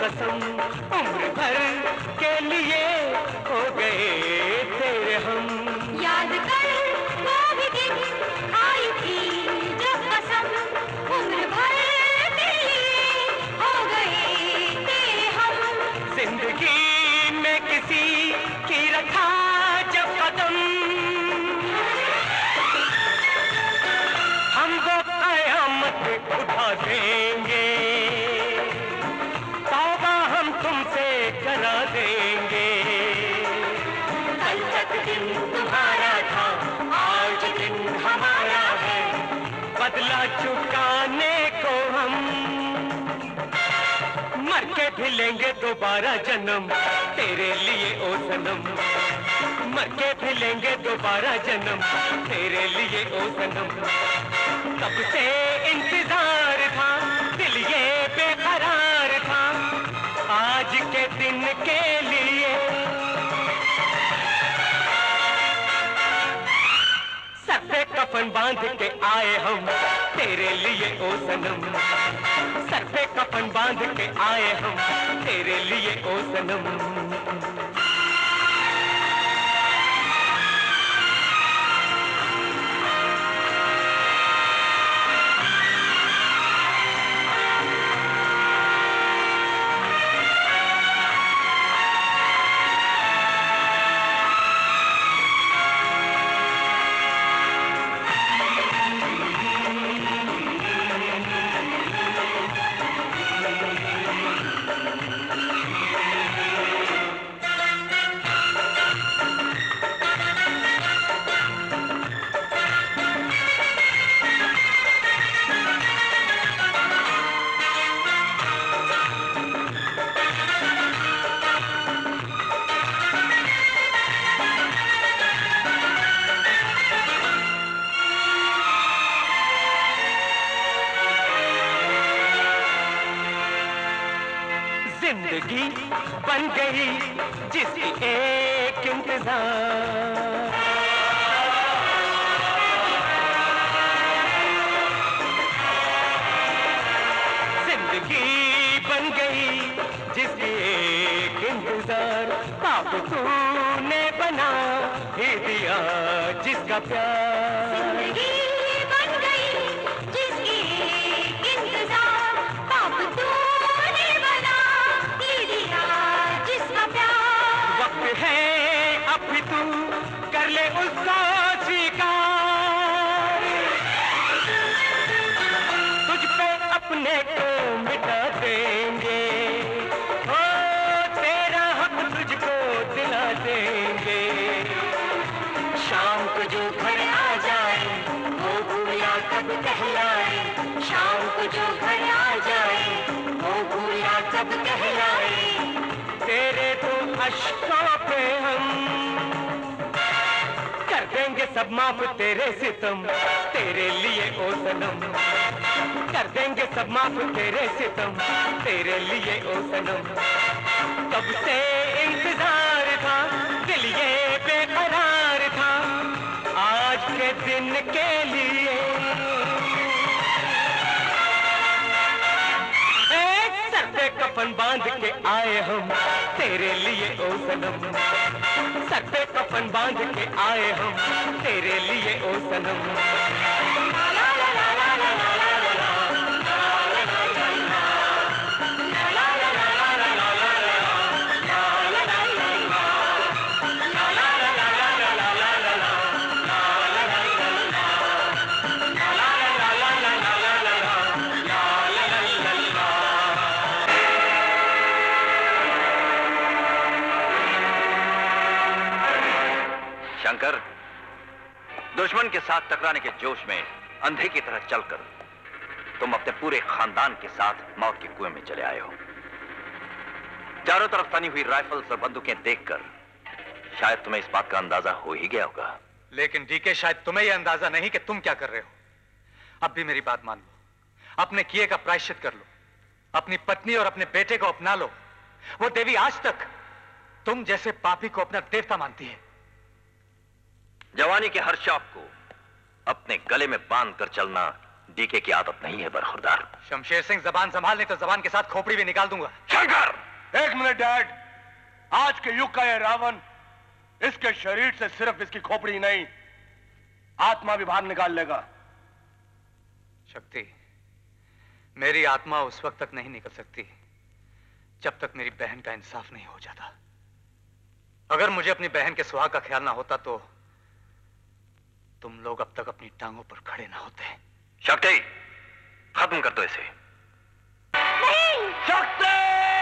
कसम उम्र भर भी लेंगे दोबारा जन्म, तेरे लिए ओ सनम मर के भी लेंगे दोबारा जन्म, तेरे लिए ओ सनम कब से इंतज़ार था, दिल ये बेकरार था, आज के दिन के लिए। सर कफन बाँध के आए हम, तेरे लिए ओ सनम सर पे कफन बाँध के आए हम। तेरे लिए ओ सनम सनम। कब से इंतज़ार था दिल ये बेकरार था, आज के दिन के लिए। एक सर कफन बाँध के आए हम, तेरे लिए ओ सनम। सर पे कफन बाँध के आए हम, तेरे लिए ओ सनम। दुश्मन के साथ टकराने के जोश में अंधे की तरह चलकर तुम अपने पूरे खानदान के साथ मौत के कुएँ में चले आए हो। चारों तरफ़ तनी हुई राइफल्स और बंदूकें देखकर शायद तुम्हें इस बात का अंदाज़ा हो ही गया होगा। लेकिन डीके शायद तुम्हें यह अंदाज़ा नहीं कि तुम क्या कर रहे हो। अब भी मेरी बात मान लो। अपने किए का प्रायश्चित कर लो। अपनी पत्नी और अपने बेटे को अपना लो। वो देवी आज तक तुम जैसे पापी को अपना देवता मानती है। जवानी के हर शौक को अपने गले में बाँध कर चलना डीके की आदत नहीं है बरखुरदार। शमशेर सिंह जबान संभाल नहीं तो जबान के साथ खोपड़ी भी निकाल दूँगा। शंकर! एक मिनट डैड। आज के युग का यह रावण इसके शरीर से सिर्फ़ इसकी खोपड़ी नहीं आत्मा भी बाहर निकाल लेगा। शक्ति मेरी आत्मा उस वक्त तक नहीं निकल सकती जब तक मेरी बहन का इंसाफ नहीं हो जाता। अगर मुझे अपनी बहन के सुहाग का ख्याल ना होता तो तुम लोग अब तक अपनी टांगों पर खड़े ना होते। शक्ति खत्म कर दो इसे। नहीं! शक्ति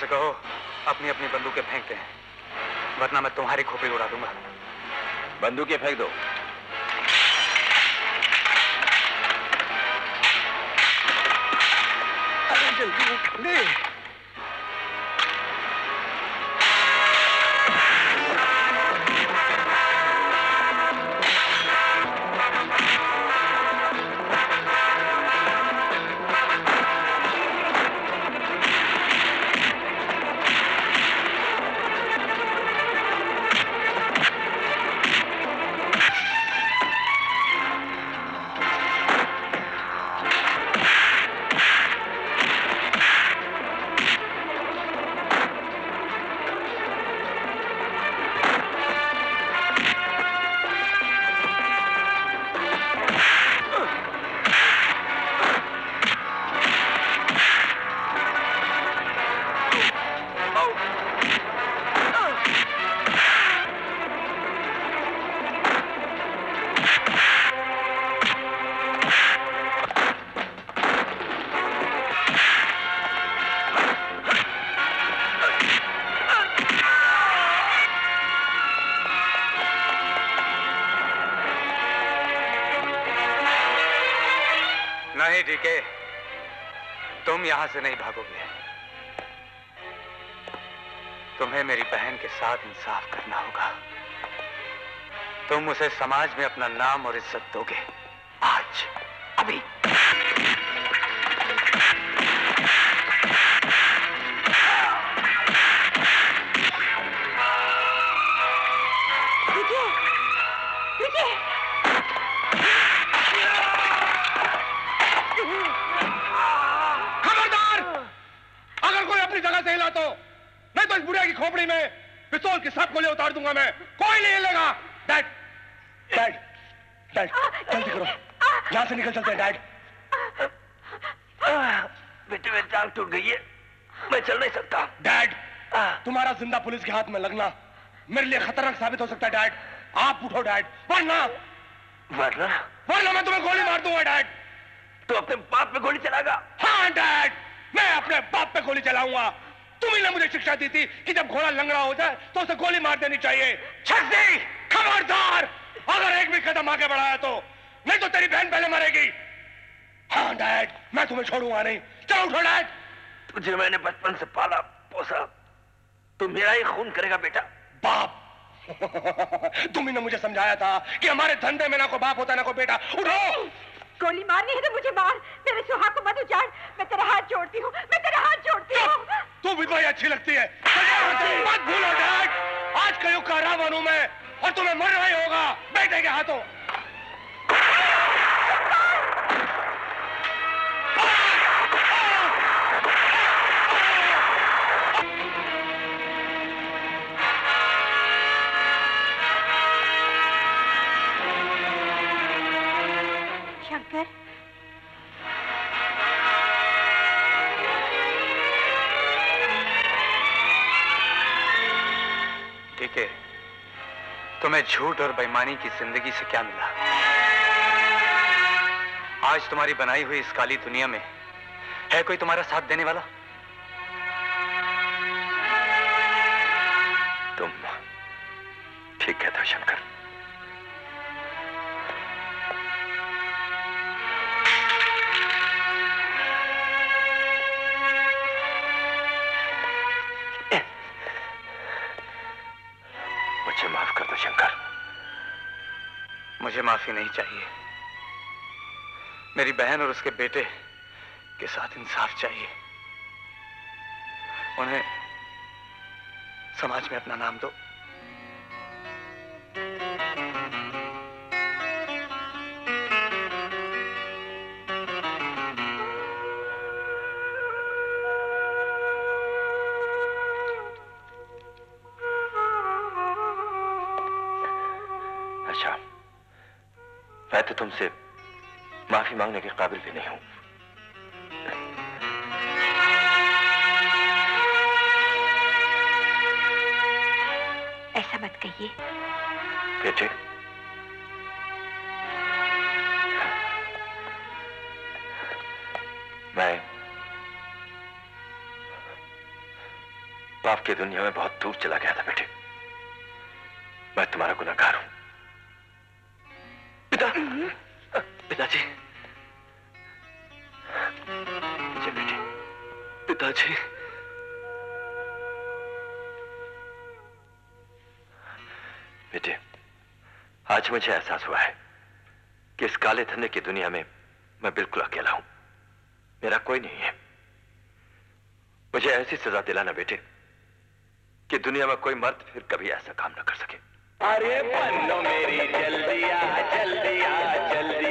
से कहो अपनी अपनी बंदूकें फेंकते हैं। वरना मैं तुम्हारी खोपड़ी उड़ा दूँगा। बंदूकें फेंक दो। जल्दी नहीं। यहाँ से नहीं भागोगे। तुम्हें मेरी बहन के साथ इंसाफ करना होगा। तुम उसे समाज में अपना नाम और इज़्ज़त दोगे। पुलिस के हाथ में लगना मेरे लिए खतरनाक साबित हो सकता है डैड। आप उठो डैड। वरना वरना? वरना मैं तुम्हें गोली मार दूँगा डैड। तू अपने बाप पे गोली चलाएगा? हाँ डैड। मैं अपने बाप पे गोली चलाऊँगा। तुम ही ने मुझे शिक्षा दी थी कि जब घोड़ा लंगड़ा हो जाए तो उसे गोली मार देनी चाहिए। छक्सी खबरदार! अगर एक भी कदम आगे बढ़ाया तो नहीं तो तेरी बहन पहले मरेगी। हाँ डैड मैं तुम्हें छोड़ूँगा नहीं। चलो उठो डैड। तुझे मैंने बचपन से पाला। तू मेरा ही खून करेगा बेटा बाप। तुम ही ने मुझे समझाया था कि हमारे धंधे में ना को बाप होता ना को बेटा। उठो। गोली मारनी है तो मुझे मार। मेरे सुहाग को मत उजाड़। मैं तेरा हाथ जोड़ती हूँ। मैं तेरा हाथ जोड़ती हूँ। तू भी कोई अच्छी लगती है। मत भूलो डैड। आज का युग का रावण हूँ मैं और तुम्हें मर ही होगा बेटे के हाथों। तुम्हें झूठ और बेईमानी की ज़िंदगी से क्या मिला? आज तुम्हारी बनाई हुई इस काली दुनिया में है कोई तुम्हारा साथ देने वाला? चाहिए। मेरी बहन और उसके बेटे के साथ इंसाफ चाहिए। उन्हें समाज में अपना नाम दो। तुमसे माफ़ी मांगने के काबिल भी नहीं हूँ। ऐसा मत कहिए। बेटे मैं पाप की दुनिया में बहुत दूर चला गया था बेटे। मैं तुम्हारा गुनहगार मुझे एहसास हुआ है कि इस काले धंधे की दुनिया में मैं बिल्कुल अकेला हूँ। मेरा कोई नहीं है। मुझे ऐसी सजा दिलाना बेटे, कि दुनिया में कोई मर्द फिर कभी ऐसा काम ना कर सके। अरे मेरी जल्दी आ जल्दी आ, जल्दी